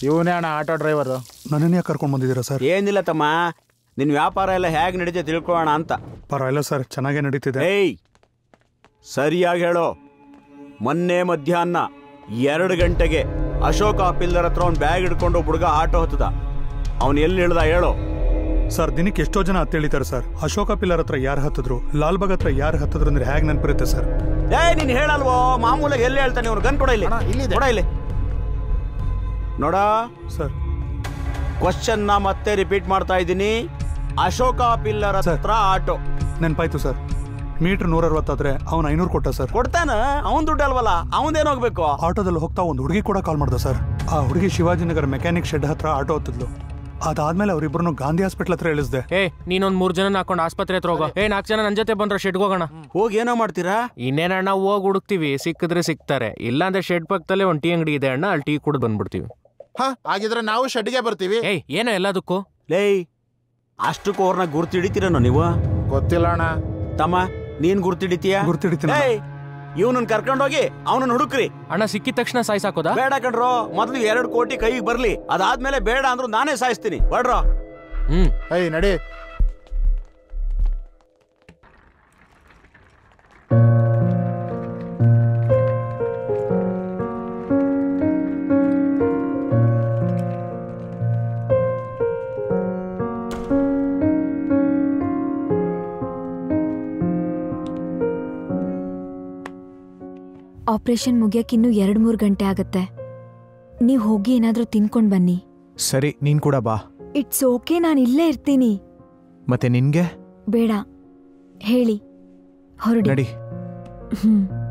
ಇವನೇ ಅಣ್ಣ ಆಟೋ ಡ್ರೈವರ್ ನನ್ನೇ ಯಾಕೆ ಕರ್ಕೊಂಡು ಬಂದಿದ್ದೀರಾ ಸರ್? ಏನಿಲ್ಲ ತಮ್ಮ. ನಿನ್ನ ವ್ಯಾಪಾರ ಎಲ್ಲ ಹೇಗೆ ನಡೀತೆ ತಿಳ್ಕೊಳ್ಳೋಣ ಅಂತ. ಪರವಾಗಿಲ್ಲ ಸರ್ ಚೆನ್ನಾಗೇ ನಡೀತಿದೆ. ಏಯ್ ಸರಿಯಾಗಿ ಹೇಳೋ. ಮೊನ್ನೆ ಮಧ್ಯಾಹ್ನ ಎರಡು ಗಂಟೆಗೆ ಅಶೋಕ ಪಿಲ್ಲರ್ ಹತ್ರ ಒಂದು ಬ್ಯಾಗ್ ಹಿಡ್ಕೊಂಡು ಹುಡುಗ ಆಟೋ ಹತ್ತದ. ಅವನು ಎಲ್ಲಿ ಹೇಳ್ದ ಹೇಳೋ. ಸರ್ ದಿನಕ್ಕೆ ಎಷ್ಟೋ ಜನ ಹತ್ತಿಳಿತಾರೆ ಸರ್. ಅಶೋಕ ಪಿಲ್ಲರ್ ಹತ್ರ ಯಾರು ಹತ್ತಿದ್ರು? ಲಾಲ್ಬಾಗ್ ಹತ್ರ ಯಾರು ಹತ್ತಿದ್ರು ಅಂದ್ರೆ ಹೇಗೆ ನೆನಪಿರುತ್ತೆ ಸರ್? ಏ ನೀನು ಹೇಳಲ್ವೋ? ಮಾಮೂಲಾಗಿ ಎಲ್ಲಿ ಹೇಳ್ತಾನೆ ಇವ್ರು ಗನ್ ಕೊಡ ಇಲ್ಲಿ. ಕೊಡ ಇಲ್ಲಿ. ನೋಡ? ಸರ್. ಕ್ವಶನ್ನ ಮತ್ತೆ ರಿಪೀಟ್ ಮಾಡ್ತಾ ಇದ್ದೀನಿ. ಅಶೋಕ ಪಿಲ್ಲರ್ ಹತ್ರ ಆಟೋ. ನೆನಪಾಯ್ತು ಸರ್. ಮೀಟರ್ ನೂರ ಅರವತ್ತಾದ್ರೆ ಅವ್ನು ಐನೂರು ಕೊಟ್ಟ ಸರ್. ಕೊಡ್ತಾನ? ಅವನ್ ದುಡ್ಡು ಅಲ್ವಲ್ಲ? ಅವನ್ದೇನ್ ಹೋಗ್ಬೇಕು? ಆಟೋದಲ್ಲಿ ಹೋಗ್ತಾ ಒಂದು ಹುಡುಗಿ ಕೂಡ ಕಾಲ್ ಮಾಡ್ದ ಸರ್. ಆ ಹುಡುಗಿ ಶಿವಾಜಿನಗರ ಮೆಕ್ಯಾನಿಕ್ ಶೆಡ್ ಹತ್ರ ಆಟೋ ಹತ್ತಿದ್ಲು. ಅದಾದ್ಮೇಲೆ ಅವರಿಬ್ಬರನ್ನು ಗಾಂಧಿ ಹಾಸ್ಪಿಟ್ಲ್ ಹತ್ರ ಇಳಿಸ್ದೆ. ಏ ನೀನೊಂದು ಮೂರ್ ಜನ ಹಾಕೊಂಡು ಆಸ್ಪತ್ರೆ ಹತ್ರ ಹೋಗೋ. ಏ ನಾಲ್ಕು ಜನ ನನ್ ಜೊತೆ ಬಂದ್ರೆ ಶೆಡ್ಗೆ ಹೋಗೋಣ. ಹೋಗಿ ಏನೋ ಮಾಡ್ತೀರಾ? ಇನ್ನೇನಣ್ಣ ಹೋಗಿ ಹುಡುಕ್ತಿವಿ. ಸಿಕ್ಕಿದ್ರೆ ಸಿಗ್ತಾರೆ ಇಲ್ಲಾಂದ್ರೆ ಶೆಡ್ ಪಕ್ಕದಲ್ಲೇ ಒಂದು ಟೀ ಅಂಗಡಿ ಇದೆ ಅಣ್ಣ ಅಲ್ಲಿ ಟೀ ಕುಡಿದು ಬಂದ್ಬಿಡ್ತೀವಿ. ಹಾ ಹಾಗಿದ್ರೆ ನಾವು ಶೆಡ್ಗೆ ಬರ್ತೀವಿ. ಏಯ್ ಏನೋ ಎಲ್ಲದಕ್ಕೂ? ಲೇಯ್ ಅಷ್ಟಕ್ಕೂ ಅವ್ರನ್ನ ಗುರ್ತಿಡಿತೀರನೋ ನೀವು? ಗೊತ್ತಿಲ್ಲ ಅಣ್ಣ. ತಮ್ಮ ನೀನ್ ಗುರ್ತಿಡಿತೀಯ? ಗುರ್ತಿಡಿತೀನಿ ಇವನನ್ನ ಕರ್ಕೊಂಡೋಗಿ ಅವನನ್ನ ಹುಡುಕ್ರಿ. ಅಣ್ಣ ಸಿಕ್ಕಿದ ತಕ್ಷಣ ಸಾಯಿಸಾಕೋದ? ಬೇಡ ಕಣ್ರೋ ಮೊದ್ಲು ಎರಡು ಕೋಟಿ ಕೈಗೆ ಬರ್ಲಿ. ಅದಾದ್ಮೇಲೆ ಬೇಡ ಅಂದ್ರು ನಾನೇ ಸಾಯಿಸ್ತೀನಿ. ಬಡ್ರೋ ಹ್ಮ್. ಏಯ್ ನಡಿ. ಆಪರೇಷನ್ ಮುಗಿಯಕ್ಕೆ ಇನ್ನು ಎರಡು ಮೂರು ಗಂಟೆ ಆಗತ್ತೆ. ನೀವ್ ಹೋಗಿ ಏನಾದರೂ ತಿನ್ಕೊಂಡು ಬನ್ನಿ. ಸರಿ ನೀನ್ ಕೂಡ ಬಾ. ಇಟ್ಸ್ ಓಕೆ ನಾನು ಇಲ್ಲೇ ಇರ್ತೀನಿ. ಮತ್ತೆ ನಿನ್ಗೆ? ಬೇಡ. ಹೇಳಿ. ಹೊರಡಿ. ನಡಿ. ಹ್ಮ್.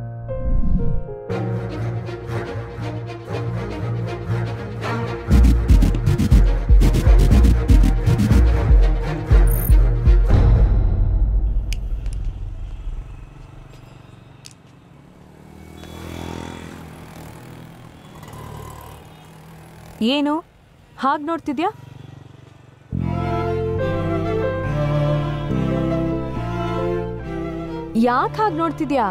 ಏನು? ಹಾಗೆ ನೋಡ್ತಿದ್ಯಾ? ಯಾಕೆ ಹಾಗೆ ನೋಡ್ತಿದ್ಯಾ?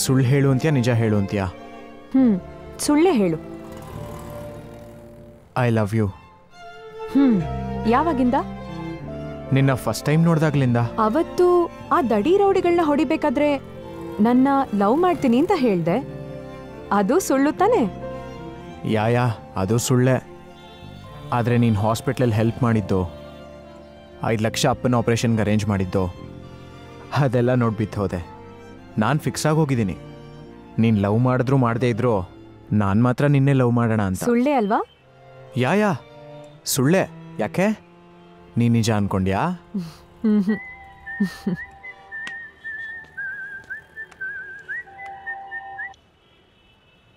ಸುಳ್ಳು ಹೇಳು ಅಂತ್ಯಾ ನಿಜ ಹೇಳು ಅಂತ್ಯಾ? ಹ್ಮ್ ಸುಳ್ಳೇ ಹೇಳು. ಐ ಲವ್ ಯು ಹ್ಮ್ ಯಾವಾಗಿಂದ? ನಿನ್ನ ಫಸ್ಟ್ ಟೈಮ್ ನೋಡ್ದಾಗ್ಲಿಂದ. ಅವತ್ತು ಆ ದಡಿ ರೌಡಿಗಳನ್ನ ಹೊಡಿಬೇಕಾದ್ರೆ ನನ್ನ ಲವ್ ಮಾಡ್ತೀನಿ ಅಂತ ಹೇಳ್ದೆ. ಅದು ಸುಳ್ಳು ತಾನೆ? ಯಾ ಯಾ ಅದು ಸುಳ್ಳೆ. ಆದರೆ ನೀನು ಹಾಸ್ಪಿಟ್ಲಲ್ಲಿ ಹೆಲ್ಪ್ ಮಾಡಿದ್ದು ಐದು ಲಕ್ಷ ಅಪ್ಪನ ಆಪ್ರೇಷನ್ಗೆ ಅರೇಂಜ್ ಮಾಡಿದ್ದು ಅದೆಲ್ಲ ನೋಡ್ಬಿತ್ತು ಹೋದೆ. ನಾನು ಫಿಕ್ಸ್ ಆಗಿ ಹೋಗಿದ್ದೀನಿ. ನೀನು ಲವ್ ಮಾಡಿದ್ರು ಮಾಡದೇ ಇದ್ರು ನಾನು ಮಾತ್ರ ನಿನ್ನೆ ಲವ್ ಮಾಡೋಣ ಅಂತ. ಸುಳ್ಳೆ ಅಲ್ವಾ? ಯಾ ಯಾ ಸುಳ್ಳೆ. ಯಾಕೆ? ನೀನು ನಿಜ ಅನ್ಕೊಂಡ್ಯಾ?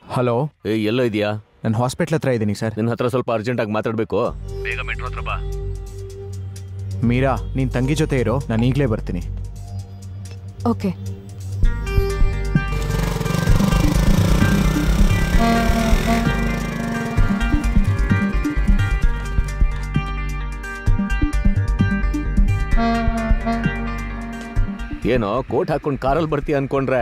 ಹಲೋ? ಏ ಎಲ್ಲೋ ಇದೆಯಾ? ನಾನು ಹಾಸ್ಪಿಟ್ಲ್ ಹತ್ರ ಇದ್ದೀನಿ ಸರ್. ನಿನ್ನ ಹತ್ರ ಸ್ವಲ್ಪ ಅರ್ಜೆಂಟ್ ಆಗಿ ಮಾತಾಡ್ಬೇಕು. ಬೇಗ ಮೆಟ್ರೋ ಹತ್ರ ಬಾ. ಮೀರಾ ನೀನ್ ತಂಗಿ ಜೊತೆ ಇರೋ ನಾನು ಈಗಲೇ ಬರ್ತೀನಿ. ಓಕೆ. ಏನೋ ಕೋಟ್ ಹಾಕೊಂಡು ಕಾರಲ್ಲಿ ಬರ್ತೀಯ ಅನ್ಕೊಂಡ್ರೆ.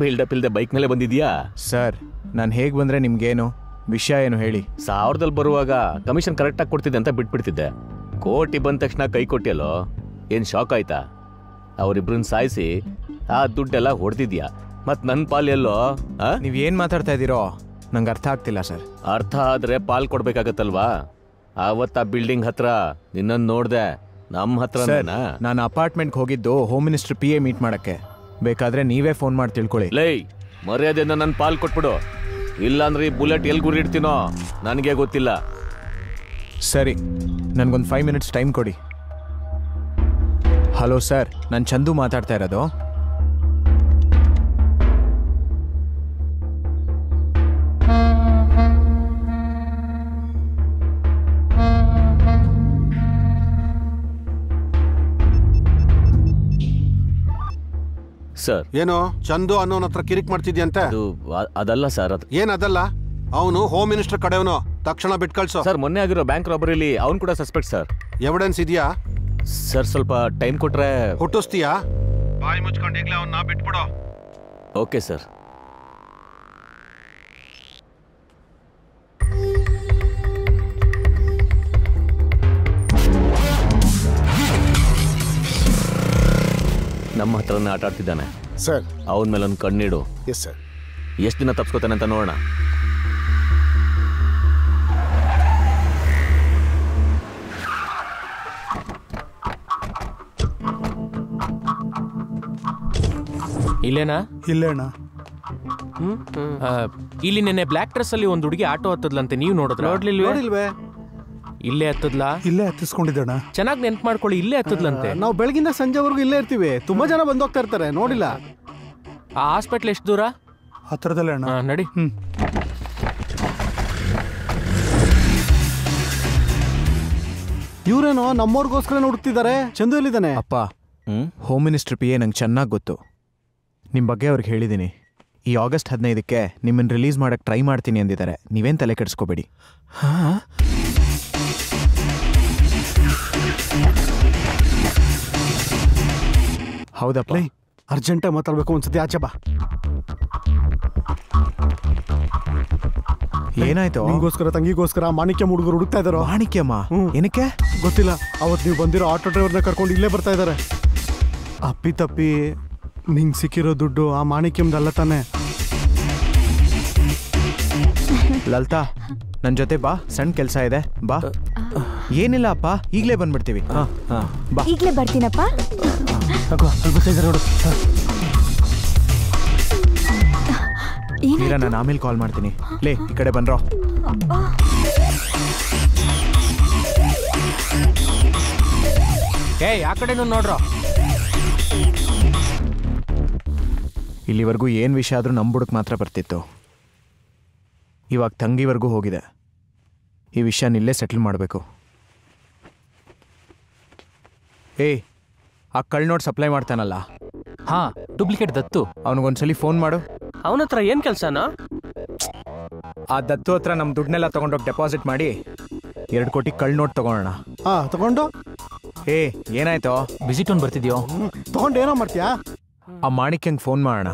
ಬಿಲ್ಡಪ್ ಇಲ್ದೆ ಬೈಕ್ ಮೇಲೆ ಬಂದಿದ್ಯಾ? ಸರ್ ನಾನು ಹೇಗೆ ಬಂದರೆ ನಿಮ್ಗೇನು? ವಿಷಯ ಏನು ಹೇಳಿ? ಸಾವಿರದಲ್ಲಿ ಬರುವಾಗ ಕಮಿಷನ್ ಕರೆಕ್ಟಾಗಿ ಕೊಡ್ತಿದ್ದೆ ಅಂತ ಬಿಟ್ಬಿಡ್ತಿದ್ದೆ. ಕೋಟಿ ಬಂದ ತಕ್ಷಣ ಕೈ ಕೊಟ್ಟಿಯಲ್ಲೋ? ಏನು ಶಾಕ್ ಆಯ್ತಾ? ಅವರಿಬ್ರನ್ನ ಸಾಯಿಸಿ ಆ ದುಡ್ಡೆಲ್ಲ ಹೊಡೆದಿದ್ಯಾ? ಮತ್ ನನ್ನ ಪಾಲ್ ಎಲ್ಲೋ ನೀವು ಏನು ಮಾತಾಡ್ತಾ ಇದ್ದೀರೋ? ನಂಗೆ ಅರ್ಥ ಆಗ್ತಿಲ್ಲ ಸರ್. ಅರ್ಥ ಆದ್ರೆ ಪಾಲ್ ಕೊಡ್ಬೇಕಾಗತ್ತಲ್ವಾ? ಆವತ್ತ ಆ ಬಿಲ್ಡಿಂಗ್ ಹತ್ರ ನಿನ್ನನ್ನು ನೋಡ್ದೆ ನಮ್ಮ ಹತ್ರ ನಾನು ಅಪಾರ್ಟ್ಮೆಂಟ್ಗೆ ಹೋಗಿದ್ದು home minister P A meet ಮಾಡಕ್ಕೆ. ಬೇಕಾದ್ರೆ ನೀವೇ ಫೋನ್ ಮಾಡಿ ತಿಳ್ಕೊಳ್ಳಿ. ಲೈ ಮರ್ಯಾದೆನ ನನ್ನ ಪಾಲ್ ಕೊಟ್ಬಿಡು. ಇಲ್ಲಾಂದ್ರೆ ಈ ಬುಲೆಟ್ ಎಲ್ಲಿ ಗುರಿ ಇಡ್ತೀನೋ ನನಗೆ ಗೊತ್ತಿಲ್ಲ. ಸರಿ, ನನಗೊಂದು ಫೈವ್ ಮಿನಿಟ್ಸ್ ಟೈಮ್ ಕೊಡಿ. ಹಲೋ ಸರ್, ನಾನು ಚಂದು ಮಾತಾಡ್ತಾ ಇರೋದು. ಸರ್. ಏನು? ಚಂದು ಅನ್ನೋನ್ ಹತ್ರ ಕಿರಿಕ್ ಮಾಡ್ತಿದ್ಯಂತೆ? ಅದಲ್ಲ ಸರ್ ಅದು ಏನ್ ಅದಲ್ಲ? ಅವನು ಹೋಮ್ ಮಿನಿಸ್ಟರ್ ಕಡೆಯವನು. ತಕ್ಷಣ ಬಿಟ್ ಕಳ್ಸೋ. ಸರ್ ಮೊನ್ನೆ ಆಗಿರೋ ಬ್ಯಾಂಕ್ ರಾಬರಿಲಿ ಅವ್ನು ಕೂಡ ಸಸ್ಪೆಕ್ಟ್ ಸರ್. ಎವಿಡೆನ್ಸ್ ಇದೆಯಾ? ಸರ್ ಸ್ವಲ್ಪ ಟೈಮ್ ಕೊಟ್ರೆ ಹುಟ್ಟಿಸ್ತೀಯಾ? ಬಾಯಿ ಮುಚ್ಕೊಂಡು ಈಗಲೇ ಅವನ್ನ ಬಿಟ್ಬಿಡು. ಓಕೆ ಸರ್ ನಮ್ಮ ಹತ್ರನೇ ಆಟ ಆಡ್ತಿದ್ದಾನೆ. ಸರ್. ಅವನ ಮೇಲೆ ಒಂದು ಕಣ್ಣಿಡು. ಎಸ್ ಸರ್ ಎಷ್ಟು ದಿನ ತಪ್ಸ್ಕೋತಾನೆ ಅಂತ ನೋಡೋಣ. ಇಲ್ಲೇನಾ? ಇಲ್ಲೇಣ ಆ, ಇಲ್ಲಿ ನೆನ್ನೆ ಬ್ಲಾಕ್ ಡ್ರೆಸ್ ಅಲ್ಲಿ ಒಂದು ಹುಡುಗಿ ಆಟೋ ಹತ್ತದ್ಲಂತೆ ನೀವು ನೋಡಿದ್ರೆ? ನೋಡಿಲ್ವೇ? ಇಲ್ಲೇ ಹತ್ತದ್ಲಾ? ಇಲ್ಲೇ ಹತ್ತಿಸ್ಕೊಂಡಿದ್ದಣ್ಣ ಚೆನ್ನಾಗಿ ನೆನ್ಪು ಮಾಡ್ಕೊಳ್ಳಿ ಇಲ್ಲೇ ಹತ್ತದ್ಲಂತೆ. ನಾವು ಬೆಳಗಿಂದ ಸಂಜೆವರೆಗೂ ಇಲ್ಲೇ ಇರ್ತೀವಿ. ತುಂಬಾ ಜನ ಬಂದೋಗ್ತಾ ಇರ್ತಾರೆ ನೋಡಿಲ್ಲ. ಆ ಹಾಸ್ಪಿಟ್ಲ್ ಎಷ್ಟು ದೂರ? ಹತ್ರದಲ್ಲೇ ಅಣ್ಣ. ನಡಿ. ಇವ್ರೇನೋ ನಮ್ಮವ್ರಿಗೋಸ್ಕರ ಹುಡುಕ್ತಿದ್ದಾರೆ? ಚಂದು ಎಲ್ಲಿದ್ದಾನೆ? ಅಪ್ಪ ಹೋಮ್? ಮಿನಿಸ್ಟರ್ ಪಿ ಎ ನಂಗೆ ಚೆನ್ನಾಗಿ ಗೊತ್ತು. ನಿಮ್ಮ ಬಗ್ಗೆ ಅವ್ರಿಗೆ ಹೇಳಿದ್ದೀನಿ ಈ ಆಗಸ್ಟ್ ಹದಿನೈದಕ್ಕೆ ನಿಮ್ಮನ್ನು ರಿಲೀಸ್ ಮಾಡಕ್ಕೆ ಟ್ರೈ ಮಾಡ್ತೀನಿ ಅಂದಿದ್ದಾರೆ. ನೀವೇನು ತಲೆ ಕೆಡಿಸ್ಕೋಬೇಡಿ. ಹೌದಪ್ಪ. ಅರ್ಜೆಂಟಾಗಿ ಮಾತಾಡ್ಬೇಕು ಒಂದ್ಸತಿ ಆಚೆ ಬಾ. ಏನಾಯ್ತು? ನಿಂಗೋಸ್ಕರ ತಂಗಿಗೋಸ್ಕರ ಮಾಣಿಕ್ಯ ಹುಡುಗರು ಹುಡುಕ್ತಾ ಇದಾರೋ ಮಾಣಿಕ್ಯಮ್ಮ? ಏನಕ್ಕೆ? ಗೊತ್ತಿಲ್ಲ ಅವತ್ತು ನೀವು ಬಂದಿರೋ ಆಟೋ ಡ್ರೈವರ್ನ ಕರ್ಕೊಂಡು ಇಲ್ಲೇ ಬರ್ತಾ ಇದಾರೆ ಅಪ್ಪಿ ತಪ್ಪಿ ನಿಂಗೆ ಸಿಕ್ಕಿರೋ ದುಡ್ಡು ಆ ಮಾಣಿಕ್ಯಮ್ದಲ್ಲ ತಾನೆ. ಲಲಿತಾ ನನ್ನ ಜೊತೆ ಬಾ ಸಣ್ಣ ಕೆಲಸ ಇದೆ ಬಾ. ಏನಿಲ್ಲ ಅಪ್ಪ ಈಗಲೇ ಬಂದ್ಬಿಡ್ತೀವಿ. ಹಾ ಮೀರಾ ನಾನು ಆಮೇಲೆ ಕಾಲ್ ಮಾಡ್ತೀನಿ. ಲೇ ಈ ಕಡೆ ಬನ್ರೋ ಏ ಆ ಕಡೆನೂ ನೋಡ್ರೋ? ಇಲ್ಲಿವರೆಗೂ ಏನು ವಿಷಯ ಆದರೂ ಬುಡಕ್ ಮಾತ್ರ ಬರ್ತಿತ್ತು. ಇವಾಗ ತಂಗಿವರೆಗೂ ಹೋಗಿದೆ. ಈ ವಿಷಯ ಇಲ್ಲೇ ಸೆಟ್ಲ್ ಮಾಡಬೇಕು. ಏಯ್ ಆ ಕಳ್ ನೋಟ್ ಸಪ್ಲೈ ಮಾಡ್ತಾನಲ್ಲ. ಹಾ ಡೂಪ್ಲಿಕೇಟ್ ದತ್ತು. ಅವನಿಗೊಂದ್ಸಲಿ ಫೋನ್ ಮಾಡು. ಅವನ ಹತ್ರ ಏನ್ ಕೆಲ್ಸನ? ಆ ದತ್ತು ಹತ್ರ ನಮ್ ದುಡ್ಡನ್ನೆಲ್ಲ ತಗೊಂಡೋಗಿ ಡೆಪಾಸಿಟ್ ಮಾಡಿ ಎರಡು ಕೋಟಿ ಕಳ್ ನೋಟ್ ತಗೊಳ್ಳೋಣ ಹಾ ತಗೊಂಡು. ಏ ಏನಾಯ್ತು? ವಿಸಿಟ್ ಒಂದು ಬರ್ತಿದ್ಯೋ? ತಗೊಂಡು ಏನೋ ಮಾಡ್ತೀಯಾ? ಆ ಮಾಣಿಕ್ಯಂಗೆ ಫೋನ್ ಮಾಡೋಣ?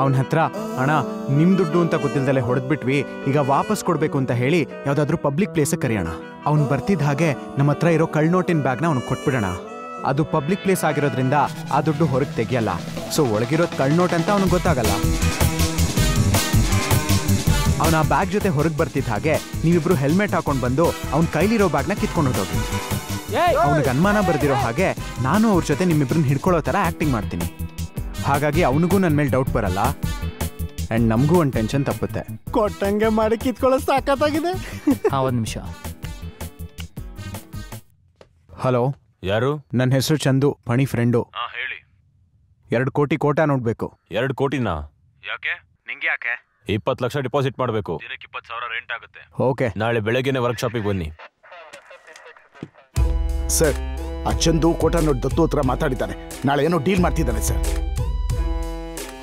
ಅವನ ಹತ್ರ ಅಣ್ಣ ನಿಮ್ ದುಡ್ಡು ಅಂತ ಗೊತ್ತಿಲ್ದಲೆ ಹೊಡೆದ್ಬಿಟ್ವಿ ಈಗ ವಾಪಸ್ ಕೊಡ್ಬೇಕು ಅಂತ ಹೇಳಿ ಯಾವ್ದಾದ್ರು ಪಬ್ಲಿಕ್ ಪ್ಲೇಸ್ ಕರೆಯೋಣ. ಅವ್ನು ಬರ್ತಿದ್ದ ಹಾಗೆ ನಮ್ಮ ಹತ್ರ ಇರೋ ಕಳ್ನೋಟಿನ ಬ್ಯಾಗ್ನ ಅವ್ನಿಗೆ ಕೊಟ್ಬಿಡೋಣ. ಅದು ಪಬ್ಲಿಕ್ ಪ್ಲೇಸ್ ಆಗಿರೋದ್ರಿಂದ ಆ ದುಡ್ಡು ಹೊರಗೆ ತೆಗಿಯಲ್ಲ. ಸೊ ಒಳಗಿರೋದು ಕಳ್ನೋಟ್ ಅಂತ ಅವ್ನಿಗೆ ಗೊತ್ತಾಗಲ್ಲ. ಅವನ ಆ ಬ್ಯಾಗ್ ಜೊತೆ ಹೊರಗೆ ಬರ್ತಿದ್ದ ಹಾಗೆ ನೀವಿಬ್ರು ಹೆಲ್ಮೆಟ್ ಹಾಕೊಂಡು ಬಂದು ಅವ್ನ ಕೈಲಿರೋ ಬ್ಯಾಗ್ನ ಕಿತ್ಕೊಂಡು ಹೋಗಿ ಅವನಿಗೆ ಅನುಮಾನ ಬರ್ದಿರೋ ಹಾಗೆ ನಾನು ಅವ್ರ ಜೊತೆ ನಿಮ್ಮಿಬ್ರನ್ನ ಹಿಡ್ಕೊಳ್ಳೋ ಥರ ಆ್ಯಕ್ಟಿಂಗ್ ಮಾಡ್ತೀನಿ. ಹಾಗಾಗಿ ಅವನಿಗೂ ನನ್ನ ಮೇಲೆ ಡೌಟ್ ಬರಲ್ಲ. ಆ್ಯಂಡ್ ನಮಗೂ ಒಂದು ಟೆನ್ಷನ್ ತಪ್ಪುತ್ತೆ. ಕೊಟ್ಟಂಗೆ ಮಾಡಿ ಕಿತ್ಕೊಳ್ಳೋ ಸಾಕತ್ತಾಗಿದೆ ಆ ಒಂದು ನಿಮಿಷ. ಹಲೋ ಯಾರು? ನನ್ನ ಹೆಸರು ಚಂದು ಪಣಿ ಫ್ರೆಂಡು ಹಾ ಹೇಳಿ. ಎರಡು ಕೋಟಿ ಕೋಟ ನೋಡ್ಬೇಕು. ಎರಡು ಕೋಟಿನಾ? ಯಾಕೆ? ನಿಂಗೆ ಯಾಕೆ? ಇಪ್ಪತ್ತು ಲಕ್ಷ ಡಿಪಾಸಿಟ್ ಮಾಡಬೇಕು. ದಿನಕ್ಕೆ ಇಪ್ಪತ್ತು ಸಾವಿರ ರೆಂಟ್ ಆಗುತ್ತೆ. ಓಕೆ. ನಾಳೆ ಬೆಳಗ್ಗೆನೆ ವರ್ಕ್ಶಾಪಿಗೆ ಬನ್ನಿ. ಸರ್ ಆ ಚಂದು ಕೋಟ ನೋಡಿ ದತ್ತು ಹತ್ರ ಮಾತಾಡಿದ್ದಾನೆ. ನಾಳೆ ಏನೋ ಡೀಲ್ ಮಾಡ್ತಿದ್ದಾನೆ ಸರ್.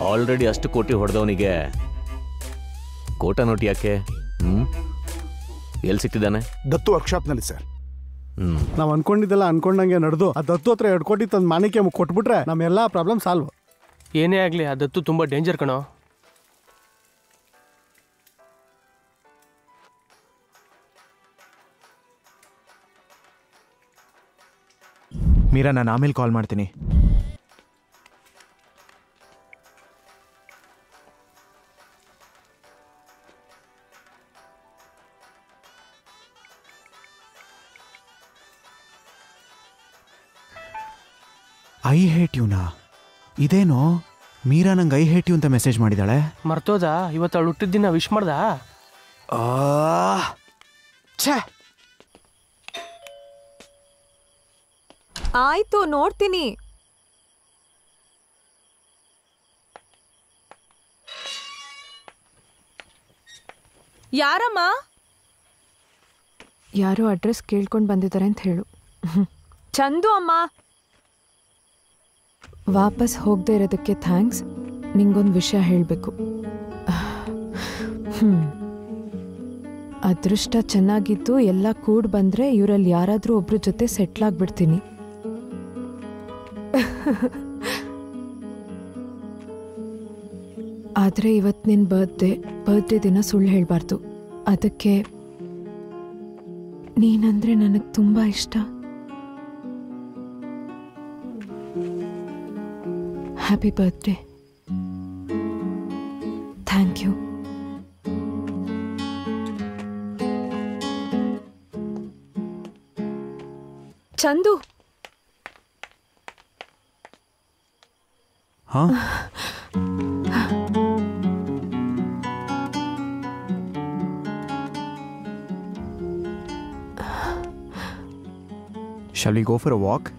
ಆಲ್ರೆಡಿ ಅಷ್ಟು ಕೋಟಿ ಹೊಡೆದವನಿಗೆ ಕೋಟ ನೋಟ್ ಯಾಕೆ? ಹ್ಮ್? ಎಲ್ಲಿ ಸಿಕ್ತಿದ್ದಾನೆ? ದತ್ತು ವರ್ಕ್ಶಾಪ್ನಲ್ಲಿ ಸರ್. ನಾವ್ ಅನ್ಕೊಂಡಿದ್ದೆಲ್ಲ ಅನ್ಕೊಂಡಂಗೆ ನಡೆದು ಆ ದತ್ತು ಹತ್ರ ಎರಡು ಕೋಟಿ ತಂದು ಮಾಣಿಕ್ಯ ಕೊಟ್ಬಿಟ್ರೆ ನಮ್ಮ ಎಲ್ಲಾ ಪ್ರಾಬ್ಲಮ್ ಸಾಲ್ವ್ ಏನೇ ಆಗಲಿ ಆ ದತ್ತು ತುಂಬ ಡೇಂಜರ್ ಕಣೋ. ಮೀರಾ ನಾನು ಆಮೇಲೆ ಕಾಲ್ ಮಾಡ್ತೀನಿ. ಐ ಹೇಟ್ ಯುನಾ ಇದೇನು? ಮೀರಾ ನಂಗೆ ಐ ಹೇಟ್ ಯು ಅಂತ ಮೆಸೇಜ್ ಮಾಡಿದಾಳೆ? ಮರ್ತೋದ? ಇವತ್ತು ಅವಳು ಹುಟ್ಟಿದ ದಿನ ವಿಶ್ ಮಾಡ್ದ? ಛೇ! ಆಯ್ತು ನೋಡ್ತೀನಿ. ಯಾರಮ್ಮ? ಯಾರು ಅಡ್ರೆಸ್ ಕೇಳ್ಕೊಂಡು ಬಂದಿದ್ದಾರೆ ಅಂತ ಹೇಳು. ಚಂದು ಅಮ್ಮ. ವಾಪಸ್ ಹೋಗದೆ ಇರೋದಕ್ಕೆ ಥ್ಯಾಂಕ್ಸ್. ನಿಂಗೊಂದು ವಿಷಯ ಹೇಳಬೇಕು. ಅದೃಷ್ಟ ಚೆನ್ನಾಗಿದ್ದು ಎಲ್ಲ ಕೂಡ್ ಬಂದರೆ ಇವರಲ್ಲಿ ಯಾರಾದರೂ ಒಬ್ಬರ ಜೊತೆ ಸೆಟ್ಲ್ ಆಗ್ಬಿಡ್ತೀನಿ. ಆದರೆ ಇವತ್ತು ನಿನ್ನ ಬರ್ತ್ಡೇ ಬರ್ತ್ಡೇ ದಿನ ಸುಳ್ಳು ಹೇಳಬಾರ್ದು. ಅದಕ್ಕೆ ನೀನಂದ್ರೆ ನನಗೆ ತುಂಬ ಇಷ್ಟ. Happy birthday thank you Chandu ಹಾ Shall we go for a walk?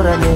ಲೋಕ ತೋರಲೇ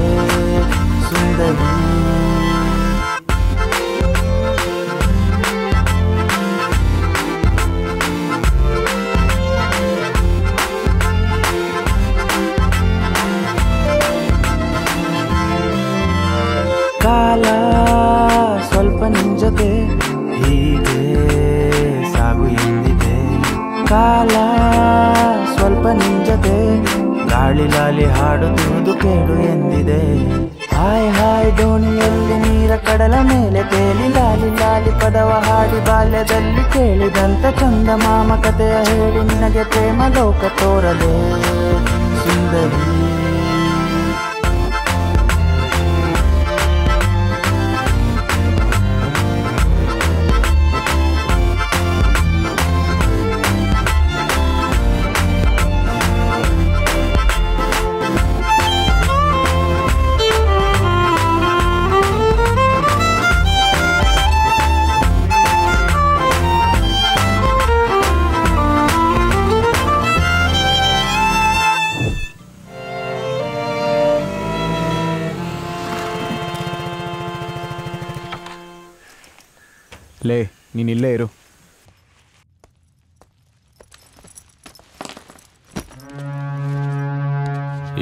ಲೇ ನೀನು ಇಲ್ಲೇ ಇರು.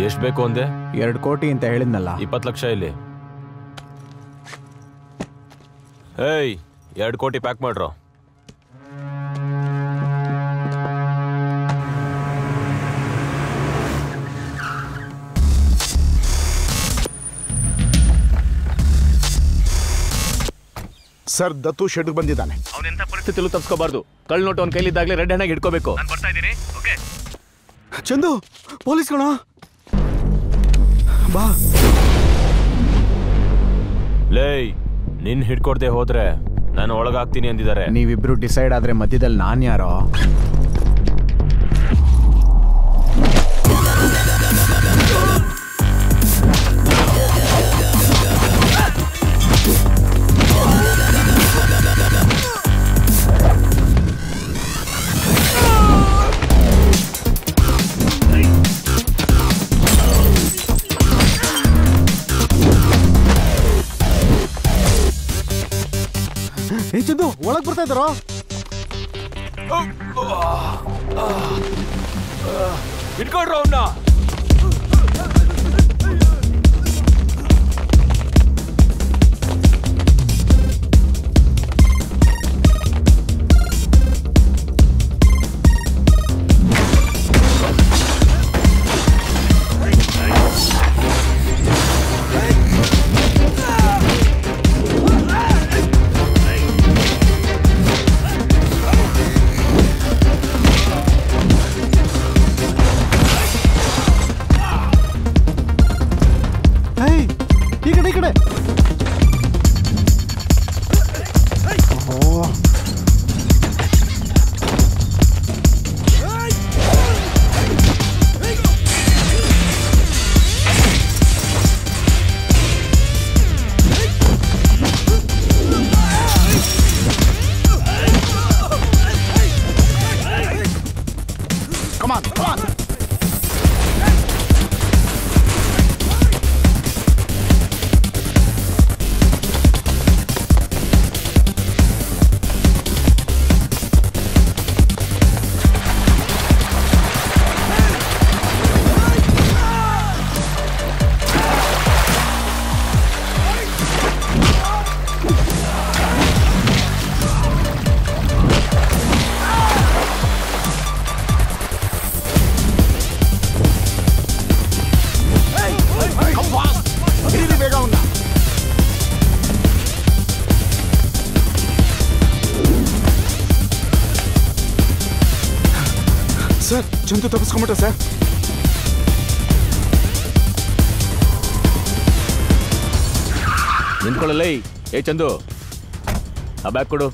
ಎಷ್ಟು ಬೇಕು ಅಂದೆ? ಎರಡು ಕೋಟಿ ಅಂತ ಹೇಳಿದ್ನಲ್ಲ. ಇಪ್ಪತ್ತು ಲಕ್ಷ ಇಲ್ಲಿ. ಏಯ್ ಎರಡು ಕೋಟಿ ಪ್ಯಾಕ್ ಮಾಡ್ರು. ಸರ್ ದತ್ತು ಶೆಡ್ಗೆ ಬಂದಿದ್ದಾನೆ. ಅವನೆಂತ ಪರಿಸ್ಥಿತಿಲೂ ತಪ್ಸ್ಕೋಬಾರ್ದು. ಕಳ್ಳ ನೋಟು ಅವ್ನ ಕೈಲಿದ್ದಾಗಲೇ ರೆಡ್ ಹ್ಯಾಂಡ್ ಹಿಡ್ಕೋಬೇಕು. ಬರ್ತಾ ಇದ್ದೀನಿ. ಓಕೆ. ಚಂದು ಪೊಲೀಸ್ ಕಣ ಬಾ. ಲೇಯ್ ನಿನ್ ಹಿಡ್ಕೊಡ್ದೆ ಹೋದ್ರೆ ನಾನು ಒಳಗಾಗ್ತೀನಿ ಅಂದಿದ್ದಾರೆ. ನೀವಿಬ್ರು ಡಿಸೈಡ್ ಆದ್ರೆ ಮಧ್ಯದಲ್ಲಿ ನಾನು ಯಾರೋ? ಒಳಗ್ ಬರ್ತಾ ಇದ್ದಾರೋ? ಇಟ್ಕೊಂಡ್ರ ಅವನ್ನ ತಪ್ಪಿಸ್ಕೊಂಬಿಟ್ಟ ಸರ್. ನಿಂತ್ಕೊಳ್ಳಲ್ಲ ಏ ಚಂದು. ಆ ಬ್ಯಾಗ್ ಕೊಡು.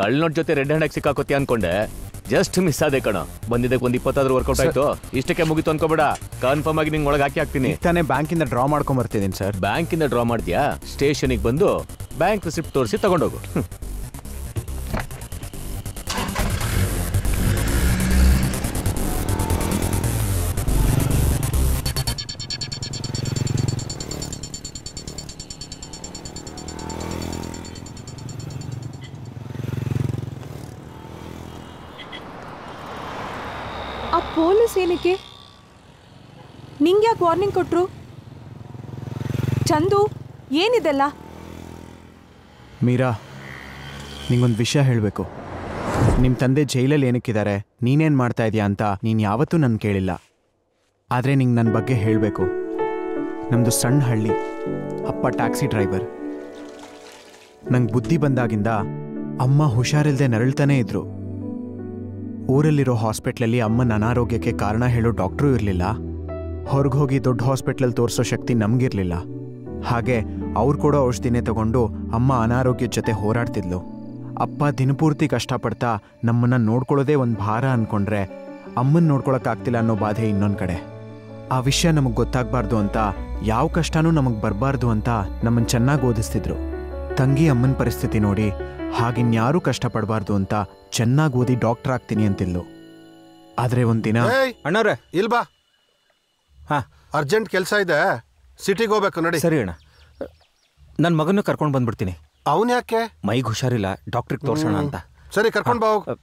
ಕಳ್ಳನೋಟ್ ಜೊತೆ ರೆಡ್ ಹ್ಯಾಂಡ್ ಸಿಕ್ಕಾಕೋತಿ ಅನ್ಕೊಂಡೆ. ಜಸ್ಟ್ ಮಿಸ್ ಆದೆ ಕಣ. ಬಂದಿದ್ದಕ್ಕೆ ಒಂದ್ ಇಪ್ಪತ್ತಾದ್ರೂ ವರ್ಕೌಟ್ ಆಯ್ತು. ಇಷ್ಟಕ್ಕೆ ಮುಗಿತು ಅನ್ಕೋಬೇಡ. ಕನ್ಫರ್ಮ್ ಆಗಿ ನಿಂಗೆ ಒಳಗೆ ಹಾಕಿ ಹಾಕ್ತೀನಿ. ತಾನೇ ಬ್ಯಾಂಕಿಂದ ಡ್ರಾ ಮಾಡ್ಕೊಂಡ್ ಬರ್ತಿದ್ದೀನಿ ಸರ್ ಬ್ಯಾಂಕಿಂದ ಡ್ರಾ ಮಾಡ್ತೀಯಾ? ಸ್ಟೇಷನಿಗೆ ಬಂದು ಬ್ಯಾಂಕ್ ರಿಸಿಪ್ಟ್ ತೋರಿಸಿ ತಗೊಂಡೋಗು. ವಾರ್ನಿಂಗ್ ಕೊಟ್ರು? ಚಂದು, ಏನಿದೆಲ್ಲ? ಮೀರಾ, ನಿಂಗೊಂದು ವಿಷಯ ಹೇಳಬೇಕು. ನಿಮ್ಮ ತಂದೆ ಜೈಲಲ್ಲಿ ಏನಕ್ಕಿದ್ದಾರೆ? ನೀನೇನು ಮಾಡ್ತಾ ಇದೀಯಾ ಅಂತ ನೀನು ಯಾವತ್ತೂ ನನ್ನ ಕೇಳಿಲ್ಲ. ಆದರೆ ನಿಂಗೆ ನನ್ನ ಬಗ್ಗೆ ಹೇಳಬೇಕು. ನಮ್ಮದು ಸಣ್ಣ ಹಳ್ಳಿ, ಅಪ್ಪ ಟ್ಯಾಕ್ಸಿ ಡ್ರೈವರ್. ನಂಗೆ ಬುದ್ಧಿ ಬಂದಾಗಿಂದ ಅಮ್ಮ ಹುಷಾರಿಲ್ಲದೆ ನರಳ್ತಾನೇ ಇದ್ರು. ಊರಲ್ಲಿರೋ ಹಾಸ್ಪಿಟ್ಲಲ್ಲಿ ಅಮ್ಮನ ಅನಾರೋಗ್ಯಕ್ಕೆ ಕಾರಣ ಹೇಳೋ ಡಾಕ್ಟ್ರೂ ಇರಲಿಲ್ಲ. ಹೊರಗೆ ಹೋಗಿ ದೊಡ್ಡ ಹಾಸ್ಪಿಟ್ಲಲ್ಲಿ ತೋರಿಸೋ ಶಕ್ತಿ ನಮಗಿರಲಿಲ್ಲ. ಹಾಗೆ ಅವ್ರು ಕೂಡ ಔಷಧಿನೇ ತಗೊಂಡು ಅಮ್ಮ ಅನಾರೋಗ್ಯದ ಜೊತೆ ಹೋರಾಡ್ತಿದ್ಲು. ಅಪ್ಪ ದಿನಪೂರ್ತಿ ಕಷ್ಟಪಡ್ತಾ ನಮ್ಮನ್ನ ನೋಡ್ಕೊಳ್ಳೋದೇ ಒಂದು ಭಾರ ಅನ್ಕೊಂಡ್ರೆ ಅಮ್ಮನ್ ನೋಡ್ಕೊಳಕ್ಕಾಗ್ತಿಲ್ಲ ಅನ್ನೋ ಬಾಧೆ ಇನ್ನೊಂದು ಕಡೆ. ಆ ವಿಷಯ ನಮಗೆ ಗೊತ್ತಾಗಬಾರ್ದು ಅಂತ ಯಾವ ಕಷ್ಟನೂ ನಮಗೆ ಬರಬಾರ್ದು ಅಂತ ನಮ್ಮನ್ನು ಚೆನ್ನಾಗಿ ಓದಿಸ್ತಿದ್ರು. ತಂಗಿ ಅಮ್ಮನ ಪರಿಸ್ಥಿತಿ ನೋಡಿ ಹಾಗಿನ್ಯಾರೂ ಕಷ್ಟಪಡಬಾರ್ದು ಅಂತ ಚೆನ್ನಾಗಿ ಓದಿ ಡಾಕ್ಟರ್ ಆಗ್ತೀನಿ ಅಂತಿದ್ಲು. ಆದರೆ ಒಂದಿನ ಅಣ್ಣವ್ರೆ ಇಲ್ ಬಾ ಹಾ. ಅರ್ಜೆಂಟ್ ಕೆಲಸ ಇದೆ. ಸಿಟಿಗೆ ಹೋಗ್ಬೇಕು ನಡಿ. ಸರಿ ಅಣ್ಣ. ನನ್ನ ಮಗನ ಕರ್ಕೊಂಡು ಬಂದ್ಬಿಡ್ತೀನಿ. ಅವನ್ ಯಾಕೆ? ಮೈಗೆ ಹುಷಾರಿಲ್ಲ ಡಾಕ್ಟ್ರಿಗೆ ತೋರ್ಸೋಣ ಅಂತ. ಸರಿ ಕರ್ಕೊಂಡು ಬಾ ಹೋಗು.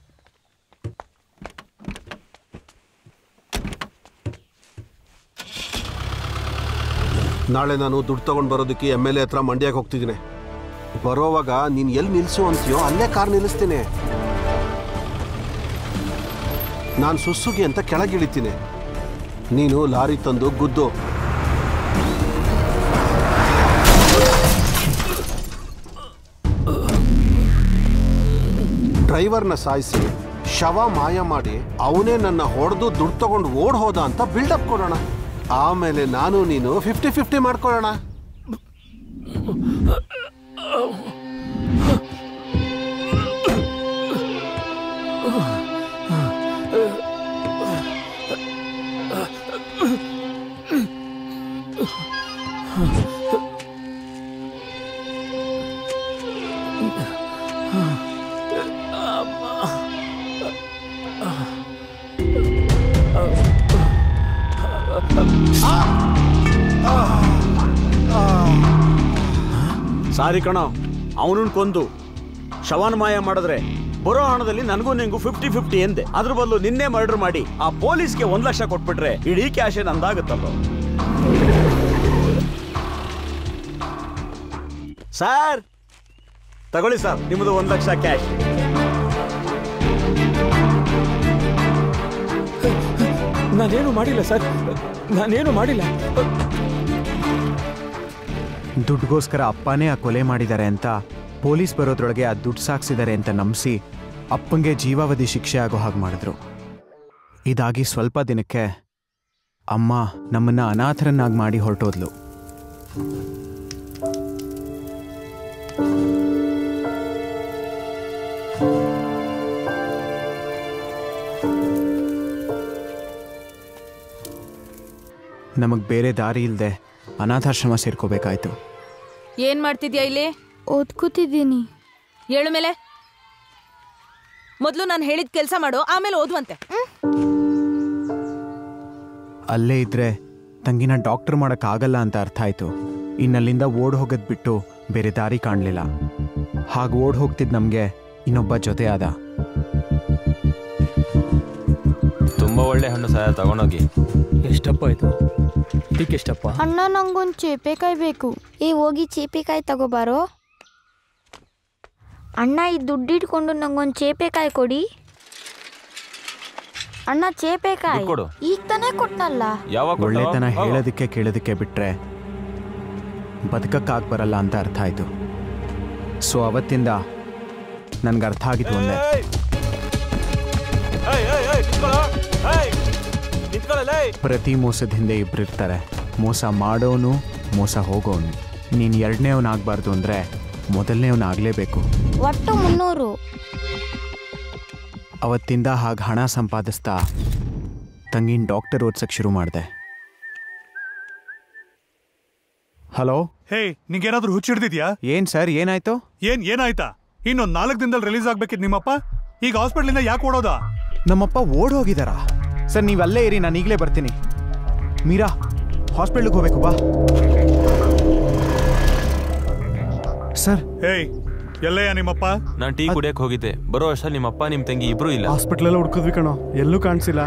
ನಾಳೆ ನಾನು ದುಡ್ಡು ತಗೊಂಡು ಬರೋದಕ್ಕೆ ಎಂ ಎಲ್ ಎ ಹತ್ರ ಮಂಡ್ಯಕ್ಕೆ ಹೋಗ್ತಿದ್ದೀನಿ. ಬರೋವಾಗ ನೀನು ಎಲ್ಲಿ ನಿಲ್ಸು ಅಂತೀಯೋ ಅಲ್ಲೇ ಕಾರ್ ನಿಲ್ಲಿಸ್ತೀನಿ. ನಾನು ಸುಸುಗಿ ಅಂತ ಕೆಳಗಿಳಿತೀನಿ. ನೀನು ಲಾರಿ ತಂದು ಗುದ್ದು. ಡ್ರೈವರ್ನ ಸಾಯಿಸಿ, ಶವ ಮಾಯ ಮಾಡಿ, ಅವನೇ ನನ್ನ ಹೊಡೆದು ದುಡ್ಡು ತಗೊಂಡು ಓಡ್ ಹೋದ ಅಂತ ಬಿಲ್ಡಪ್ ಕೊಡೋಣ. ಆಮೇಲೆ ನಾನು ನೀನು ಫಿಫ್ಟಿ ಫಿಫ್ಟಿ ಮಾಡ್ಕೊಳ್ಳೋಣ. ಸಾರಿ ಕಣೋ, ಅವನನ್ನು ಕೊಂದು. ಶವನ್ ಮಾಯ ಮಾಡಿದ್ರೆ ಬರೋ ಹಣದಲ್ಲಿ ನನಗೂ ನಿಂಗೂ ಫಿಫ್ಟಿ ಫಿಫ್ಟಿ ಎಂದೆ. ಅದ್ರ ಬದಲು ನಿನ್ನೆ ಮರ್ಡರ್ ಮಾಡಿ ಆ ಪೊಲೀಸ್ಗೆ ಒಂದ್ ಲಕ್ಷ ಕೊಟ್ಬಿಟ್ರೆ ಇಡೀ ಕ್ಯಾಶೇ ನಂದಾಗುತ್ತಲ್ಲೋ ಸರ್ ತಗೊಳ್ಳಿ ಸರ್ ನಿಮ್ಮದು ಒಂದ್ ಲಕ್ಷ ಕ್ಯಾಶ್ ನಾನೇನು ಮಾಡಿಲ್ಲ ಸರ್ ನಾನೇನು ಮಾಡಿಲ್ಲ. ದುಡ್ಡುಗೋಸ್ಕರ ಅಪ್ಪನೇ ಆ ಕೊಲೆ ಮಾಡಿದ್ದಾರೆ ಅಂತ ಪೊಲೀಸ್ ಬರೋದ್ರೊಳಗೆ ಆ ದುಡ್ಡು ಸಾಕ್ಸಿದ್ದಾರೆ ಅಂತ ನಂಬಿಸಿ ಅಪ್ಪಂಗೆ ಜೀವಾವಧಿ ಶಿಕ್ಷೆ ಆಗೋ ಹಾಗೆ ಮಾಡಿದ್ರು. ಇದಾಗಿ ಸ್ವಲ್ಪ ದಿನಕ್ಕೆ ಅಮ್ಮ ನಮ್ಮನ್ನ ಅನಾಥರನ್ನಾಗಿ ಮಾಡಿ ಹೊರಟೋದ್ಲು. ನಮಗೆ ಬೇರೆ ದಾರಿ ಇಲ್ಲದೆ ಅನಾಥಾಶ್ರಮ ಸೇರ್ಕೋಬೇಕಾಯ್ತು. ಏನ್ ಮಾಡ್ತಿದ್ಯಾ ಇಲ್ಲಿ? ಓದ್ಕೋತಿದ್ದೀನಿ. ಹೇಳು ಮೇಲೆ. ಮೊದಲು ನಾನು ಹೇಳಿದ ಕೆಲಸ ಮಾಡು ಆಮೇಲೆ ಓದುವಂತೆ. ಅಲ್ಲೇ ಇದ್ರೆ ತಂಗಿನ ಡಾಕ್ಟರ್ ಆಗಲ್ಲ ಅಂತ ಅರ್ಥ ಆಯ್ತು. ಇನ್ನಲ್ಲಿಂದ ಓಡ್ ಹೋಗೋದ್ ಬಿಟ್ಟು ಬೇರೆ ದಾರಿ ಕಾಣಲಿಲ್ಲ. ಹಾಗೆ ಓಡ್ ಹೋಗ್ತಿದ್ ನಮಗೆ ಇನ್ನೊಬ್ಬ ಜೊತೆ ಆದ. ತುಂಬಾ ಒಳ್ಳೆ ಹಣ್ಣು ಸಹ ತಗೊಂಡೋಗಿ. ಎಷ್ಟಪ್ಪ ಆಯ್ತು ಇದಕ್ಕೆ ಎಷ್ಟಪ್ಪ ಅಣ್ಣ ನಂಗೊಂದು ಚೇಪೆಕಾಯಿ ಬೇಕು ಈ ಹೋಗಿ ಚೇಪೆಕಾಯಿ ತಗೋಬಾರೋ ಅಣ್ಣ ಈ ದುಡ್ಡು ಇಟ್ಕೊಂಡು ನಂಗೊಂದು ಚೇಪೆಕಾಯಿ ಕೊಡಿ ಅಣ್ಣ ಚೇಪೆಕಾಯಿ ಕೊಡು. ಈಗ ತಾನೇ ಕೊಟ್ಟನಲ್ಲ ಯಾವಾಗ? ಒಳ್ಳೆತನ. ಹೇಳೋದಕ್ಕೆ ಕೇಳೋದಕ್ಕೆ ಬಿಟ್ರೆ ಬದುಕಕ್ಕಾಗಿ ಬರಲ್ಲ ಅಂತ ಅರ್ಥ ಆಯ್ತು ಸೊ ಅವತ್ತಿಂದ ನನ್ಗೆ ಅರ್ಥ ಆಗಿತ್ತು ಒಂದೇ ಪ್ರತಿ ಮೋಸದ ಹಿಂದೆ ಇಬ್ಬರಿರ್ತಾರೆ ಮೋಸ ಮಾಡೋನು ಮೋಸ ಹೋಗೋನು. ನೀನ್ ಎರಡನೇವನಾಗಬಾರ್ದು ಅಂದ್ರೆ ಮೊದಲನೇವನಾಗಲೇಬೇಕು ಒಟ್ಟು ಮುನ್ನೂರು. ಅವತ್ತಿಂದ ಹಾಗೆ ಹಣ ಸಂಪಾದಿಸ್ತಾ ತಂಗಿನ ಡಾಕ್ಟರ್ ಓದ್ಸಕ್ ಶುರು ಮಾಡಿದೆ. ಹಲೋ? ಹೇ ನಿಂಗೇನಾದ್ರೂ ಹುಚ್ಚಿಡ್ದಿದ್ಯಾ ಏನ್ ಸರ್ ಏನಾಯ್ತು? ಏನ್ ಏನಾಯ್ತಾ? ಇನ್ನೊಂದ್ ನಾಲ್ಕು ದಿನದಲ್ಲಿ ರಿಲೀಸ್ ಆಗ್ಬೇಕಿದ್ ನಿಮ್ಮಪ್ಪ? ಈಗ ಹಾಸ್ಪಿಟ್ಲಿಂದ ಯಾಕೆ ಓಡೋದಾ? ನಮ್ಮಪ್ಪ ಓಡ್ ಹೋಗಿದಾರಾ ಸರ್ ನೀವು ಅಲ್ಲೇ ಇರಿ ನಾನು ಈಗಲೇ ಬರ್ತೀನಿ. ಮೀರಾ ಹಾಸ್ಪಿಟ್ಲಿಗೆ ಹೋಗ್ಬೇಕು ಬಾ. ಸರ್. ಹೇಯ್ ಎಲ್ಲಯ್ಯ ನಿಮ್ಮಪ್ಪ? ನಾನು ಟೀ ಕುಡಿಯಕ್ಕೆ ಹೋಗಿದ್ದೆ. ಬರೋ ಅಷ್ಟಲ್ಲಿ ನಿಮ್ಮಪ್ಪ ನಿಮ್ಮ ತಂಗಿ ಇಬ್ರು ಇಲ್ಲ. ಹಾಸ್ಪಿಟ್ಲೆಲ್ಲ ಹುಡ್ಕಿದ್ವಿ ಕಣೋ. ಎಲ್ಲೂ ಕಾಣಿಸಿಲ್ಲ.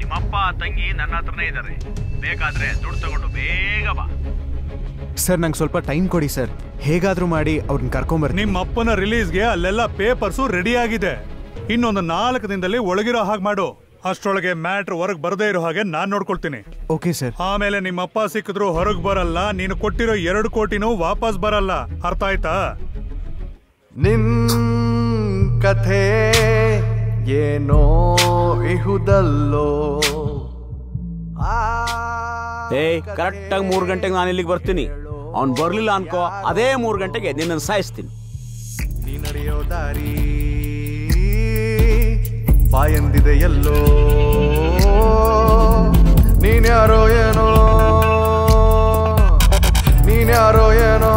ನಿಮ್ಮಪ್ಪ ತಂಗಿ ನನ್ನ ಹತ್ರನೇ ಇದ್ದಾರೆ. ಬೇಕಾದ್ರೆ ದುಡ್ಡು ತಗೊಂಡು ಬೇಗ ಬಾ. ಸರ್ ನಂಗೆ ಸ್ವಲ್ಪ ಟೈಮ್ ಕೊಡಿ ಸರ್. ಹೇಗಾದ್ರೂ ಮಾಡಿ ಅವ್ರನ್ನ ಕರ್ಕೊಂಬರ್ತೀನಿ. ನಿಮ್ಮ ಅಪ್ಪನ ರಿಲೀಸ್ಗೆ ಅಲ್ಲೆಲ್ಲ ಪೇಪರ್ಸು ರೆಡಿ ಆಗಿದೆ. ಇನ್ನೊಂದು ನಾಲ್ಕು ದಿನದಲ್ಲಿ ಒಳಗಿರೋ ಹಾಗೆ ಮಾಡು. ಅಷ್ಟೊಳಗೆ ಮ್ಯಾಟ್ರ್ ಹೊರಗೆ ಬರದೇ ಇರೋ ಹಾಗೆ ನಾನು ನೋಡ್ಕೊಳ್ತೀನಿ. Okay sir. ಆಮೇಲೆ ನಿಮ್ಮಪ್ಪ ಸಿಕ್ಕಿದ್ರು ಹೊರಗೆ ಬರಲ್ಲ ನೀನು ಕೊಟ್ಟಿರೋ ಎರಡು ಕೋಟಿನೂ ವಾಪಸ್ ಬರಲ್ಲ. ಅರ್ಥ ಆಯ್ತಾ? ನಿನ್ ಕಥೆ ಏನೋ ಇಹುದಲ್ಲೋ? ಏಯ್ ಕರೆಕ್ಟಾಗಿ ಮೂರು ಗಂಟೆಗೆ ನಾನು ಇಲ್ಲಿಗೆ ಬರ್ತೀನಿ. ಅವ್ನು ಬರ್ಲಿಲ್ಲ ಅನ್ಕೋ, ಅದೇ ಮೂರು ಗಂಟೆಗೆ ನಿನ್ನನ್ನು ಸಾಯಿಸ್ತೀನಿ. ನಡೆಯೋ ದಾರಿ, ಬಾಯಂದಿದೆ ಎಲ್ಲೋ, ನೀನ್ಯಾರೋ ಏನೋ ನೀನ್ಯಾರೋ ಏನೋ.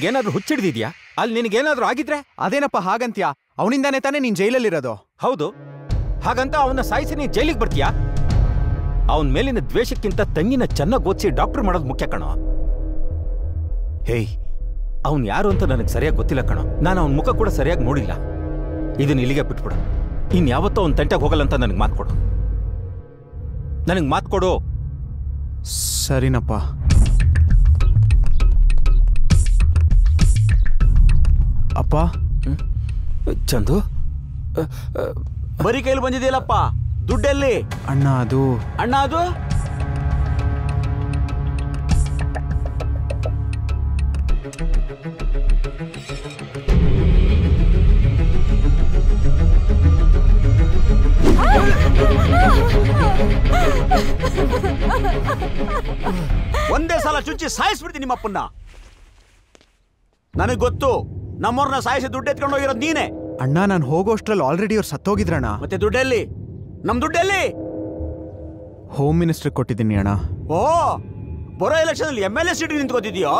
ನಿನಗೇನಾದ್ರೂ ಹುಚ್ಚಿಡ್ದಿದ್ಯಾ? ಅಲ್ಲಿ ನಿನಗೇನಾದ್ರೂ ಆಗಿದ್ರೆ ಅದೇನಪ್ಪ ಹಾಗಂತ್ಯಾ? ಅವನಿಂದಾನೇ ತಾನೇ ನೀನ್ ಜೈಲಲ್ಲಿರೋದು. ಹೌದು. ಹಾಗಂತ ಅವನ್ನ ಸಾಯಿಸಿ ನೀ ಜೈಲಿಗೆ ಬರ್ತೀಯಾ? ಅವನ ಮೇಲಿನ ದ್ವೇಷಕ್ಕಿಂತ ತಂಗಿನ ಚೆನ್ನಾಗಿ ಓದಿಸಿ ಡಾಕ್ಟರ್ ಮಾಡೋದು ಮುಖ್ಯ ಕಣೋ. ಹೇಯ್ ಅವನ್ ಯಾರು ಅಂತ ನನಗೆ ಸರಿಯಾಗಿ ಗೊತ್ತಿಲ್ಲ ಕಣೋ. ನಾನು ಅವನ ಮುಖ ಕೂಡ ಸರಿಯಾಗಿ ನೋಡಿಲ್ಲ. ಇದನ್ನ ಇಲ್ಲಿಗೆ ಬಿಟ್ಬಿಡು. ಇನ್ ಯಾವತ್ತೋ ಅವನ ತಂಟೆಗೆ ಹೋಗಲ್ಲ ಅಂತ ನನಗೆ ಮಾತು ಕೊಡು. ನನಗೆ ಮಾತು ಕೊಡು. ಸರಿನಪ್ಪ. ಅಪ್ಪ? ಚಂದು? ಬರೀ ಕೈಲಿ ಬಂದಿದೆಯಲ್ಲಪ್ಪ? ದುಡ್ಡೆಲ್ಲಿ? ಅಣ್ಣ ಅದು ಅಣ್ಣ ಅದು? ಒಂದೇ ಸಲ ಚುಚ್ಚಿ ಸಾಯಿಸ್ಬಿಡ್ತೀನಿ ನಿಮ್ಮಪ್ಪನ್ನ. ನನಗೆ ಗೊತ್ತು. ನಮ್ಮವ್ರನ್ನ ಸಾಯಿಸಿ ದುಡ್ಡು ಎತ್ಕೊಂಡು ಹೋಗಿರೋ ನೀನೇ. ಅಣ್ಣ ನಾನು ಹೋಗೋಷ್ಟ್ರಲ್ಲಿ ಆಲ್ರೆಡಿ ಅವ್ರು ಸತ್ತೋಗಿದ್ರಣ್ಣ. ಮತ್ತೆ ದುಡ್ಡೆಲ್ಲಿ? ನಮ್ ದುಡ್ಡೆಲ್ಲಿ? ಹೋಮ್ ಮಿನಿಸ್ಟರ್ ಕೊಟ್ಟಿದ್ದೀನಿ ಅಣ್ಣ. ಓ ಬರೋ election M L A seat ನಿಂತ್ಕೋತಿದ್ಯೋ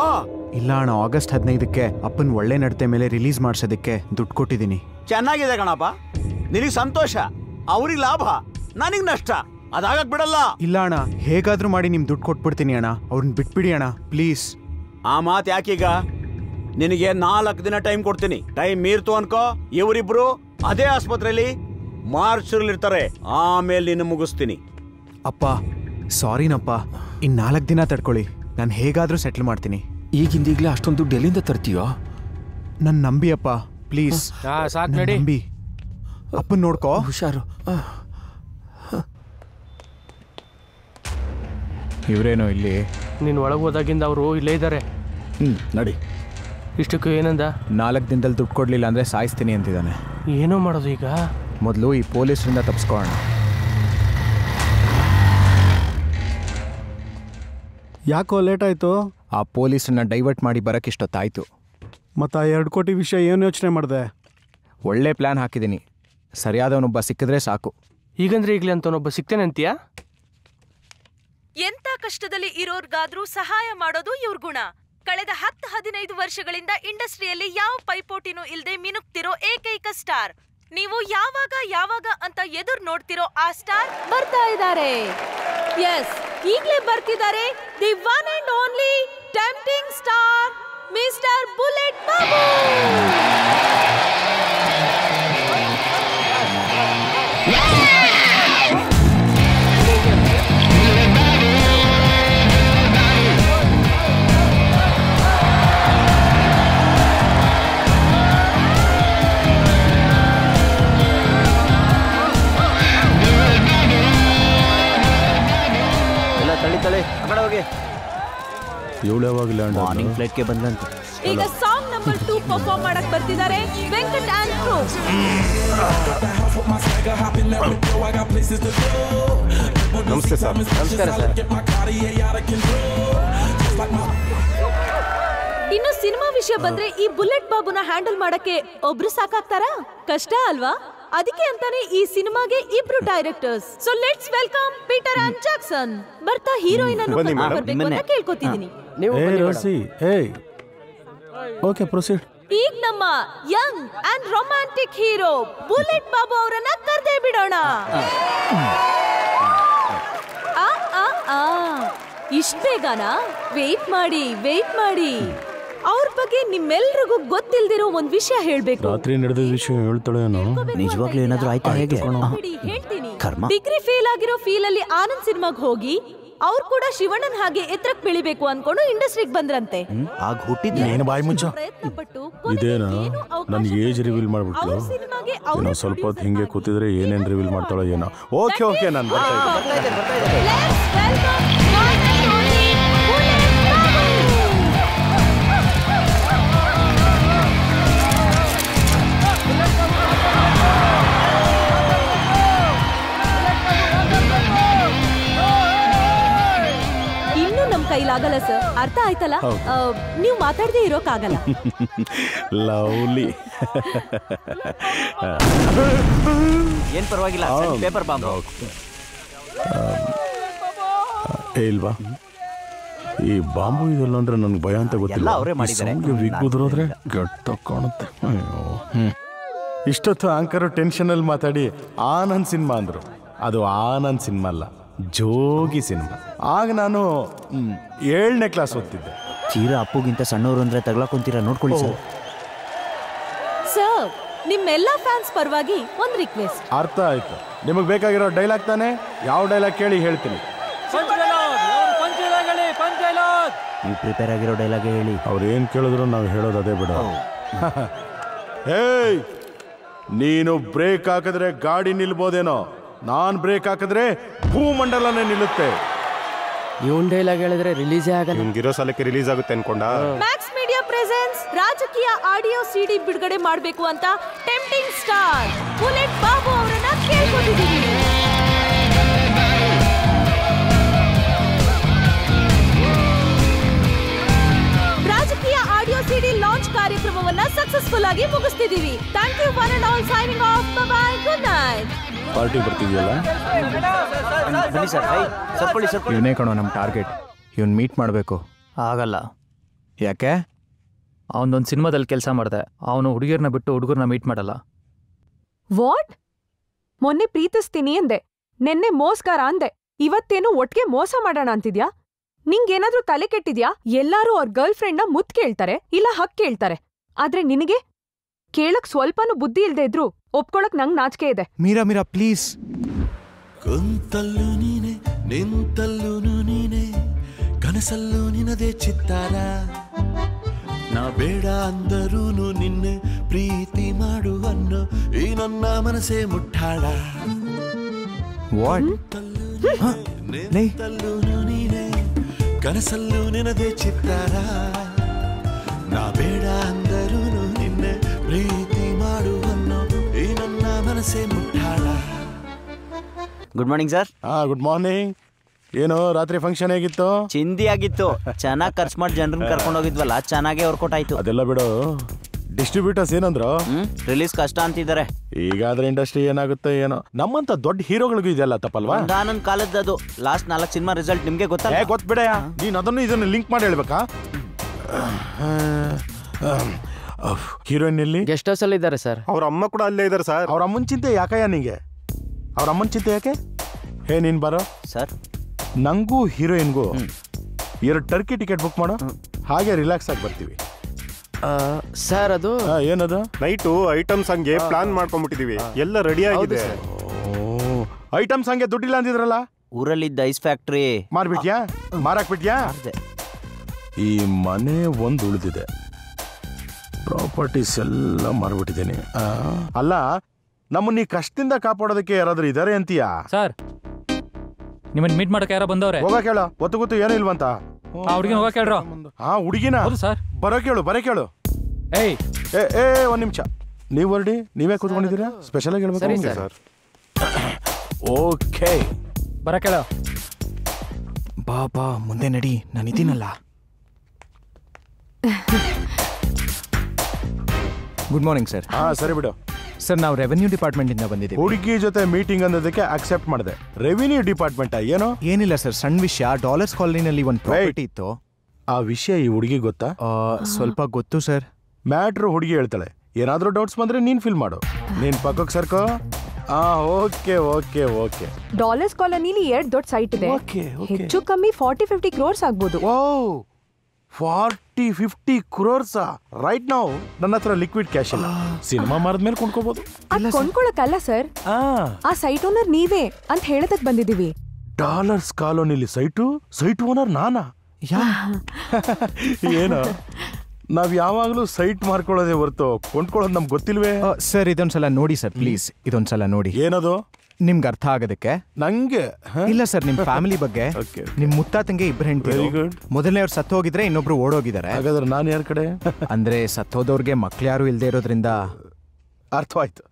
ಇಲ್ಲ ಅಣ್ಣ ಆಗಸ್ಟ್ ಹದಿನೈದಕ್ಕೆ ಅಪ್ಪನ ಒಳ್ಳೆ ನಡತೆ ಮೇಲೆ ರಿಲೀಸ್ ಮಾಡ್ಸೋದಕ್ಕೆ ದುಡ್ಡು ಕೊಟ್ಟಿದ್ದೀನಿ. ಚೆನ್ನಾಗಿದೆ ಕಣಪ್ಪ. ನಿನಗೆ ಸಂತೋಷ ಅವ್ರಿಗೆ ಲಾಭ ನನಗ್ ನಷ್ಟ. ಅದಾಗಕ್ ಬಿಡಲ್ಲ. ಇಲ್ಲ ಅಣ್ಣ ಹೇಗಾದ್ರೂ ಮಾಡಿ ನಿಮ್ ದುಡ್ಡು ಕೊಟ್ಬಿಡ್ತೀನಿ ಅಣ್ಣ. ಅವ್ರನ್ನ ಬಿಟ್ಬಿಡಿ ಅಣ್ಣ ಪ್ಲೀಸ್ ಆ ಮಾತು ಯಾಕೀಗ? ನಿನಗೆ ನಾಲ್ಕು ದಿನ ಟೈಮ್ ಕೊಡ್ತೀನಿ. ಟೈಮ್ ಮೀರ್ತು ಅನ್ಕೋ. ಇವರಿಬ್ರು ಅದೇ ಆಸ್ಪತ್ರೆಯಲ್ಲಿ ಮಾರ್ಚ್ರಲ್ಲಿರ್ತಾರೆ ಆಮೇಲೆ ನಿನ್ನ ಮುಗಿಸ್ತೀನಿ. ಅಪ್ಪ ಸಾರಿನಪ್ಪ ಇನ್ ನಾಲ್ಕು ದಿನ ತಡ್ಕೊಳ್ಳಿ. ನಾನು ಹೇಗಾದರೂ ಸೆಟ್ಲ್ ಮಾಡ್ತೀನಿ. ಈಗಿಂದೀಗ್ಲೇ ಅಷ್ಟೊಂದು ದುಡ್ಡು ಎಲ್ಲಿಂದ ತರ್ತೀಯೋ? ನನ್ ನಂಬಿ ಅಪ್ಪ ಪ್ಲೀಸ್ ಆ, ಸಾಕ್ ನಡಿ. ನಂಬಿ. ಅಪ್ಪನ ನೋಡ್ಕೋ. ಹುಷಾರು. ಇವರೇನೋ ಇಲ್ಲಿ? ನೀನು ಒಳಗೆ ಹೋದಾಗಿಂದ ಅವರು ಇಲ್ಲೇ ಇದ್ದಾರೆ ಹ್ಞೂ ನಡಿ. ಇಷ್ಟಕ್ಕೂ ಏನಂದ? ನಾಲ್ಕು ದಿನದಲ್ಲಿ ದುಡ್ಡು ಕೊಡ್ಲಿಲ್ಲ ಅಂದ್ರೆ ಸಾಯಿಸ್ತೀನಿ ಅಂತಿದ್ದಾನೆ. ಏನೋ ಮಾಡೋದು ಈಗ? ಮೊದಲು ಈ ಪೊಲೀಸರಿಂದ ತಪ್ಪಿಸ್ಕೊಳ್ಳೋಣ ಯಾಕೋ ಲೇಟ್ ಆಯಿತು? ಆ ಪೊಲೀಸನ್ನ ಡೈವರ್ಟ್ ಮಾಡಿ ಬರಕ್ಕೆ ಇಷ್ಟೊತ್ತಾಯ್ತು. ಮತ್ತು ಆ ಎರಡು ಕೋಟಿ ವಿಷಯ ಏನು ಯೋಚನೆ ಮಾಡಿದೆ? ಒಳ್ಳೆ ಪ್ಲಾನ್ ಹಾಕಿದ್ದೀನಿ ಸರಿಯಾದವನೊಬ್ಬ ಸಿಕ್ಕಿದ್ರೆ ಸಾಕು. ಈಗಂದ್ರೆ ಈಗಲೇ ಅಂತವನೊಬ್ಬ ಸಿಗ್ತೇನೆ ಅಂತೀಯಾ? ಎಂಥ ಕಷ್ಟದಲ್ಲಿ ಇರೋರ್ಗಾದ್ರೂ ಸಹಾಯ ಮಾಡೋದು ಇವ್ರ ಗುಣ. ಕಳೆದ ಹತ್ತು ಹದಿನೈದು ವರ್ಷಗಳಿಂದ ಇಂಡಸ್ಟ್ರಿಯಲ್ಲಿ ಯಾವ ಪೈಪೋಟಿನೂ ಇಲ್ಲದೆ ಮಿನುಕ್ತಿರೋ ಏಕೈಕ ಸ್ಟಾರ್. ನೀವು ಯಾವಾಗ ಯಾವಾಗ ಅಂತ ಎದುರು ನೋಡ್ತಿರೋ ಆ ಸ್ಟಾರ್ ಬರ್ತಾ ಇದ್ದಾರೆ. ಎಸ್, ಈಗ್ಲೇ ಬರ್ತಿದ್ದಾರೆ the one and only tempting star, mister bullet Babu. ಆ ಕಡೆ ಹೋಗಿ. ಇವಳು ಯಾವಾಗಲೇ ಮಾರ್ನಿಂಗ್ ಫ್ಲೈಟ್ಗೆ ಬಂದಂತೆ ಈಗ ಸಾಂಗ್ ನಂಬರ್ ಟೂ ಪರ್ಫಾರ್ಮ್ ಮಾಡಕ್ ಬರ್ತಿದ್ದಾರೆ ವೆಂಕಟ್ ಆಂಡ್ ಕ್ರೂ ನಮಸ್ತೆ ಸರ್. ನಮಸ್ಕಾರ ಸರ್. ಇನ್ನು ಸಿನಿಮಾ ವಿಷಯ ಬಂದ್ರೆ ಈ ಬುಲೆಟ್ ಬಾಬುನ ಹ್ಯಾಂಡಲ್ ಮಾಡಕ್ಕೆ ಒಬ್ರು ಸಾಕಾಗ್ತಾರಾ? ಕಷ್ಟ ಅಲ್ವಾ? ಅದಕ್ಕೆ ಅಂತಾನೆ ಈ ಸಿನಿಮಾಗೆ ಇಬ್ರು directors so let's welcome Peter and Jackson ಬರ್ತಾ ಹೀರೋಯಿನ್ ಅನ್ನು ಬರ್ಬೇಕು. ಅಂತ ಏಯ್ ಓಕೆ ಪ್ರೊಸೀಡ್ ಈಗ ನಮ್ಮ young and romantic hero bullet Babu ಅವರನ್ನ ಕರೆದೇ ಬಿಡೋಣ. ಆ, ಆ, ಆ. ಇಷ್ಟ್ ಬೇಗನಾ? ವೇಟ್ ಮಾಡಿ ವೇಟ್ ಮಾಡಿ. ಅವ್ರ ಬಗ್ಗೆ ನಿಮ್ಮೆಲ್ರಿಗೂ ಗೊತ್ತಿಲ್ದಿರೋ ಒಂದ್ ವಿಷಯ ಹೇಳ್ಬೇಕು. ರಾತ್ರಿ ನಡೆದ ವಿಷಯ ಹೇಳ್ತಾಳೆ ಏನೋ? ನಿಜವಾಗ್ಲೂ ಏನಾದ್ರೂ ಆಯ್ತಾ ಹೇಗೆ? ಹೇಳ್ತೀನಿ. ಕರ್ಮ. ಡಿಗ್ರಿ ಫೇಲ್ ಆಗಿರೋ ಫೀಲ್ ಅಲ್ಲಿ ಆನಂದ್ ಸಿನಿಮಾಗ್ ಹೋಗಿ ಅವ್ರು ಕೂಡ ಶಿವಣ್ಣನ್ ಹಾಗೆ ಎತ್ತರಕ್ ಬೆಳಿಬೇಕು ಅನ್ಕೊಂಡು ಇಂಡಸ್ಟ್ರಿಗೆ ಬಂದ್ರಂತೆ. ಆಗ ಹುಟ್ಟಿದ್ ನೀನು ಬಾಯಿ ಮುಚ್ಚ. ಇದೇನಾ? ನನ್ನ ಏಜ್ ರಿವೀಲ್ ಮಾಡ್ಬಿಟ್ಲು. ಏನೋ ಸ್ವಲ್ಪ ಹೊತ್ತು ಹಿಂಗೆ ಕೂತಿದ್ರೆ ಏನೇನು ರಿವೀಲ್ ಮಾಡ್ತಾಳೋ ಏನೋ. ಓಕೆ ಓಕೆ ನಾನು ಬರ್ತಾ ಇದ್ದೀನಿ ಕೈಲಾಗಲ್ಲ ಸರ್ ಅರ್ಥ ಆಯ್ತಲ್ಲ? ನೀವು ಮಾತಾಡದೆ ಇರೋಕ್ಕಾಗಲ್ಲ. [LAUGHS] ಲವ್ಲಿ [LAUGHS] ಏನ್ ಪರವಾಗಿಲ್ಲ ಪೇಪರ್ ಬಾಂಬ್ ಇಲ್ವಾ? ಈ ಬಾಂಬು ಇದೆಲ್ಲ ಅಂದ್ರೆ ನನ್ಗೆ ಭಯ ಅಂತ ಗೊತ್ತಿಲ್ಲ. ಅವರೇ ಮಾಡಿದ್ದಾರೆ. ವಿಗ್ ಉದುರೋದ್ರೆ ಗಟ್ಟ ಕಾಣುತ್ತೆ. ಇಷ್ಟೊತ್ತು ಆಂಕರ್ ಟೆನ್ಷನಲ್ಲಿ ಮಾತಾಡಿ ಆನಂದ್ ಸಿನಿಮಾ ಅಂದ್ರು. ಅದು ಆನಂದ್ ಸಿನಿಮಾ ಅಲ್ಲ ಜೋಗಿ ಸಿನಿಮಾ. ಆಗ ನಾನು ಏಳನೇ ಕ್ಲಾಸ್ ಓದ್ತಿದ್ದೆ. ಚೀರ ಅಪ್ಪುಗಿಂತ ಸಣ್ಣವರು ಅಂದ್ರೆ ಕುಂತೀರ ನೋಡ್ಕೊಳ್ಳಿ ಸರ್. ಸರ್ ನಿಮ್ಮೆಲ್ಲ ಫ್ಯಾನ್ಸ್ ಪರವಾಗಿ ಒಂದು ರಿಕ್ವೆಸ್ಟ್ ಅರ್ಥ ಆಯ್ತು. ನಿಮಗೆ ಬೇಕಾಗಿರೋ ಡೈಲಾಗ್ ತಾನೆ? ಯಾವ ಡೈಲಾಗ್ ಕೇಳಿ ಹೇಳ್ತೀನಿ. ನೀವು ಪ್ರಿಪೇರ್ ಆಗಿರೋ ಡೈಲಾಗ್ ಹೇಳಿ. ಅವ್ರು ಏನು ಕೇಳಿದ್ರು ನಾವು ಹೇಳೋದು ಅದೇ ಬಿಡ. ಏಯ್ ನೀನು ಬ್ರೇಕ್ ಹಾಕಿದ್ರೆ ಗಾಡಿ ನಿಲ್ಬೋದೇನೋ? ನಾನ್ ಬ್ರೇಕ್ ಹಾಕಿದ್ರೆ ಭೂಮಂಡಲನೇ ನಿಲ್ಲುತ್ತೆ. ಇವನ್ ಡೈಲಾಗ್ ಹೇಳಿದ್ರೆ ರಿಲೀಸ್ ಆಗಲ್ಲ. ನಿಮ್ಗಿರೋ ಸಲಕ್ಕೆ ರಿಲೀಸ್ ಆಗುತ್ತೆ ಅನ್ಕೊಂಡ. Max media presence Rajakeeya audio CD ಬಿಡುಗಡೆ ಮಾಡಬೇಕು ಅಂತ ಟೆಂಪ್ಟಿಂಗ್ ಸ್ಟಾರ್ ಬುಲೆಟ್ ಬಾಬು ಅವರನ್ನ ಕೇಳ್ಕೊಂಡಿದ್ದೀವಿ ರಾಜಕೀಯ ಆಡಿಯೋ ಸಿಡಿ ಲಾಂಚ್ ಕಾರ್ಯಕ್ರಮವನ್ನ ಸಕ್ಸಸ್ಫುಲ್ ಆಗಿ ಮುಗಿಸ್ತಿದೀವಿ thank you for and all party ಬರ್ತಿದ್ಯಲ್ಲ? ಬನ್ನಿ ಸರ್ ಹೈ ಸರ್ಕೊಳ್ಳಿ ಸರ್ಕೊಳ್ಳಿ ಇವನೇ ಕಣೋ ನಮ್ಮ ಟಾರ್ಗೆಟ್. ಇವನ್ ಮೀಟ್ ಮಾಡಬೇಕು. ಆಗಲ್ಲ. ಯಾಕೆ? ಅವನೊಂದು ಸಿನಿಮಾದಲ್ಲಿ ಕೆಲಸ ಮಾಡಿದೆ. ಅವನು ಹುಡುಗಿಯರನ್ನ ಬಿಟ್ಟು ಹುಡುಗರನ್ನ ಮೀಟ್ ಮಾಡಲ್ಲ. ವಾಟ್ ಮೊನ್ನೆ ಪ್ರೀತಿಸ್ತೀನಿ ಅಂದೆ. ನೆನ್ನೆ ಮೋಸ್ಕಾರ ಅಂದೆ. ಇವತ್ತೇನು ಒಟ್ಟಿಗೆ ಮೋಸ ಮಾಡೋಣ ಅಂತಿದ್ಯಾ? ನಿಂಗೇನಾದ್ರೂ ತಲೆ ಕೆಟ್ಟಿದ್ಯಾ? ಎಲ್ಲಾರೂ ಅವ್ರ ಗರ್ಲ್ ಫ್ರೆಂಡ್ನ ಮುತ್ ಕೇಳ್ತಾರೆ ಇಲ್ಲ ಹಕ್ ಕೇಳ್ತಾರೆ. ಆದ್ರೆ ನಿನಗೆ? ಕೇಳಕ್ ಸ್ವಲ್ಪನೂ ಬುದ್ಧಿ ಇಲ್ದೇ ಇದ್ರು ಒಪ್ಕೊಳಕ್ ನಂಗ್ ನಾಚಿಕೆ ಇದೆ. ಮೀರಾ ಮೀರಾ ಪ್ಲೀಸ್. ಕುಂತಲ್ಲೂ ನೀನೆ ನಿಂತಲ್ಲೂ ನೀನೆ ಕನಸಲ್ಲೂ ನಿನದೇ ಚಿತ್ತಾರ. ನಾ ಬೇಡ ಅಂದರೂನು ನಿನ್ನೆ ಪ್ರೀತಿ ಮಾಡು ಅನ್ನೋ ಈ ನನ್ನ ಮನಸ್ಸೇ ಮುಟ್ಟಾಳ. ನಿಂತಲ್ಲೂ ನೀನೆ ಕನಸಲ್ಲೂ ನಿನದೇ ಚಿತ್ತಾರ. ನಾ ಬೇಡ ಅಂದರೂನು ನಿನ್ನೆ ಪ್ರೀತಿ ಮಾಡು ಅನ್ನೋ ಈ ನನ್ನ ಮನಸ್ಸೇ ಮುಟ್ಟಾಳ. ಗುಡ್ ಮಾರ್ನಿಂಗ್ ಸರ್ ಹಾ ಗುಡ್ ಮಾರ್ನಿಂಗ್ ಏನು ರಾತ್ರಿ ಫಂಕ್ಷನ್ ಹೇಗಿತ್ತು? ಚಿಂದಿ ಆಗಿತ್ತು. ಚೆನ್ನಾಗಿ ಖರ್ಚು ಮಾಡಿ ಜನರನ್ನ ಕರ್ಕೊಂಡು ಹೋಗಿದ್ವಲ್ಲ ಚೆನ್ನಾಗೇ ವರ್ಕೌಟ್ ಆಯ್ತು. ಅದೆಲ್ಲ ಬಿಡು. ಡಿಸ್ಟ್ರಿಬ್ಯೂಟರ್ಸ್ ಏನಂದ್ರು? ರಿಲೀಸ್ ಕಷ್ಟ ಅಂತಿದ್ದಾರೆ. ಈಗಾದ್ರೆ ಇಂಡಸ್ಟ್ರಿ ಏನಾಗುತ್ತೆ ಏನೋ. ನಮ್ಮಂತ ದೊಡ್ಡ ಹೀರೋಗಳಿಗೂ ಇದೆಲ್ಲ ತಪ್ಪಲ್ವಾ? ಒಂದಾನೊಂದ್ ಕಾಲದ್ದು ಅದು. ಲಾಸ್ಟ್ ನಾಲ್ಕು ಸಿನಿಮಾ ರಿಸಲ್ಟ್ ನಿಮ್ಗೆ ಗೊತ್ತಾ ಏ ಗೊತ್ಬಿಡಯ್ಯ ನೀನ್ ಅದನ್ನು ಇದನ್ನು ಲಿಂಕ್ ಮಾಡಿ ಹೇಳ್ಬೇಕಾ? ಹೀರೋಯಿನ್ ಎಲ್ಲಿ? ಗೆಸ್ಟ್ ಹೌಸ್ ಅಲ್ಲಿ ಇದ್ದಾರೆ ಸರ್. ಅವ್ರ ಅಮ್ಮ ಕೂಡ ಅಲ್ಲೇ ಇದ್ದಾರೆ ಸರ್. ಅವ್ರ ಅಮ್ಮನ ಚಿಂತೆ ಯಾಕಯ್ಯ ನಿಂಗೆ? ಅವ್ರ ಅಮ್ಮನ ಚಿಂತೆ ಯಾಕೆ? ಹೇ ನೀನ್ ಬರೋ. ಸರ್. ನಂಗೂ ಹೀರೋಯಿನ್ಗೂ ಎರಡು ಟರ್ಕಿ ಟಿಕೆಟ್ ಬುಕ್ ಮಾಡು. ಹಾಗೆ ರಿಲ್ಯಾಕ್ಸ್ ಆಗಿ ಬರ್ತೀವಿ. ಸರ್ ಅದು ಏನದು? ನೈಟು ಐಟಮ್ಸ್ ಹಂಗೆ ಪ್ಲಾನ್ ಮಾಡ್ಕೊಂಡ್ಬಿಟ್ಟಿದೀವಿ. ಎಲ್ಲ ರೆಡಿ ಆಗಿದೆ. ಐಟಮ್ಸ್ ಹಂಗೆ ದುಡ್ಡಿಲ್ಲ ಅಂದಿದ್ರಲ್ಲ? ಊರಲ್ಲಿದ್ದ ಐಸ್ ಫ್ಯಾಕ್ಟ್ರಿ. ಮಾರ್ಬಿಟ್ಯಾ? ಮಾರಾಕ್ಬಿಟ್ಯಾ? ಈ ಮನೆ ಒಂದು ಉಳಿದಿದೆ ಪ್ರಾಪರ್ಟೀಸ್ ಎಲ್ಲ ಮಾರ್ಬಿಟ್ಟಿದ್ದೀನಿ. ಆ, ಅಲ್ಲ ನಮ್ಮನ್ನ ಈ ಕಷ್ಟದಿಂದ ಕಾಪಾಡೋದಕ್ಕೆ ಯಾರಾದ್ರೂ ಇದಾರೆ ಅಂತೀಯಾ? ಸರ್ ನಿಮ್ಮನ್ನ ಮೀಟ್ ಮಾಡಕ್ಕೆ ಯಾರೋ ಬಂದವ್ರೆ. ಹೋಗ ಕೇಳೋ ಒತ್ತು ಗೊತ್ತು ಏನೂ ಇಲ್ವಂತ? ಆ ಹುಡುಗಿನ ಹೋಗ ಹೇಳ್ರೋ ಹಾ ಹುಡುಗಿನ? ಹೌದು ಸರ್. ಬರೋ ಕೇಳು ಬರೋ ಕೇಳು. ಏಯ್. ಏ ಏ ಒಂದು ನಿಮಿಷ. ನೀವು ಹೊರಡಿ ನೀವೇ ಕೂತ್ಕೊಂಡಿದ್ದೀರಾ? ಸ್ಪೆಷಲ್ ಆಗಿ ಹೇಳ್ಬೇಕು ಹೇಳ್ಬೇಕು ಸರ್. ಓಕೆ ಬರ ಕೇಳೋ. ಬಾ ಬಾ ಮುಂದೆ ನಡಿ. ನಾನಿದ್ದೀನಲ್ಲ [LAUGHS] ಗುಡ್ ಮಾರ್ನಿಂಗ್ ಸರ್ ಹಾ ಸರಿ ಬಿಡು. ಸರ್ ನಾವು ರೆವೆನ್ಯೂ ಡಿಪಾರ್ಟ್ಮೆಂಟ್ ಇಂದ ಬಂದಿದ್ದೀವಿ. ಹುಡುಗಿ ಜೊತೆ ಮೀಟಿಂಗ್ ಅನ್ನೋದಕ್ಕೆ ಅಕ್ಸೆಪ್ಟ್ ಮಾಡಿದೆ. ರೆವಿನ್ಯೂ ಡಿಪಾರ್ಟ್ಮೆಂಟ್ ಏನೋ? ಏನಿಲ್ಲ ಸರ್ ಸಣ್ಣ ವಿಷಯ. ಡಾಲರ್ಸ್ ಕಾಲೋನಿನಲ್ಲಿ ಒಂದು ಪ್ರಾಪರ್ಟಿ ಇತ್ತು. ಆ ವಿಷಯ ಈ ಹುಡುಗಿ ಗೊತ್ತಾ? ಸ್ವಲ್ಪ ಗೊತ್ತು ಸರ್ ಮ್ಯಾಟ್ರ್ ಹುಡುಗಿ ಹೇಳ್ತಾಳೆ. ಏನಾದರೂ ಡೌಟ್ಸ್ ಬಂದ್ರೆ ನೀನ್ ಫಿಲ್ ಮಾಡು. ನೀನ್ ಪಕ್ಕಕ್ಕೆ ಸರ್ಕೋ? ಆ ಓಕೆ ಓಕೆ ಓಕೆ ಡಾಲರ್ಸ್ ಕಾಲೋನಿಲಿ ಎರಡು ದೊಡ್ಡ ಸೈಟ್ ಇದೆ. ಹೆಚ್ಚು ಕಮ್ಮಿ ಫಾರ್ಟಿ ಫಿಫ್ಟಿ ಕ್ರೋರ್ಸ್ ಆಗ್ಬೋದು. ಓ ಫಾರ್ಟಿ ಫಿಫ್ಟಿ ಕ್ರೋರ್ಸ್ ರೈಟ್ ನಾವು ನನ್ನ ಹತ್ರ ಲಿಕ್ವಿಡ್ ಕ್ಯಾಶ್ ಇಲ್ಲ. ಸಿನಿಮಾ ಮಾರಿದ್ಮೇಲೆ ಕೊಂಡ್ಕೋಬಹುದು ಅದ್ ಕೊಂಡ್ಕೊಳಕ್ಕಲ್ಲ ಸರ್ ಆ. ಸೈಟ್ ಓನರ್ ನೀವೇ ಅಂತ ಹೇಳದಕ್ ಬಂದಿದೀವಿ ಡಾಲರ್ಸ್ ಕಾಲೋನಿಲಿ ಸೈಟು ಸೈಟ್ ಓನರ್ ನಾನಾ? ಯಾ. ಏನು? ನಾವ್ ಯಾವಾಗ್ಲೂ ಸೈಟ್ ಮಾರ್ಕೊಳ್ಳೋದೇ ಹೊರತು ಕೊಂಡ್ಕೊಳ್ಳೋದು ನಮ್ಗೆ ಗೊತ್ತಿಲ್ವೇ? ಸರ್ ಇದೊಂದ್ಸಲ ನೋಡಿ ಸರ್ ಪ್ಲೀಸ್ ಇದೊಂದ್ಸಲ ನೋಡಿ. ಏನದು? ನಿಮ್ಗೆ ಅರ್ಥ ಆಗೋದಕ್ಕೆ? ನಂಗೆ? ಇಲ್ಲ ಸರ್ ನಿಮ್ ಫ್ಯಾಮಿಲಿ ಬಗ್ಗೆ. [LAUGHS] ನಿಮ್ ಮುತ್ತಾತಂಗೆ ಇಬ್ರು ಹೆಂಡತಿ good. ಮೊದಲನೇ ಅವ್ರು ಸತ್ತು ಹೋಗಿದ್ರೆ ಇನ್ನೊಬ್ರು ಓಡೋಗಿದ್ದಾರೆ. ಹಾಗಾದ್ರೆ ನಾನು ಯಾರ ಕಡೆ? [LAUGHS] ಅಂದ್ರೆ ಸತ್ತೋದವ್ರಿಗೆ ಮಕ್ಳು ಯಾರು ಇಲ್ದೇ ಇರೋದ್ರಿಂದ? ಅರ್ಥವಾಯ್ತು.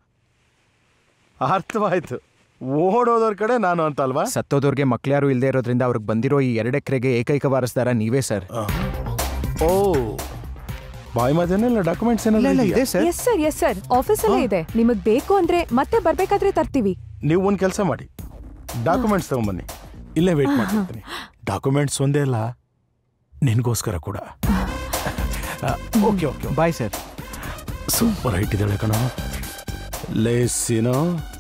ಅರ್ಥವಾಯ್ತು. ಓಡೋದವ್ರ ಕಡೆ ನಾನು ಅಂತ ಅಲ್ವಾ ಸತ್ತೋದವ್ರಿಗೆ ಮಕ್ಳು ಯಾರು ಇಲ್ದೇ ಇರೋದ್ರಿಂದ ಅವ್ರಿಗೆ ಬಂದಿರೋ ಈ ಎರಡು ಎಕರೆಗೆ ಏಕೈಕ ವಾರಸ್ದಾರ ನೀವೇ ಸರ್. ಓ. ಬಾಯ್ ಮಾತೇನಿಲ್ಲ ಡಾಕ್ಯುಮೆಂಟ್ಸ್ ಏನೆಲ್ಲ ಇದೆ sir. Yes sir yes sir ಆಫೀಸಲ್ಲೇ ಇದೆ. ನಿಮಗ್ ಬೇಕು ಅಂದ್ರೆ ಮತ್ತೆ ಬರ್ಬೇಕಾದ್ರೆ ತರ್ತೀವಿ. ನೀವು ಒಂದು ಕೆಲಸ ಮಾಡಿ. ಡಾಕ್ಯುಮೆಂಟ್ಸ್ ತಗೊಂಬನ್ನಿ. ಇಲ್ಲೇ ವೇಟ್ ಮಾಡ್ತೀನಿ ಡಾಕ್ಯುಮೆಂಟ್ಸ್ ಒಂದೇ ಅಲ್ಲ ನಿನಗೋಸ್ಕರ ಕೂಡ. Okay okay bye sir super height ಇದ್ದಾಳೆ ಕಣ. ಲೇಸಿನೋ.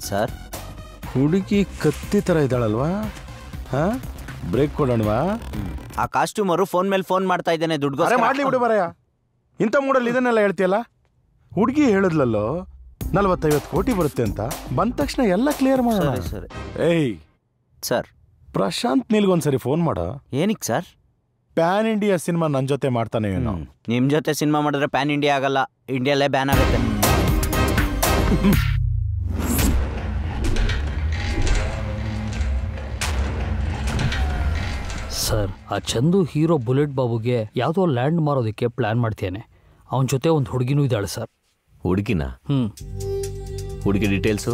ಸರ್ ಹುಡುಗಿ ಕತ್ತಿ ಥರ ಇದ್ದಾಳಲ್ವಾ? ಹಾಂ? ಬ್ರೇಕ್ ಕೊಡೋಣವಾ? ಆ ಕಾಸ್ಟ್ಯೂಮರು ಫೋನ್ ಮೇಲೆ ಫೋನ್ ಮಾಡ್ತಾ ಇದ್ದಾನೆ ದುಡ್ಡು ಮಾಡಲಿ ಮಾಡ್ಲಿ ಬಿಡು ಬರಯ್ಯ ಇಂಥ ಮೂಡಲ್ಲಿ ಇದನ್ನೆಲ್ಲ ಹೇಳ್ತೀಯಲ್ಲ? ಹುಡುಗಿ ಹೇಳಿದ್ಲಲ್ಲೋ ನಲ್ವತ್ತೈವತ್ತು ಕೋಟಿ ಬರುತ್ತೆ ಅಂತ ಬಂದ ತಕ್ಷಣ ಎಲ್ಲ ಕ್ಲಿಯರ್ ಮಾಡೋಣ. ಸರಿ, ಸರಿ. ಏಯ್. ಸರ್. ಪ್ರಶಾಂತ್ ನೀಲ್ಗೊಂದ್ಸರಿ ಫೋನ್ ಮಾಡ. ಏನಕ್ಕೆ ಸರ್? ಪ್ಯಾನ್ ಇಂಡಿಯಾ ಸಿನಿಮಾ ನನ್ನ ಜೊತೆ ಮಾಡ್ತಾನೆ ಏನೋ. ನಿಮ್ಮ ಜೊತೆ ಸಿನಿಮಾ ಮಾಡಿದ್ರೆ ಪ್ಯಾನ್ ಇಂಡಿಯಾ ಆಗಲ್ಲ. ಇಂಡಿಯಲ್ಲೇ ಬ್ಯಾನ್ ಆಗುತ್ತೆ. ಸರ್ ಆ ಚಂದು ಹೀರೋ ಬುಲೆಟ್ ಬಾಬುಗೆ ಯಾವುದೋ ಲ್ಯಾಂಡ್ ಮಾರೋದಕ್ಕೆ ಪ್ಲ್ಯಾನ್ ಮಾಡ್ತೇನೆ. ಅವನ ಜೊತೆ ಒಂದು ಹುಡುಗಿನೂ ಇದ್ದಾಳೆ ಸರ್. ಹುಡುಗಿನ? ಹ್ಞೂ ಹುಡುಗಿ ಡೀಟೇಲ್ಸು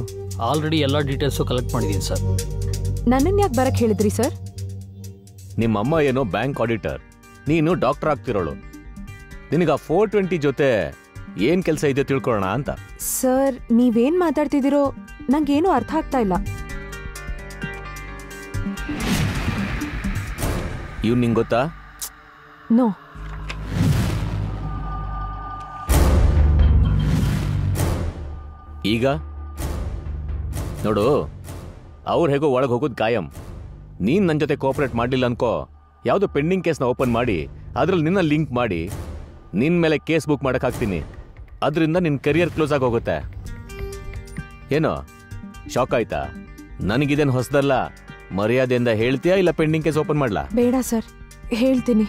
ಆಲ್ರೆಡಿ ಎಲ್ಲ ಡೀಟೇಲ್ಸು ಕಲೆಕ್ಟ್ ಮಾಡಿದ್ದೀನಿ ಸರ್ ನನ್ನನ್ನು ಯಾಕೆ ಬರಕ್ಕೆ ಹೇಳಿದ್ರಿ ಸರ್ ನಿಮ್ಮ ಅಮ್ಮ ಏನೋ ಬ್ಯಾಂಕ್ ಆಡಿಟರ್ ನೀನು ಡಾಕ್ಟರ್ ಆಗ್ತಿರೋಳು. ನಿನಗೆ ಆ ಫೋರ್ ಟ್ವೆಂಟಿ ಜೊತೆ ಏನ್ ಕೆಲಸ ಇದೆ ತಿಳ್ಕೊಳ್ಳೋಣ ಅಂತ. ಸರ್ ನೀವೇನ್ ಮಾತಾಡ್ತಿದ್ದೀರೋ ನಂಗೇನು ಅರ್ಥ ಆಗ್ತಾ ಇಲ್ಲ. ಇವ್ ನಿಂಗೆ ಗೊತ್ತಾ? ನೋ ಈಗ? ನೋಡು, ಅವ್ರು ಹೇಗೋ ಒಳಗೆ ಹೋಗೋದು ಕಾಯಂ. ನೀನು ನನ್ನ ಜೊತೆ ಕೋಆಪರೇಟ್ ಮಾಡಲಿಲ್ಲ ಅನ್ಕೋ. ಯಾವುದೋ ಪೆಂಡಿಂಗ್ ಕೇಸ್ನ ಓಪನ್ ಮಾಡಿ, ಅದ್ರಲ್ಲಿ ನಿನ್ನ ಲಿಂಕ್ ಮಾಡಿ. ನಿನ್ನ ಮೇಲೆ ಕೇಸ್ ಬುಕ್ ಮಾಡೋಕ್ಕಾಗ್ತೀನಿ ಅದರಿಂದ ನಿನ್ನ ಕೆರಿಯರ್ ಕ್ಲೋಸ್ ಆಗಿ ಹೋಗುತ್ತೆ. ಏನೋ? ಶಾಕ್ ಆಯ್ತಾ? ನನಗಿದೇನು ಹೊಸದಲ್ಲ? ಮರ್ಯಾದೆಯಿಂದ ಹೇಳ್ತೀಯಾ ಇಲ್ಲ ಪೆಂಡಿಂಗ್ ಕೇಸ್ ಓಪನ್ ಮಾಡ್ಲಾ? ಬೇಡ ಸರ್, ಹೇಳ್ತೀನಿ.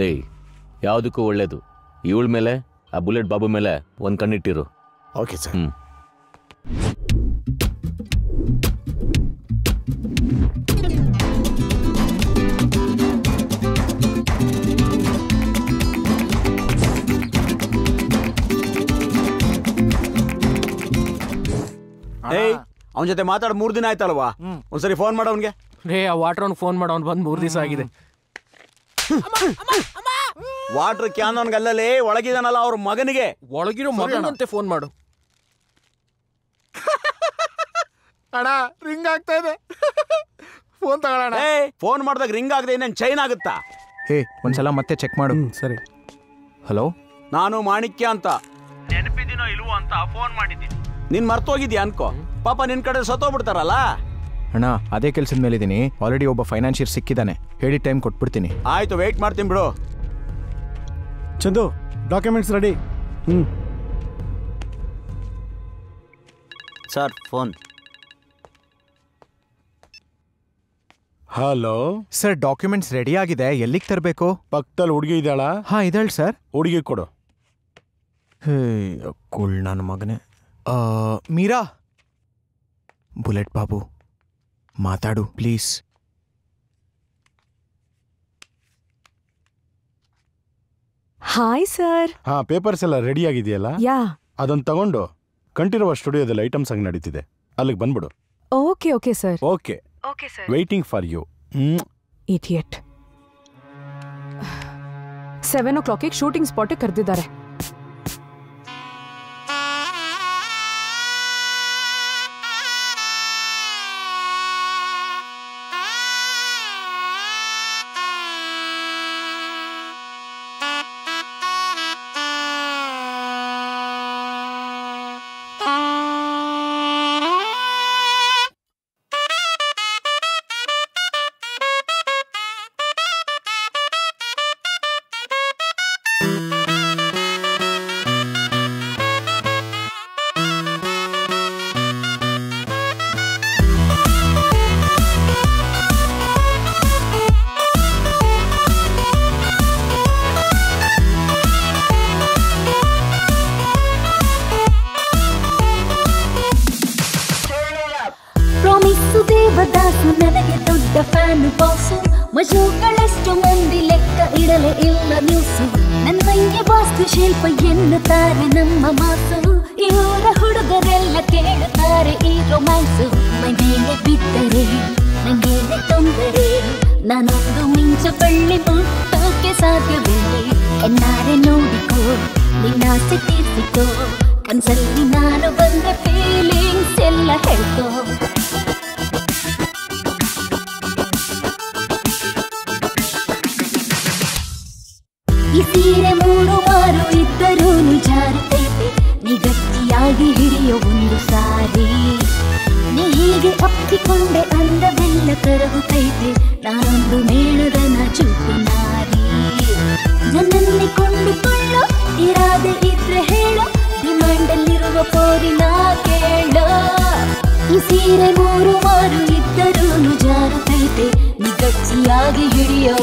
ಲೇ ಯಾವುದಕ್ಕೂ ಒಳ್ಳೇದು. ಇವಳ ಮೇಲೆ ಆ ಬುಲೆಟ್ ಬಾಬು ಮೇಲೆ ಒಂದು ಕಣ್ಣಿಟ್ಟಿರು. ಓಕೆ ಸರ್ ಹ್ಞೂ ಏಯ್ ಅವನ ಜೊತೆ ಮಾತಾಡ ಮೂರ್ ದಿನ ಆಯ್ತಲ್ವಾ? ಒಂದ್ಸರಿ ಫೋನ್ ಮಾಡ ಅವನ್ಗೆ. ರೇ ಆ ವಾಟರ್ ಅವ್ನು ಫೋನ್ ಮಾಡೋನ್ ಬಂದು ಮೂರು ದಿವಸ ಆಗಿದೆ. ವಾಟರ್ ಕ್ಯಾನ್ ಅವನ್ ಅಲ್ಲಲೇ ಒಳಗಿದಾನಲ್ಲ ಅವ್ರ ಮಗನಿಗೆ ಒಳಗಿರೋ ಮಗನಂತೆ ಫೋನ್ ಮಾಡು ಅಣ್ಣ ರಿಂಗ್ ಆಗ್ತಾ ಇದೆ. [LAUGHS] ಫೋನ್ ತಗೊಳ್ಳೋಣ. ಫೋನ್ ಮಾಡಿದಾಗ ರಿಂಗ್ ಆಗದೆ ಇನ್ನೇನ್ ಚೈನ್ ಆಗುತ್ತಾ? ಹೇ ಒಂದ್ಸಲ ಮತ್ತೆ ಚೆಕ್ ಮಾಡು. ಸರಿ. ಹಲೋ ನಾನು ಮಾಣಿಕ್ಯ ಅಂತ. ನೆನಪಿದಿನೋ ಇಲ್ವೋ ಅಂತ ಫೋನ್ ಮಾಡಿದ್ದೀನಿ. ನಿನ್ ಮರ್ತೋಗಿದ್ಯಾ ಅನ್ಕೋ. ಪಾಪ ನಿನ್ ಕಡೆ ಸತ್ತೋಗ್ಬಿಡ್ತಾರಲ್ಲ? ಅಣ್ಣ ಅದೇ ಕೆಲ್ಸದ ಮೇಲಿದ್ದೀನಿ. ಆಲ್ರೆಡಿ ಒಬ್ಬ ಫೈನಾನ್ಷಿಯರ್ ಸಿಕ್ಕಿದ್ದಾನೆ. ಹೇಳಿ ಟೈಮ್ ಕೊಟ್ಬಿಡ್ತೀನಿ. ಆಯ್ತು ವೇಟ್ ಮಾಡ್ತೀನಿ ಬಿಡು. ಚಂದು ಡಾಕ್ಯುಮೆಂಟ್ಸ್ ರೆಡಿ ಹ್ಞೂ sir phone hello sir documents ready ಆಗಿದೆ. ಎಲ್ಲಿಗೆ ತರಬೇಕು? ಪಕ್ಕದಲ್ಲಿ ಹುಡುಗಿ ಇದ್ದಾಳ? ಹಾ ಇದ್ದಾಳೆ ಸರ್ ಹುಡುಗಿ ಕೊಡು. ಹೇ ಕುಳ್ ನನ್ನ ಮಗನೇ. ಆ, ಮೀರಾ? ಬುಲೆಟ್ ಬಾಬು. ಮಾತಾಡು ಪ್ಲೀಸ್. ಹಾಯ್ ಸರ್ ಹಾ ಪೇಪರ್ಸ್ ಎಲ್ಲ ರೆಡಿ ಆಗಿದೆಯಲ್ಲ? ಯಾ. ಅದನ್ನ ತಗೊಂಡು ಕಂಠೀರವ ಸ್ಟುಡಿಯೋದಲ್ಲಿ ಐಟಮ್ಸ್ ಆಗಿ ನಡೀತಿದೆ. ಅಲ್ಲಿಗೆ ಬಂದ್ಬಿಡು. Okay okay sir okay waiting for you it seven o ಕ್ಲಾಕಿಗೆ ಶೂಟಿಂಗ್ ಸ್ಪಾಟಿಗೆ ಕರೆದಿದ್ದಾರೆ. ಇಡಲೇ ಇಲ್ಲ ನ್ಯೂಸು ನನ್ನಂಗೆ ವಾಸ್ತು ಶಿಲ್ಪ ಎನ್ನುತ್ತಾರೆ ನಮ್ಮ ಮಾತು ಇವರ ಹುಡುಗರೆಲ್ಲ ಕೇಳುತ್ತಾರೆ ಈ ರೊಮ್ಯಾನ್ಸು ಮೈ ಮೇಲೆ ಬಿದ್ದರೆ ನಂಗೇನೆ ತೊಂದರೆ ನಾನೊಂದು ಮಿಂಚ ಬಳ್ಳಿ ಮುಟ್ಟೋಕೆ ಸಾಧ್ಯವಿಲ್ಲ ಎನ್ನಾರೆ ನೋಡಿಕೋ ನಿನ್ನಾಸೆ ತೀರ್ಸಿಕೋ ಮನ್ಸಲ್ಲಿ ನಾನು ಬಂದ ಫೀಲಿಂಗ್ಸ್ ಎಲ್ಲ ಹೇಳ್ಕೋ ಸೀರೆ ಮೂರು ಮಾರು ಇದ್ದರೂ ಜಾರುತ್ತೈತೆ ನಿಗತ್ತಿಯಾಗಿ ಹಿಡಿಯೋ ಒಂದು ಸಾರಿ. ನೀ ಹೀಗೆ ಅಪ್ಪಿಕೊಂಡೆ ಅಂದವೆಲ್ಲ ಕರಗುತ್ತೈತೆ ನಾನೊಂದು ಮೇಳದ ನಾಚುಕು ನಾರಿ. ನನ್ನಲ್ಲಿ ಕೊಂಡುಕೊಳ್ಳೋ ಇರಾದೆ ಇದ್ರೆ ಹೇಳೋ. ಡಿಮಾಂಡಲ್ಲಿರುವ ಪೋರಿನ ಕೇಳೋ. ಈ ಸೀರೆ ಮೂರು ಮಾರು ಇದ್ದರೂ ಜಾರುತ್ತೈತೆ ನಿಗತಿಯಾಗಿ ಹಿಡಿಯೋ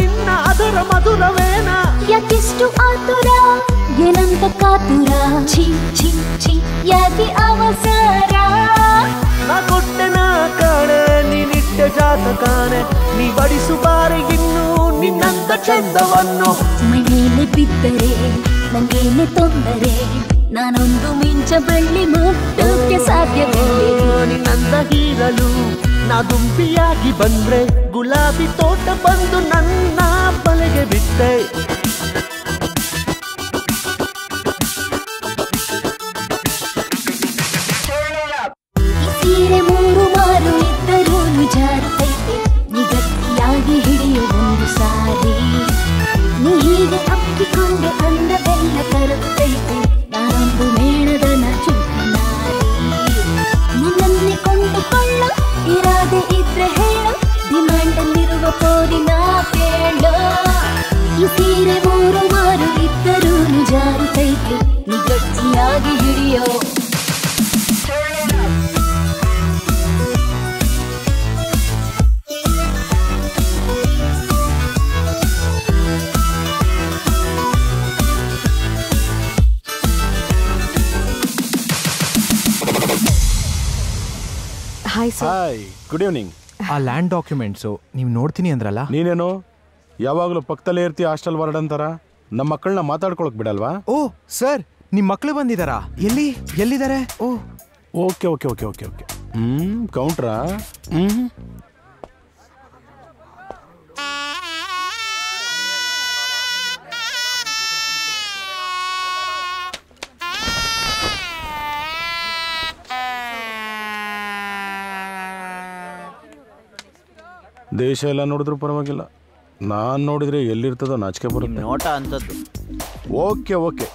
ನಿನ್ನ ಅದರ ಮಧುರವೇನ? ಯಾಕೆಷ್ಟು ಆತುರ? ಏನಂತ ಕಾತುರ? ಛೀ ಛೀ ಛೀ ಯಾಕೆ ಅವಸರ? ನಾ ಕೊಟ್ಟೆ ನಾ ಕಾಣೆ ಜಾತ ಕಾಣೆ. ನೀ ಬಡಿಸು ಇನ್ನು ನಿನ್ನಂತ ಚಂದವನ್ನು. ಮನೆಯಲ್ಲಿ ಬಿದ್ದರೆ ನಂಗೇನೆ ತೊಂದರೆ? ನಾನೊಂದು ಮಿಂಚ ಬಳ್ಳಿ ಮುಟ್ಟಕ್ಕೆ ಸಾಧ್ಯವಿಲ್ಲ. ನಿನ್ನಂದ ಹೀರಲು ನಾ ದುಂಬಿಯಾಗಿ ಬಂದ್ರೆ ಗುಲಾಬಿ ತೋಟ ಬಂದು ನನ್ನ ಬಲೆಗೆ ಬಿಟ್ಟೆ. ಡಾಕ್ಯುಮೆಂಟ್ಸು ನೀವು ನೋಡ್ತೀನಿ ಅಂದ್ರಲ್ಲ? ನೀನೇನು? ಯಾವಾಗಲೂ ಪಕ್ಕದಲ್ಲೇ ಇರ್ತೀಯ ಹಾಸ್ಟೆಲ್ ವಾರ್ಡ್ ಅಂತಾರ? ನಮ್ಮ ಮಕ್ಕಳನ್ನ ಮಾತಾಡ್ಕೊಳಕ್ ಬಿಡಲ್ವಾ? ಓ ಸರ್ ನಿಮ್ಮ ಮಕ್ಕಳು ಬಂದಿದ್ದಾರಾ ಎಲ್ಲಿ? ಎಲ್ಲಿದ್ದಾರೆ? ಓ. Okay okay okay okay okay. ಹ್ಮ್ ಕೌಂಟ್ರಾ ಹ್ಮ್. ದೇಶ ಎಲ್ಲ ನೋಡಿದ್ರು ಪರವಾಗಿಲ್ಲ. ನಾನು ನೋಡಿದ್ರೆ ಎಲ್ಲಿರ್ತದೋ ನಾಚಿಕೆ ಬರುತ್ತೆ. ನೋಟ ಅಂತದ್ದು ಓಕೆ ಓಕೆ.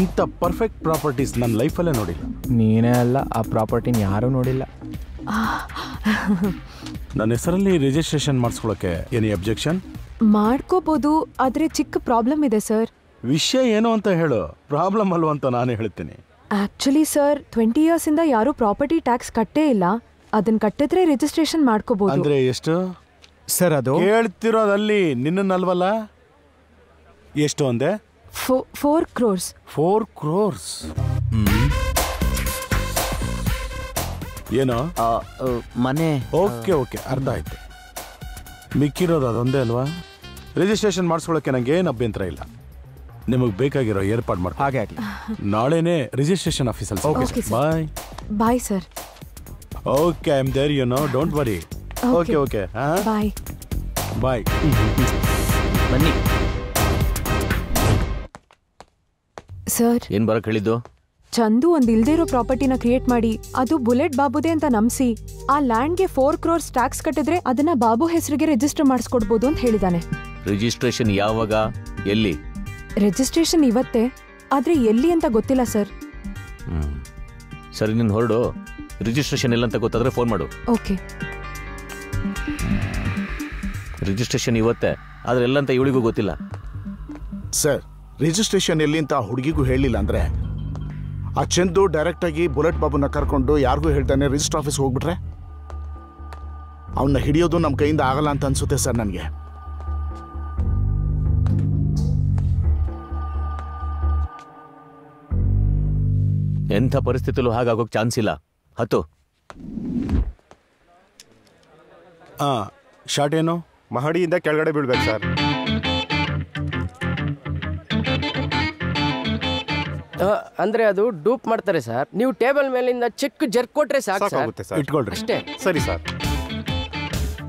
ಇಂಥ ಪರ್ಫೆಕ್ಟ್ ಪ್ರಾಪರ್ಟೀಸ್ ನನ್ನ ಲೈಫಲ್ಲೇ ನೋಡಿಲ್ಲ. ನೀನೇ ಅಲ್ಲ ಆ ಪ್ರಾಪರ್ಟಿನ ಯಾರೂ ನೋಡಿಲ್ಲ. ನನ್ನ ಹೆಸರಲ್ಲಿ ರಿಜಿಸ್ಟ್ರೇಷನ್ ಮಾಡಿಸ್ಕೊಳಕ್ಕೆ ಎನಿ ಅಬ್ಜೆಕ್ಷನ್ ಮಾಡ್ಕೋಬಹುದು ಆದರೆ ಚಿಕ್ಕ ಪ್ರಾಬ್ಲಮ್ ಇದೆ ಸರ್ ವಿಷಯ ಏನು ಅಂತ ಹೇಳು. ಪ್ರಾಬ್ಲಮ್ ಅಲ್ವ ಅಂತ ನಾನು ಹೇಳ್ತೀನಿ. ಆಕ್ಚುಲಿ ಸರ್ ಟ್ವೆಂಟಿ ಇಯರ್ಸ್ ಇಂದ ಯಾರು ಪ್ರಾಪರ್ಟಿ ಟ್ಯಾಕ್ಸ್ ಕಟ್ಟೇ ಇಲ್ಲ. ಅದನ್ನ ಕಟ್ಟಿದ್ರೆ ರಿಜಿಸ್ಟ್ರೇಷನ್ ಮಾಡ್ಕೋಬಹುದು ಅಂದ್ರೆ ಎಷ್ಟು? ಸರ್ ಅದು ಕೇಳ್ತಿರೋದಲ್ಲಿ ನಿನ್ನಲ್ವಲ್ಲ ಎಷ್ಟು ಅಂದೆ? ಫೋರ್ ಕ್ರೋರ್ಸ್ ಫೋರ್ ಕ್ರೋರ್ಸ್ ಏನೋ? ಮನೆ. ಓಕೆ ಓಕೆ ಅರ್ಧ ಆಯ್ತು. ಮಿಕ್ಕಿರೋದು ಅದೊಂದೇ ಅಲ್ವಾ? ರಿಜಿಸ್ಟ್ರೇಷನ್ ಮಾಡಿಸ್ಕೊಳ್ಳೋಕೆ ನನಗೆ ಏನು ಅಭ್ಯಂತರ ಇಲ್ಲ. ನಿಮಗೆ ಬೇಕಾಗಿರೋ ಏರ್ಪಾಡು ಮಾಡಿ ಹಾಗೆ ಆಗಲಿ. ನಾಳೆನೇ ರಿಜಿಸ್ಟ್ರೇಷನ್ ಆಫೀಸಲ್ಲಿ okay. Bye bye sir okay I am there you know don't worry okay okay bye bye ಬನ್ನಿ. ಸರ್ ಏನ್ ಬರಕ್ ಹೇಳಿದ್ದು? ಚಂದು ಒಂದ್ ಇಲ್ದೇ ಇರೋ ಪ್ರಾಪರ್ಟಿನ ಕ್ರಿಯೇಟ್ ಮಾಡಿ ಅದು ಬುಲೆಟ್ ಬಾಬುದೇ ಅಂತ ನಂಬಿಸಿ ಆ ಲ್ಯಾಂಡ್ಗೆ ಫೋರ್ ಕ್ರೋರ್ಸ್ ಟ್ಯಾಕ್ಸ್ ಕಟ್ಟಿದ್ರೆ ಅದನ್ನ ಬಾಬು ಹೆಸರಿಗೆ ರಿಜಿಸ್ಟರ್ ಮಾಡಿಸ್ಕೊಡ್ಬೋದು ಅಂತ ಹೇಳಿದಾನೆ. ರಿಜಿಸ್ಟ್ರೇಷನ್ ಯಾವಾಗ? ಎಲ್ಲಿ? ರಿಜಿಸ್ಟ್ರೇಷನ್ ಇವತ್ತೇ ಆದ್ರೆ ಎಲ್ಲಿ ಅಂತ ಗೊತ್ತಿಲ್ಲ ಸರ್ ಹ್ಮ್. ಸರಿ ನೀನು ಹೊರಡು. ರಿಜಿಸ್ಟ್ರೇಷನ್ ಎಲ್ಲ ಅಂತ ಗೊತ್ತಾದ್ರೆ ಫೋನ್ ಮಾಡು. ಓಕೆ ರಿಜಿಸ್ಟ್ರೇಷನ್ ಇವತ್ತೇ ಆದ್ರೆ ಎಲ್ಲ ಅಂತ ಇವಳಿಗೂ ಗೊತ್ತಿಲ್ಲ. ಸರ್ ರಿಜಿಸ್ಟ್ರೇಷನ್ ಎಲ್ಲಿ ಅಂತ ಹುಡುಗಿಗೂ ಹೇಳಿಲ್ಲ ಅಂದ್ರೆ ಆ ಚಂದು ಡೈರೆಕ್ಟ್ ಆಗಿ ಬುಲೆಟ್ ಬಾಬುನ ಕರ್ಕೊಂಡು ಯಾರಿಗೂ ಹೇಳ್ತಾನೆ ರಿಜಿಸ್ಟರ್ ಆಫೀಸ್ ಹೋಗ್ಬಿಟ್ರೆ? ಅವನ್ನ ಹಿಡಿಯೋದು ನಮ್ಮ ಕೈಯಿಂದ ಆಗಲ್ಲ ಅಂತ ಅನ್ಸುತ್ತೆ ಸರ್ ನನಗೆ. ಎಂಥ ಪರಿಸ್ಥಿತಿಲೂ ಹಾಗಾಗೋಕ್ ಚಾನ್ಸ್ ಇಲ್ಲ. ಹತ್ತು. ಆ ಶಾರ್ಟ್ ಏನು? ಮಹಡಿಯಿಂದ ಕೆಳಗಡೆ ಬೀಳ್ಬೇಕು ಸರ್. ಅಂದ್ರೆ ಅದು ಡೂಪ್ ಮಾಡ್ತಾರೆ ಸರ್. ನೀವು ಟೇಬಲ್ ಮೇಲಿಂದ ಚೆಕ್ ಜರ್ಕ್ ಕೊಟ್ರೆ ಸಾಕು ಸಾಕಾಗುತ್ತೆ ಸರ್. ಇಟ್ಕೊಳ್ರಿ. ಅಷ್ಟೇ. ಸರಿ ಸರ್.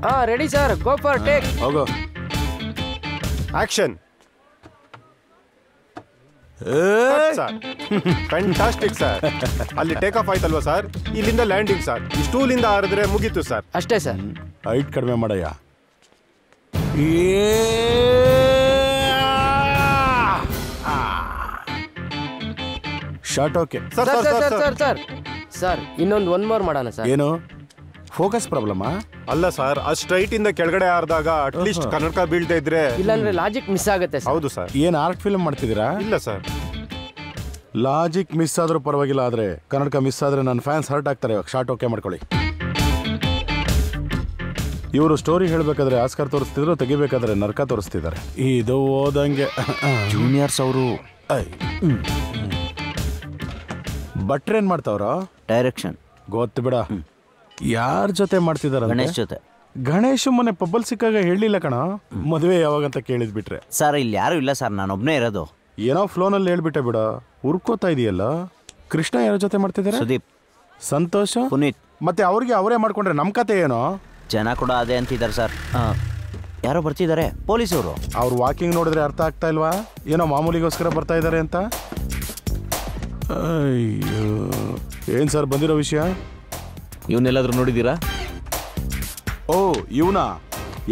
ಹಾ ready sir. Go for take ಹೋಗೋ. Action sir. ಫ್ಯಾಂಟಾಸ್ಟಿಕ್ ಸರ್ ಅಲ್ಲಿ ಟೇಕ್ ಆಫ್ ಆಯ್ತಲ್ವಾ ಸರ್ ಇಲ್ಲಿಂದ ಲ್ಯಾಂಡಿಂಗ್ ಸರ್ ಸ್ಟೂಲಿಂದ ಹಾರಿದ್ರೆ ಮುಗೀತು ಸರ್ ಅಷ್ಟೇ ಸರ್ ಹೈಟ್ ಕಡಿಮೆ ಮಾಡಯ್ಯ. Short okay sir sir sir sir sir sir ಇನ್ನೊಂದು ಒನ್ ಮೋರ್ ಮಾಡೋಣ ಸರ್ ಏನು? ಫೋಕಸ್ ಪ್ರಾಬ್ಲಮಾ ಅಲ್ಲ ಸರ್ ಆ ಸ್ಟ್ರೈಟ್ ಇಂದ ಕೆಳಗಡೆ ಆರ್ದಾಗ ಅಟ್ಲೀಸ್ಟ್ ಲೀಸ್ಟ್ ಕನ್ನಡಕ ಬೀಳ್ದೆ ಇದ್ರೆ ಇಲ್ಲಾಂದ್ರೆ ಲಾಜಿಕ್ ಮಿಸ್ ಆಗುತ್ತೆ ಸರ್ ಹೌದು ಸರ್ ಏನ್ ಆರ್ಟ್ ಫಿಲ್ಮ್ ಮಾಡ್ತಿದ್ದೀರಾ? ಇಲ್ಲ ಸರ್ ಲಾಜಿಕ್ ಮಿಸ್ ಆದ್ರೂ ಪರವಾಗಿಲ್ಲ ಆದ್ರೆ ಕನ್ನಡಕ ಮಿಸ್ ಆದ್ರೆ ನನ್ನ ಫ್ಯಾನ್ಸ್ ಹರ್ಟ್ ಆಗ್ತಾರೆ ಇವಾಗ. ಶಾರ್ಟ್ ಓಕೆ ಮಾಡ್ಕೊಳ್ಳಿ. ಇವರು ಸ್ಟೋರಿ ಹೇಳ್ಬೇಕಾದ್ರೆ ಆಸ್ಕರ್ ತೋರಿಸ್ತಿದ್ರು ತೆಗಿಬೇಕಾದ್ರೆ ನರ್ಕ ತೋರಿಸ್ತಿದ್ದಾರೆ. ಇದು ಓದಂಗೆ ಜೂನಿಯರ್ಸ್ ಅವರು. ಭಟ್ರೇನ್ ಮಾಡ್ತಾವ್ರ? ಡೈರೆಕ್ಷನ್ ಗೊತ್ತು ಬಿಡ. ಯಾರ ಜೊತೆ ಮಾಡ್ತಿದಾರ ಗಣೇಶ್ ಜೊತೆ. ಗಣೇಶ್ ಮೊನ್ನೆ ಪಬ್ಬಲ್ ಸಿಕ್ಕಾಗ ಹೇಳಿಲ್ಲ ಕಣ. ಮದುವೆ ಯಾವಾಗಂತ ಕೇಳಿದ್ ಬಿಟ್ರೆ. ಸರ್ ಇಲ್ಲಿ ಯಾರು ಇಲ್ಲ ಸರ್ ನಾನೊಬ್ನೇ ಇರೋದು. ಏನೋ ಫ್ಲೋನಲ್ಲಿ ಹೇಳ್ಬಿಟ್ಟೆ ಬಿಡ. ಹುರ್ಕೋತಾ ಇದೆಯಲ್ಲ? ಕೃಷ್ಣ ಯಾರ ಜೊತೆ ಮಾಡ್ತಿದ್ದಾರೆ ಸುದೀಪ್. ಸಂತೋಷ? ಪುನೀತ್. ಮತ್ತೆ ಅವ್ರಿಗೆ ಅವರೇ ಮಾಡ್ಕೊಂಡ್ರೆ ನಮ್ ಕತೆ ಏನೋ? ಜನ ಕೂಡ ಅದೇ ಅಂತಿದ್ದಾರೆ ಸರ್. ಯಾರೋ ಬರ್ತಿದ್ದಾರೆ ಪೊಲೀಸವರು. ಅವ್ರು ವಾಕಿಂಗ್ ನೋಡಿದ್ರೆ ಅರ್ಥ ಆಗ್ತಾ ಇಲ್ವಾ? ಏನೋ ಮಾಮೂಲಿಗೋಸ್ಕರ ಬರ್ತಾ ಇದ್ದಾರೆ ಅಂತ? ಅಯ್ಯೋ. ಏನ್ ಸರ್ ಬಂದಿರೋ ವಿಷಯ? ಇವನ್ನೆಲ್ಲಾದ್ರೂ ನೋಡಿದ್ದೀರಾ? ಓ ಇವನ?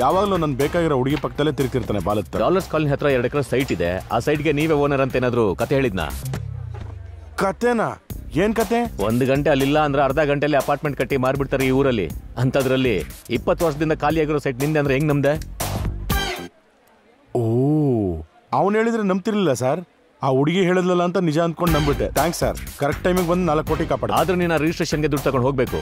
ಯಾವಾಗಲೂ ನನ್ ಬೇಕಾಗಿರೋ ಹುಡುಗಿ ಪಕ್ಕದಲ್ಲೇ ತಿರುಗ್ತಿರ್ತಾನೆ ಬಾಲತ್ ಡಾಲರ್ಸ್ ಕಾಲನಿ ಹತ್ರ ಎರಡು ಎಕರೆ ಸೈಟ್ ಇದೆ. ಆ ಸೈಟ್ಗೆ ನೀವೇ ಓನರ್ ಅಂತ ಏನಾದ್ರು ಕತೆ ಹೇಳಿದ್ನಾ? ಕತೆನಾ? ಏನ್ ಕತೆ? ಒಂದು ಗಂಟೆ ಅಲ್ಲಿಲ್ಲ ಅಂದ್ರೆ ಅರ್ಧ ಗಂಟೆಯಲ್ಲಿ ಅಪಾರ್ಟ್ಮೆಂಟ್ ಕಟ್ಟಿ ಮಾರ್ಬಿಡ್ತಾರೆ ಈ ಊರಲ್ಲಿ. ಅಂತದ್ರಲ್ಲಿ ಇಪ್ಪತ್ತು ವರ್ಷದಿಂದ ಖಾಲಿಯಾಗಿರೋ ಸೈಟ್ ನಿಂದೆ ಅಂದ್ರೆ ಹೆಂಗ್ ನಮ್ದೆ? ಓ ಅವನು ಹೇಳಿದ್ರೆ ನಂಬ್ತಿರ್ಲಿಲ್ಲ ಸರ್. ಆ ಹುಡುಗಿ ಹೇಳಿದ್ಲಲ್ಲ ಅಂತ ನಿಜ ಅಂದ್ಕೊಂಡು ನಂಬಿಟ್ಟೆ. ಥ್ಯಾಂಕ್ಸ್ ಸರ್ ಕರೆಕ್ಟ್ ಟೈಮಿಗೆ ಬಂದು ನಾಲ್ಕು ಕೋಟಿ ಕಾಪಾಡ. ಆದ್ರೆ ನೀನು ರಿಜಿಸ್ಟ್ರೇಷನ್ಗೆ ದುಡ್ಡು ತಗೊಂಡು ಹೋಗ್ಬೇಕು.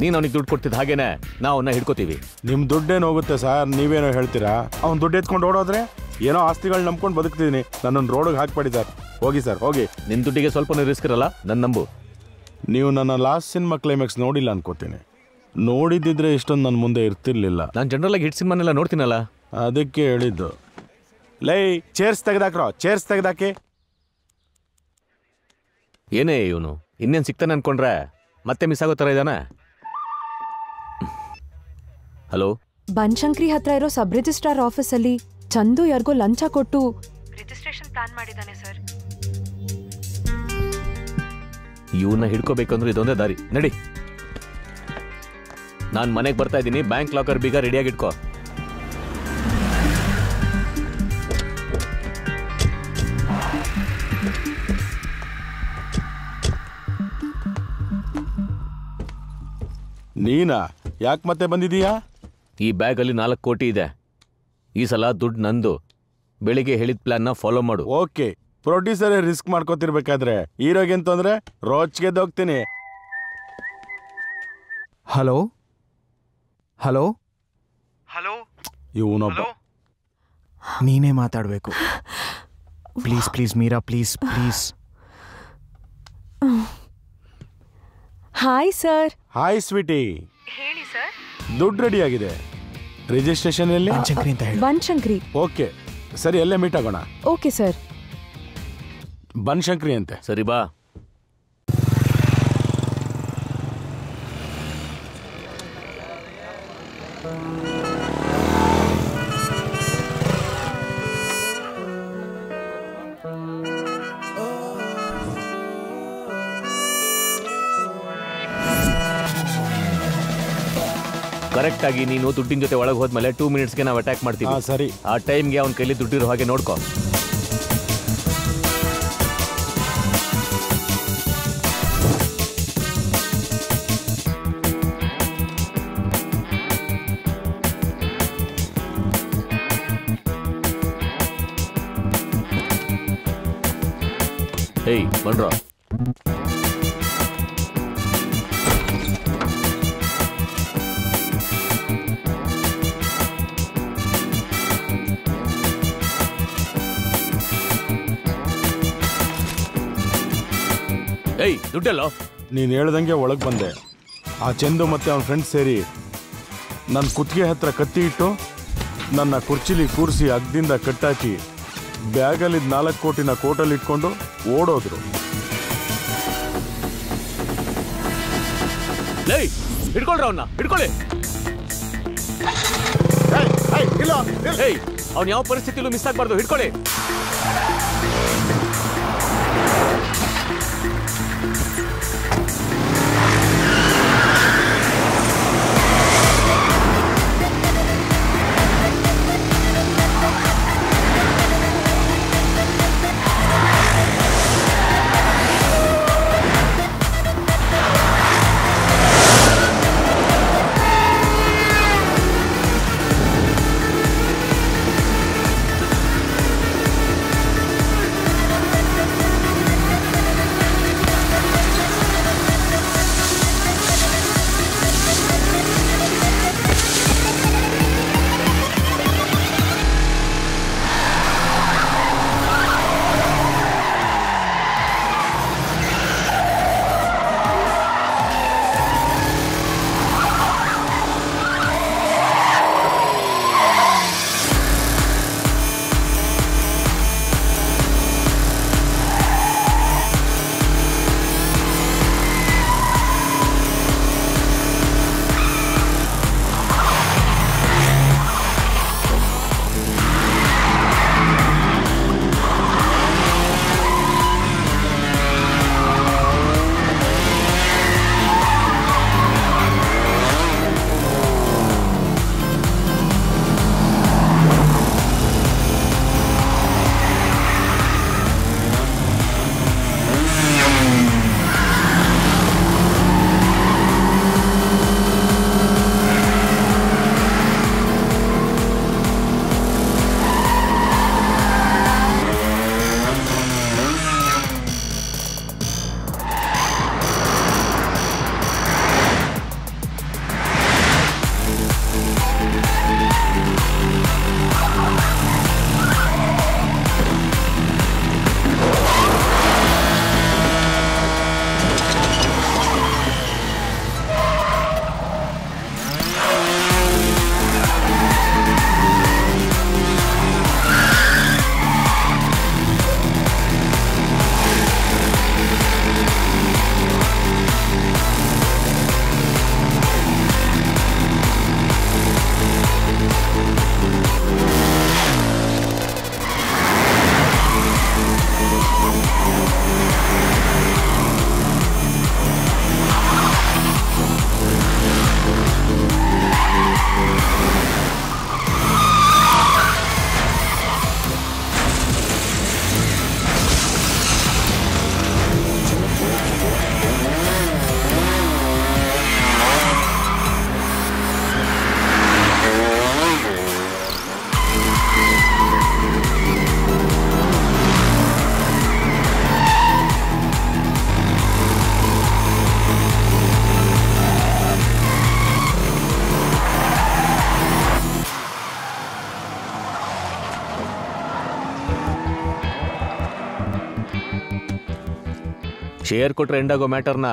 ನೀನು ಅವನಿಗೆ ದುಡ್ಡು ಕೊಡ್ತಿದ್ದ ಹಾಗೇನೆ ನಾವು ಅವನ್ನ ಹಿಡ್ಕೋತೀವಿ. ನಿಮ್ಮ ದುಡ್ಡೇನು ಹೋಗುತ್ತೆ ಸರ್ ನೀವೇನೋ ಹೇಳ್ತೀರಾ? ಅವ್ನು ದುಡ್ಡು ಎತ್ಕೊಂಡು ಓಡೋದ್ರೆ? ಏನೋ ಆಸ್ತಿಗಳು ನಂಬ್ಕೊಂಡು ಬದುಕ್ತಿದ್ದೀನಿ ನನ್ನನ್ನು ರೋಡಿಗೆ ಹಾಕ್ಬೇಡಿ ಸರ್ ಹೋಗಿ ಸರ್ ಹೋಗಿ. ನಿನ್ನ ದುಡ್ಡಿಗೆ ಸ್ವಲ್ಪ ರಿಸ್ಕ್ ಇರಲ್ಲ ನನ್ನ ನಂಬು. ನೀವು ನನ್ನ ಲಾಸ್ಟ್ ಸಿನಿಮಾ ಕ್ಲೈಮ್ಯಾಕ್ಸ್ ನೋಡಿಲ್ಲ ಅನ್ಕೋತೀನಿ. ನೋಡಿದ್ದಿದ್ರೆ ಇಷ್ಟೊಂದು ನನ್ನ ಮುಂದೆ ಇರ್ತಿರ್ಲಿಲ್ಲ. ನಾನು ಜನರಲ್ ಆಗಿ ಹಿಟ್ ಸಿನಿಮಾನೆಲ್ಲ ನೋಡ್ತೀನಲ್ಲ. ಅದಕ್ಕೆ ಹೇಳಿದ್ದು. ಲೈ ಚೇರ್ಸ್ ತೆಗ್ದಾಕ್ರೋ ಚೇರ್ಸ್ ತೆಗ್ದಾಕಿ. ಏನೇ ಇವನು? ಇನ್ನೇನು ಸಿಗ್ತಾನೆ ಅನ್ಕೊಂಡ್ರೆ ಮತ್ತೆ ಮಿಸ್ ಆಗೋ ಥರ ಇದ್ದಾನೆ? ಹಲೋ? ಬನ್ಶಂಕ್ರಿ ಹತ್ರ ಇರೋ ಸಬ್ ರಿಜಿಸ್ಟ್ರಾರ್ ಆಫೀಸಲ್ಲಿ ಚಂದು ಯಾರಿಗೋ ಲಂಚ ಕೊಟ್ಟು ರಿಜಿಸ್ಟ್ರೇಷನ್ ಪ್ಲಾನ್ ಮಾಡಿದ್ದಾನೆ ಸರ್. ಇವನ್ನ ಹಿಡ್ಕೋಬೇಕಂದ್ರೆ ಇದೊಂದೇ ದಾರಿ. ನಡಿ. ನಾನು ಮನೆಗೆ ಬರ್ತಾ ಇದ್ದೀನಿ ಬ್ಯಾಂಕ್ ಲಾಕರ್ ಬೀಗ ರೆಡಿಯಾಗಿ ಇಟ್ಕೋ ನೀನಾ? ಯಾಕೆ ಮತ್ತೆ ಬಂದಿದೀಯಾ? ಈ ಬ್ಯಾಗಲ್ಲಿ ನಾಲ್ಕು ಕೋಟಿ ಇದೆ. ಈ ಸಲ ದುಡ್ಡು ನಂದು. ಬೆಳಿಗ್ಗೆ ಹೇಳಿದ ಪ್ಲಾನ್ನ ಫಾಲೋ ಮಾಡು. ಓಕೆ. ಪ್ರೊಡ್ಯೂಸರೇ ರಿಸ್ಕ್ ಮಾಡ್ಕೋತಿರ್ಬೇಕಾದ್ರೆ. ಹೀರೋಗೆ ಅಂತಂದ್ರೆ ರೋಚ್ಗೆ ಹೋಗ್ತೀನಿ. ಹಲೋ? ಹಲೋ? ಹಲೋ? ಇವನೊಬ್ಬ ನೀನೇ ಮಾತಾಡಬೇಕು. Please please Meera please please. Hi sir hi sweety ಹೇಳಿ ಸರ್ ದುಡ್ಡು ರೆಡಿ ಆಗಿದೆ. ರಿಜಿಸ್ಟ್ರೇಷನ್ ಎಲ್ಲಿ? ಬನ್ಶಂಕ್ರಿ ಓಕೆ ಸರಿ ಎಲ್ಲೇ ಮೀಟ್ ಆಗೋಣ. ಓಕೆ ಸರ್ ಬನ್ಶಂಕ್ರಿ ಅಂತೆ. ಸರಿ ಬಾ. ಕರೆಕ್ಟ್ ಆಗಿ ನೀನು ದುಡ್ಡಿನ ಜೊತೆ ಒಳಗೆ ಹೋದ್ಮೇಲೆ ಟೂ ಮಿನಿಟ್ಸ್ಗೆ ನಾವು ಅಟ್ಯಾಕ್ ಮಾಡ್ತೀವಿ. ಸರಿ. ಆ ಟೈಮ್ಗೆ ಅವ್ನ ಕೈಲಿ ದುಡ್ಡಿರೋ ಹಾಗೆ ನೋಡ್ಕೊ. ಏಯ್ ಬನ್ರೋ ಏಯ್ ದುಡ್ಡೆಲ್ಲೋ? ನೀನು ಹೇಳ್ದಂಗೆ ಒಳಗೆ ಬಂದೆ. ಆ ಚಂದು ಮತ್ತೆ ಅವನ ಫ್ರೆಂಡ್ ಸೇರಿ ನನ್ನ ಕುತ್ತಿಗೆ ಹತ್ರ ಕತ್ತಿ ಇಟ್ಟು ನನ್ನ ಕುರ್ಚಿಲಿ ಕೂರಿಸಿ ಅಗ್ದಿಂದ ಕಟ್ಟಾಕಿ ಬ್ಯಾಗಲ್ಲಿದ್ದ ನಾಲ್ಕು ಕೋಟಿನ ಕೋಟಲ್ಲಿ ಇಟ್ಕೊಂಡು ಓಡೋದ್ರು. ಲೈ ಹಿಡ್ಕೊಳ್ರ ಅವನ್ನ ಹಿಡ್ಕೊಳ್ಳಿ. ಏಯ್ ಅವ್ನು ಯಾವ ಪರಿಸ್ಥಿತಿಲೂ ಮಿಸ್ ಆಗ್ಬಾರ್ದು ಹಿಡ್ಕೊಳ್ಳಿ. ಶೇರ್ ಕೊಟ್ರೆ ಎಂಡಾಗೋ ಆಗೋ ಮ್ಯಾಟರ್ನ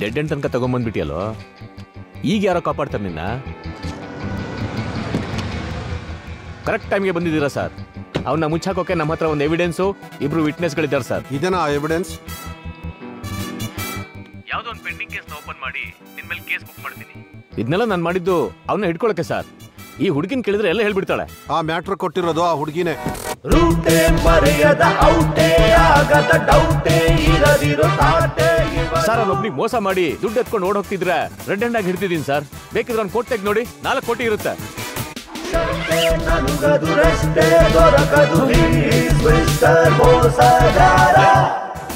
ಡೆಡ್ ಎಂಡ್ ತನಕ ತಗೊಂಬಂದ್ಬಿಟ್ಟಿಯಲ್ಲೋ? ಈಗ ಯಾರೋ ಕಾಪಾಡ್ತಾರೆ ನಿನ್ನ? ಕರೆಕ್ಟ್ ಟೈಮ್ಗೆ ಬಂದಿದ್ದೀರಾ ಸರ್ ಅವನ್ನ ಮುಚ್ಚಾಕೋಕೆ ನಮ್ಮ ಹತ್ರ ಒಂದು ಎವಿಡೆನ್ಸು ಇಬ್ರು ವಿಟ್ನೆಸ್ಗಳಿದ್ದಾರೆ ಸರ್ ಇದೇನಾ ಎವಿಡೆನ್ಸ್ ಯಾವುದೋ ಒಂದು ಪೆಂಡಿಂಗ್ ಕೇಸ್ ಓಪನ್ ಮಾಡಿ ನಿನ್ ಮೇಲೆ ಕೇಸ್ ಬುಕ್ ಮಾಡ್ತೀನಿ. ಇದನ್ನೆಲ್ಲ ನಾನು ಮಾಡಿದ್ದು ಅವನ್ನ ಹಿಡ್ಕೊಳಕ್ಕೆ ಸರ್ ಈ ಹುಡುಗಿನ ಕೇಳಿದ್ರೆ ಎಲ್ಲ ಹೇಳ್ಬಿಡ್ತಾಳೆ. ಆ ಮ್ಯಾಟ್ರ್ ಕೊಟ್ಟಿರೋದು ಆ ಹುಡುಗಿನೇ. ರೂಟೆ ಮರೆಯದ ಔಟೇ ಆಗದ ಡೌಟೇ ಇರದಿರೋ ತಾಟೇ ಸರ್ ಅಲ್ಲೊಬ್ನಿಗೆ ಮೋಸ ಮಾಡಿ ದುಡ್ಡು ಎತ್ಕೊಂಡು ಓಡ್ ಹೋಗ್ತಿದ್ರೆ ರೆಡ್ ಹ್ಯಾಂಡ್ ಆಗಿ ಹಿಡ್ತಿದ್ದೀನಿ ಸರ್. ಬೇಕಿದ್ರೆ ಅವ್ನು ಕೊಟ್ಟೆಗೆ ನೋಡಿ ನಾಲ್ಕು ಕೋಟಿ ಇರುತ್ತೆ. ದೊರಕದು. ಮೋಸಗಾರ.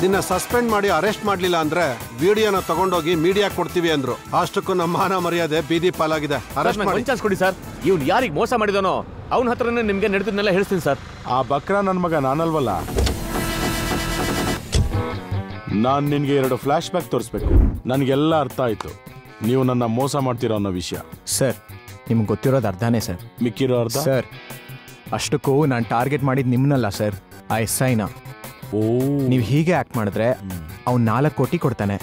ನಿನ್ನ ಸಸ್ಪೆಂಡ್ ಮಾಡಿ ಅರೆಸ್ಟ್ ಮಾಡ್ಲಿಲ್ಲ ಅಂದ್ರೆ ವಿಡಿಯೋನ ತಗೊಂಡೋಗಿ ಮೀಡಿಯಾ ಕೊಡ್ತೀವಿ ಅಂದ್ರು. ಅಷ್ಟಕ್ಕೂ ನಮ್ಮ ಮಾನ ಮರ್ಯಾದೆ ಬೀದಿ ಪಾಲಾಗಿದೆ. ಅರೆಸ್ಟ್ ಮಾಡಿ. ಒಂದು ಚಾನ್ಸ್ ಕೊಡಿ ಸರ್. ಇವ್ನು ಯಾರಿಗೆ ಮೋಸ ಮಾಡಿದನೋ ಅವನ ಹತ್ರನೇ ನಿಮ್ಗೆ ನಡೆದನ್ನೆಲ್ಲ ಹೇಳ್ತೀನಿ ಸರ್. ಆ ಬಕ್ರ ನನ್ನ ಮಗ ನಾನಲ್ವಲ್ಲ? ನಾನು ನಿನಗೆ ಎರಡು ಫ್ಲಾಶ್ ಬ್ಯಾಕ್ ತೋರಿಸ್ಬೇಕು. ನನಗೆಲ್ಲ ಅರ್ಥ ಆಯ್ತು. ನೀವು ನನ್ನ ಮೋಸ ಮಾಡ್ತೀರೋ ಅನ್ನೋ ವಿಷಯ. ಸರ್ ನಿಮ್ಗೆ ಗೊತ್ತಿರೋದು ಅರ್ಧನೇ ಸರ್. ಮಿಕ್ಕಿರೋ ಅರ್ಧ? ಸರ್ ಅಷ್ಟಕ್ಕೂ ನಾನು ಟಾರ್ಗೆಟ್ ಮಾಡಿದ್ದು ನಿಮ್ಮನ್ನಲ್ಲ ಸರ್. ಆ ಎಸ್ ಐನ ನೀವು ಹೀಗೆ ಆಕ್ಟ್ ಮಾಡಿದ್ರೆ ಅವ್ನು ನಾಲ್ಕು ಕೋಟಿ ಕೊಡ್ತಾನೆ.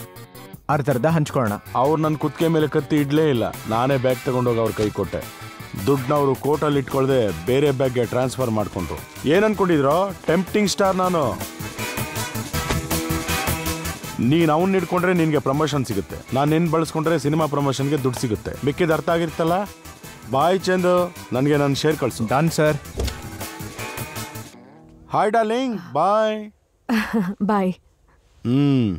ಅರ್ಧರ್ಧ ಅರ್ಧ ಹಂಚ್ಕೊಳ್ಳೋಣ. ಅವ್ರು ನನ್ನ ಕುತ್ತಿಗೆ ಮೇಲೆ ಕತ್ತಿ ಇಡ್ಲೇ ಇಲ್ಲ. ನಾನೇ ಬ್ಯಾಗ್ ತಗೊಂಡೋಗಿ ಅವ್ರ ಕೈ ಕೊಟ್ಟೆ. ದುಡ್ಡನ್ನ ಅವರು ಕೋಟಲ್ಲಿ ಇಟ್ಕೊಳ್ಳದೆ ಬೇರೆ ಬ್ಯಾಗ್ಗೆ ಟ್ರಾನ್ಸ್ಫರ್ ಮಾಡ್ಕೊಂಡ್ರು. ಏನ್ ಅನ್ಕೊಂಡಿದ್ರು? ಟೆಂಪ್ಟಿಂಗ್ ಸ್ಟಾರ್ ನಾನು. ನೀನು ಅವ್ನ ಇಟ್ಕೊಂಡ್ರೆ ನಿನಗೆ ಪ್ರಮೋಷನ್ ಸಿಗುತ್ತೆ. ನಾನು ನಿನ್ನ ಬಳಸ್ಕೊಂಡ್ರೆ ಸಿನಿಮಾ ಪ್ರಮೋಷನ್ಗೆ ದುಡ್ಡು ಸಿಗುತ್ತೆ. ಮಿಕ್ಕಿದ ಅರ್ಥ ಆಗಿರ್ತಲ್ಲ ಬಾಯ್ ಚಂದು ನನಗೆ ನನ್ನ ಶೇರ್ ಕಳ್ಸು. Done sir hi darling bye [LAUGHS] bye ಹ್ಮ್.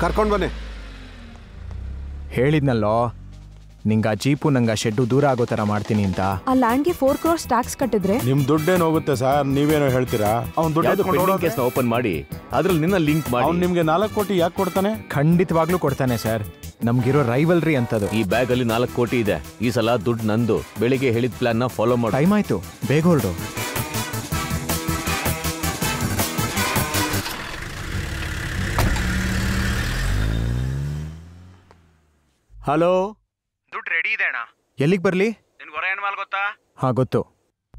ಕರ್ಕೊಂಡು ಬನ್ನಿ. ಹೇಳಿದ್ನಲ್ಲೋ ನಿಂಗ ಆ ಜೀಪು ನಂಗ ಆ ಶೆಡ್ಡು ದೂರ ಆಗೋ ಥರ ಮಾಡ್ತೀನಿ ಅಂತ. ಆ ಲ್ಯಾಂಡ್ಗೆ ಫೋರ್ ಕ್ರೋರ್ಸ್ ಟ್ಯಾಕ್ಸ್ ಕಟ್ಟಿದ್ರೆ? ನಿಮ್ ದುಡ್ಡೇನು ಹೋಗುತ್ತೆ ಸರ್ ನೀವೇನೋ ಹೇಳ್ತೀರಾ? ಅವ್ನ್ ದುಡ್ಡು ಕೇಸ್ನ ಓಪನ್ ಮಾಡಿ ಅದ್ರಲ್ಲಿ ನಿನ್ನ ಲಿಂಕ್ ಮಾಡಿ. ಅವ್ನು ನಿಮ್ಗೆ ನಾಲ್ಕು ಕೋಟಿ ಯಾಕೆ ಕೊಡ್ತಾನೆ? ಖಂಡಿತವಾಗ್ಲೂ ಕೊಡ್ತಾನೆ ಸರ್. ನಮ್ಗಿರೋ ರೈವಲ್ರಿ ಅಂತದು. ಈ ಬ್ಯಾಗ್ ಅಲ್ಲಿ ನಾಲ್ಕು ಕೋಟಿ ಇದೆ. ಈ ಸಲ ದುಡ್ಡು ನಂದು. ಬೆಳಿಗ್ಗೆ ಹೇಳಿದ ಪ್ಲಾನ್ನ ಫಾಲೋ ಮಾಡಿ. ಟೈಮ್ ಆಯ್ತು. ಬೇಗ ಹೊರಡು. ಹಲೋ? ದುಡ್ಡು ರೆಡಿ ಇದೆ ಅಣ್ಣ. ಎಲ್ಲಿಗೆ ಬರಲಿ? ನಿನ್ಗೆ ಹೊರ ಏನು ಮಾಲ್ ಗೊತ್ತಾ? ಹಾಂ ಗೊತ್ತು.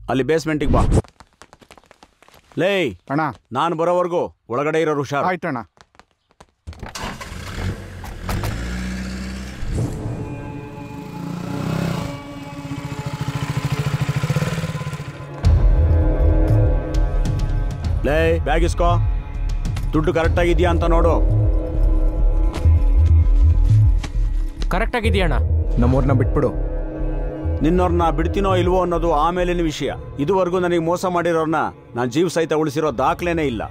ಅಲ್ಲಿ ಬೇಸ್ಮೆಂಟಿಗೆ ಬಾ. ಲೇ ಅಣ್ಣ. ನಾನು ಬರೋವರೆಗೂ ಒಳಗಡೆ ಇರೋರು ಹುಷಾರ್. ಆಯ್ತಣ್ಣ ಲೇ ಬ್ಯಾಗ್ ಇಸ್ಕೋ. ದುಡ್ಡು ಕರೆಕ್ಟ್ ಆಗಿದ್ಯಾ ಅಂತ ನೋಡು. ಕರೆಕ್ಟ್ ಆಗಿದೆಯಣ್ಣ ನಮ್ಮೂರ್ನ ಬಿಟ್ಬಿಡು. ನಿನ್ನೋರ್ನ ಬಿಡ್ತೀನೋ ಇಲ್ವೋ ಅನ್ನೋದು ಆಮೇಲಿನ ವಿಷಯ. ಇದುವರೆಗೂ ನನಗೆ ಮೋಸ ಮಾಡಿರೋರ್ನ ನಾನು ಜೀವ ಸಹಿತ ಉಳಿಸಿರೋ ದಾಖಲೆನೇ ಇಲ್ಲ.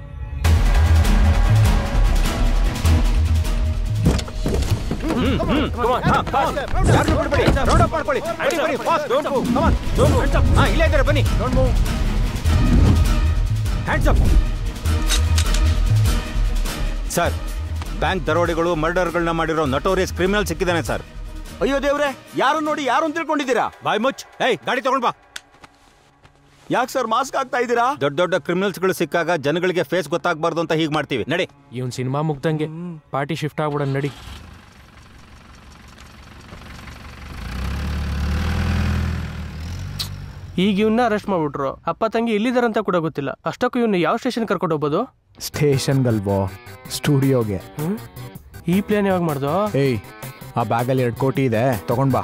ಬನ್ನಿ ಸರ್ ಬ್ಯಾಂಕ್ ದರೋಡೆಗಳು ಮರ್ಡರ್ಗಳನ್ನ ಮಾಡಿರೋ ನಟೋರಿಯಸ್ ಕ್ರಿಮಿನಲ್ ಸಿಕ್ಕಿದ್ದಾನೆ ಸರ್. ಅಯ್ಯೋ ದೇವ್ರೆ ಯಾರು ನೋಡಿ ಯಾರು ಅಂತ ತಿಳ್ಕೊಂಡಿದ್ದೀರಾ? ಬಾಯ್ ಮುಚ್ ಏಯ್ ಗಾಡಿ ತಗೊಂಡ್ ಬಾ. ಯಾಕೆ ಸರ್ ಮಾಸ್ಕ್ ಆಗ್ತಾ ಇದ್ದೀರಾ? ದೊಡ್ಡ ದೊಡ್ಡ ಕ್ರಿಮಿನಲ್ಸ್ಗಳು ಸಿಕ್ಕಾಗ ಜನಗಳಿಗೆ ಫೇಸ್ ಗೊತ್ತಾಗಬಾರ್ದು ಅಂತ ಹೀಗೆ ಮಾಡ್ತೀವಿ. ನಡಿ. ಇವನ್ ಸಿನಿಮಾ ಮುಗ್ದಂಗೆ ಪಾರ್ಟಿ ಶಿಫ್ಟ್ ಆಗ್ಬಿಡ ನಡಿ. ಈಗ ಇವನ್ನ ಅರೆಸ್ಟ್ ಮಾಡ್ಬಿಟ್ರು. ಅಪ್ಪ ತಂಗಿ ಇಲ್ಲಿದಾರಂತ ಕೂಡ ಗೊತ್ತಿಲ್ಲ. ಅಷ್ಟಕ್ಕೂ ಇವನ್ನ ಯಾವ ಸ್ಟೇಷನ್ ಕರ್ಕೊಂಡು ಹೋಗ್ಬೋದು? ಸ್ಟೇಷನ್ಗಲ್ವೋ? ಸ್ಟುಡಿಯೋಗೆ. ಈ ಪ್ಲಾನ್ ಯಾವಾಗ ಮಾಡ್ದೋ? ಏಯ್ ಆ ಬ್ಯಾಗಲ್ಲಿ ಎರಡು ಕೋಟಿ ಇದೆ. ತಗೊಂಡ್ ಬಾ.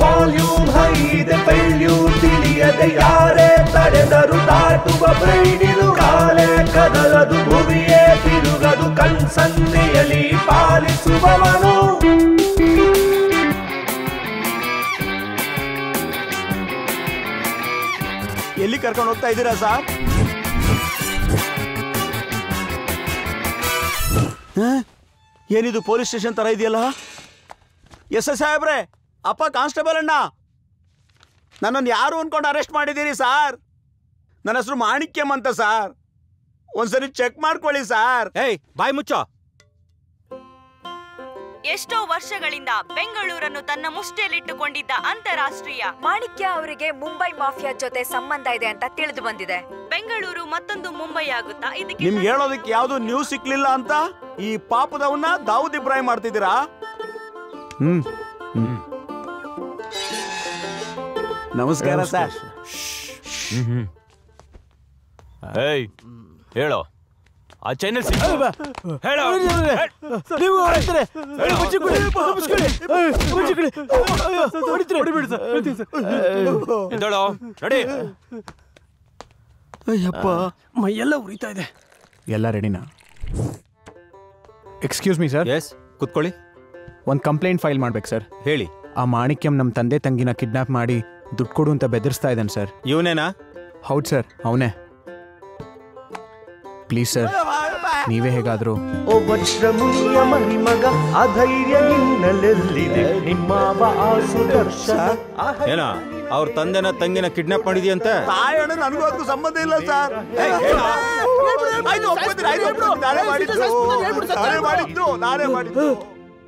ವಾಲ್ಯೂಮ್ ಹೈದೆ ಫೈಲ್ಯೂಮ್ ತಿಳಿಯದೆ ಯಾರೇ ತಡೆದರು ದಾಟುವ ಬ್ರೈನಿದು ಕಾಲೇ ಕದಲದು ಭುವಿಯೇ ತಿರುಗದು ಕಣ್ಸನ್ನೆಯಲ್ಲಿ ಪಾಲಿಸುವವನು. ಎಲ್ಲಿ ಕರ್ಕೊಂಡು ಹೋಗ್ತಾ ಇದ್ದೀರಾ ಸಾರ್? ಏನಿದು ಪೊಲೀಸ್ ಸ್ಟೇಷನ್ ತರ ಇದೆಯಲ್ಲ? ಎಸ್ ಎಸ್ ಸಾಹೇಬ್ರೆ, ಅಪ್ಪ ಕಾನ್ಸ್ಟೇಬಲ್ ಅಣ್ಣ. ನನ್ನನ್ನು ಯಾರು ಅಂದ್ಕೊಂಡು ಅರೆಸ್ಟ್ ಮಾಡಿದ್ದೀರಿ ಸಾರ್? ನನ್ನ ಹೆಸರು ಮಾಣಿಕ್ಯಂ ಅಂತ ಸಾರ್. ಒಂದ್ಸರಿ ಚೆಕ್ ಮಾಡ್ಕೊಳ್ಳಿ ಸಾರ್. ಏಯ್, ಬಾಯ್ ಮುಚ್ಚೋ. ಎಷ್ಟೋ ವರ್ಷಗಳಿಂದ ಬೆಂಗಳೂರನ್ನು ತನ್ನ ಮುಷ್ಟಿಯಲ್ಲಿಟ್ಟುಕೊಂಡಿದ್ದ ಅಂತಾರಾಷ್ಟ್ರೀಯ ಮಾಣಿಕ್ಯ ಅವರಿಗೆ ಮುಂಬೈ ಮಾಫಿಯಾ ಜೊತೆ ಸಂಬಂಧ ಇದೆ ಅಂತ ತಿಳಿದು ಬಂದಿದೆ. ಬೆಂಗಳೂರು ಮತ್ತೊಂದು ಮುಂಬೈ ಆಗುತ್ತಾ? ಇದಕ್ಕೆ ನಿಮ್ಗೆ ಹೇಳೋದಕ್ಕೆ ಯಾವ್ದು ನ್ಯೂಸ್ ಸಿಕ್ಲಿಲ್ಲ ಅಂತ? ಈ ಪಾಪದವನ್ನ ದಾವೂದ್ ಇಬ್ರಾಹಿಂ ಮಾಡ್ತಿದ್ದೀರಾ? ಹ್ಮ್. ನಮಸ್ಕಾರ ಸರ್. ಏಯ್ ಹೇಳೋ. ಆ ಚೈನಲ್ ನೀವು ನಡಿ. ಅಯ್ಯಪ್ಪ ಮೈಯೆಲ್ಲ ಉರಿತಾ ಇದೆ. ಎಲ್ಲ ರೆಡಿನಾ? ಎಕ್ಸ್ಕ್ಯೂಸ್ ಮೀ ಸರ್ ಎಸ್ ಕುತ್ಕೊಳ್ಳಿ. ಒಂದು ಕಂಪ್ಲೇಂಟ್ ಫೈಲ್ ಮಾಡ್ಬೇಕು ಸರ್ ಹೇಳಿ. ಆ ಮಾಣಿಕ್ಯಂ ನಮ್ಮ ತಂದೆ ತಂಗಿನ ಕಿಡ್ನಾಪ್ ಮಾಡಿ ದುಡ್ಡು ಕೊಡು ಅಂತ ಬೆದರಿಸ್ತಾ ಇದ್ದಾನೆ ಸರ್ ಇವನೇನಾ? ಹೌದು ಸರ್ ಅವನೇ. ಪ್ಲೀಸ್ ಸರ್ ನೀವೇ ಹೇಗಾದರೂ ಓ ವಜ್ರಮುನಿಯ ಮರಿಮಗ ಅಧೈರ್ಯ ಇನ್ನಲೆಲ್ಲಿದೆ ನಿಮ್ಮವ ಆ ಸುದರ್ಶನ ಏನ ಅವ್ರ ತಂದೆನ ತಂಗಿನ ಕಿಡ್ನಾಪ್ ಮಾಡಿದ್ಯಂತೆ ತಾಯಣ್ಣ ನನಗೂ ಅದಕ್ಕೂ ಸಂಬಂಧ ಇಲ್ಲ ಸರ್ ಮಾಡಿದ್ದು ನಾನೇ ಮಾಡಿದ್ದು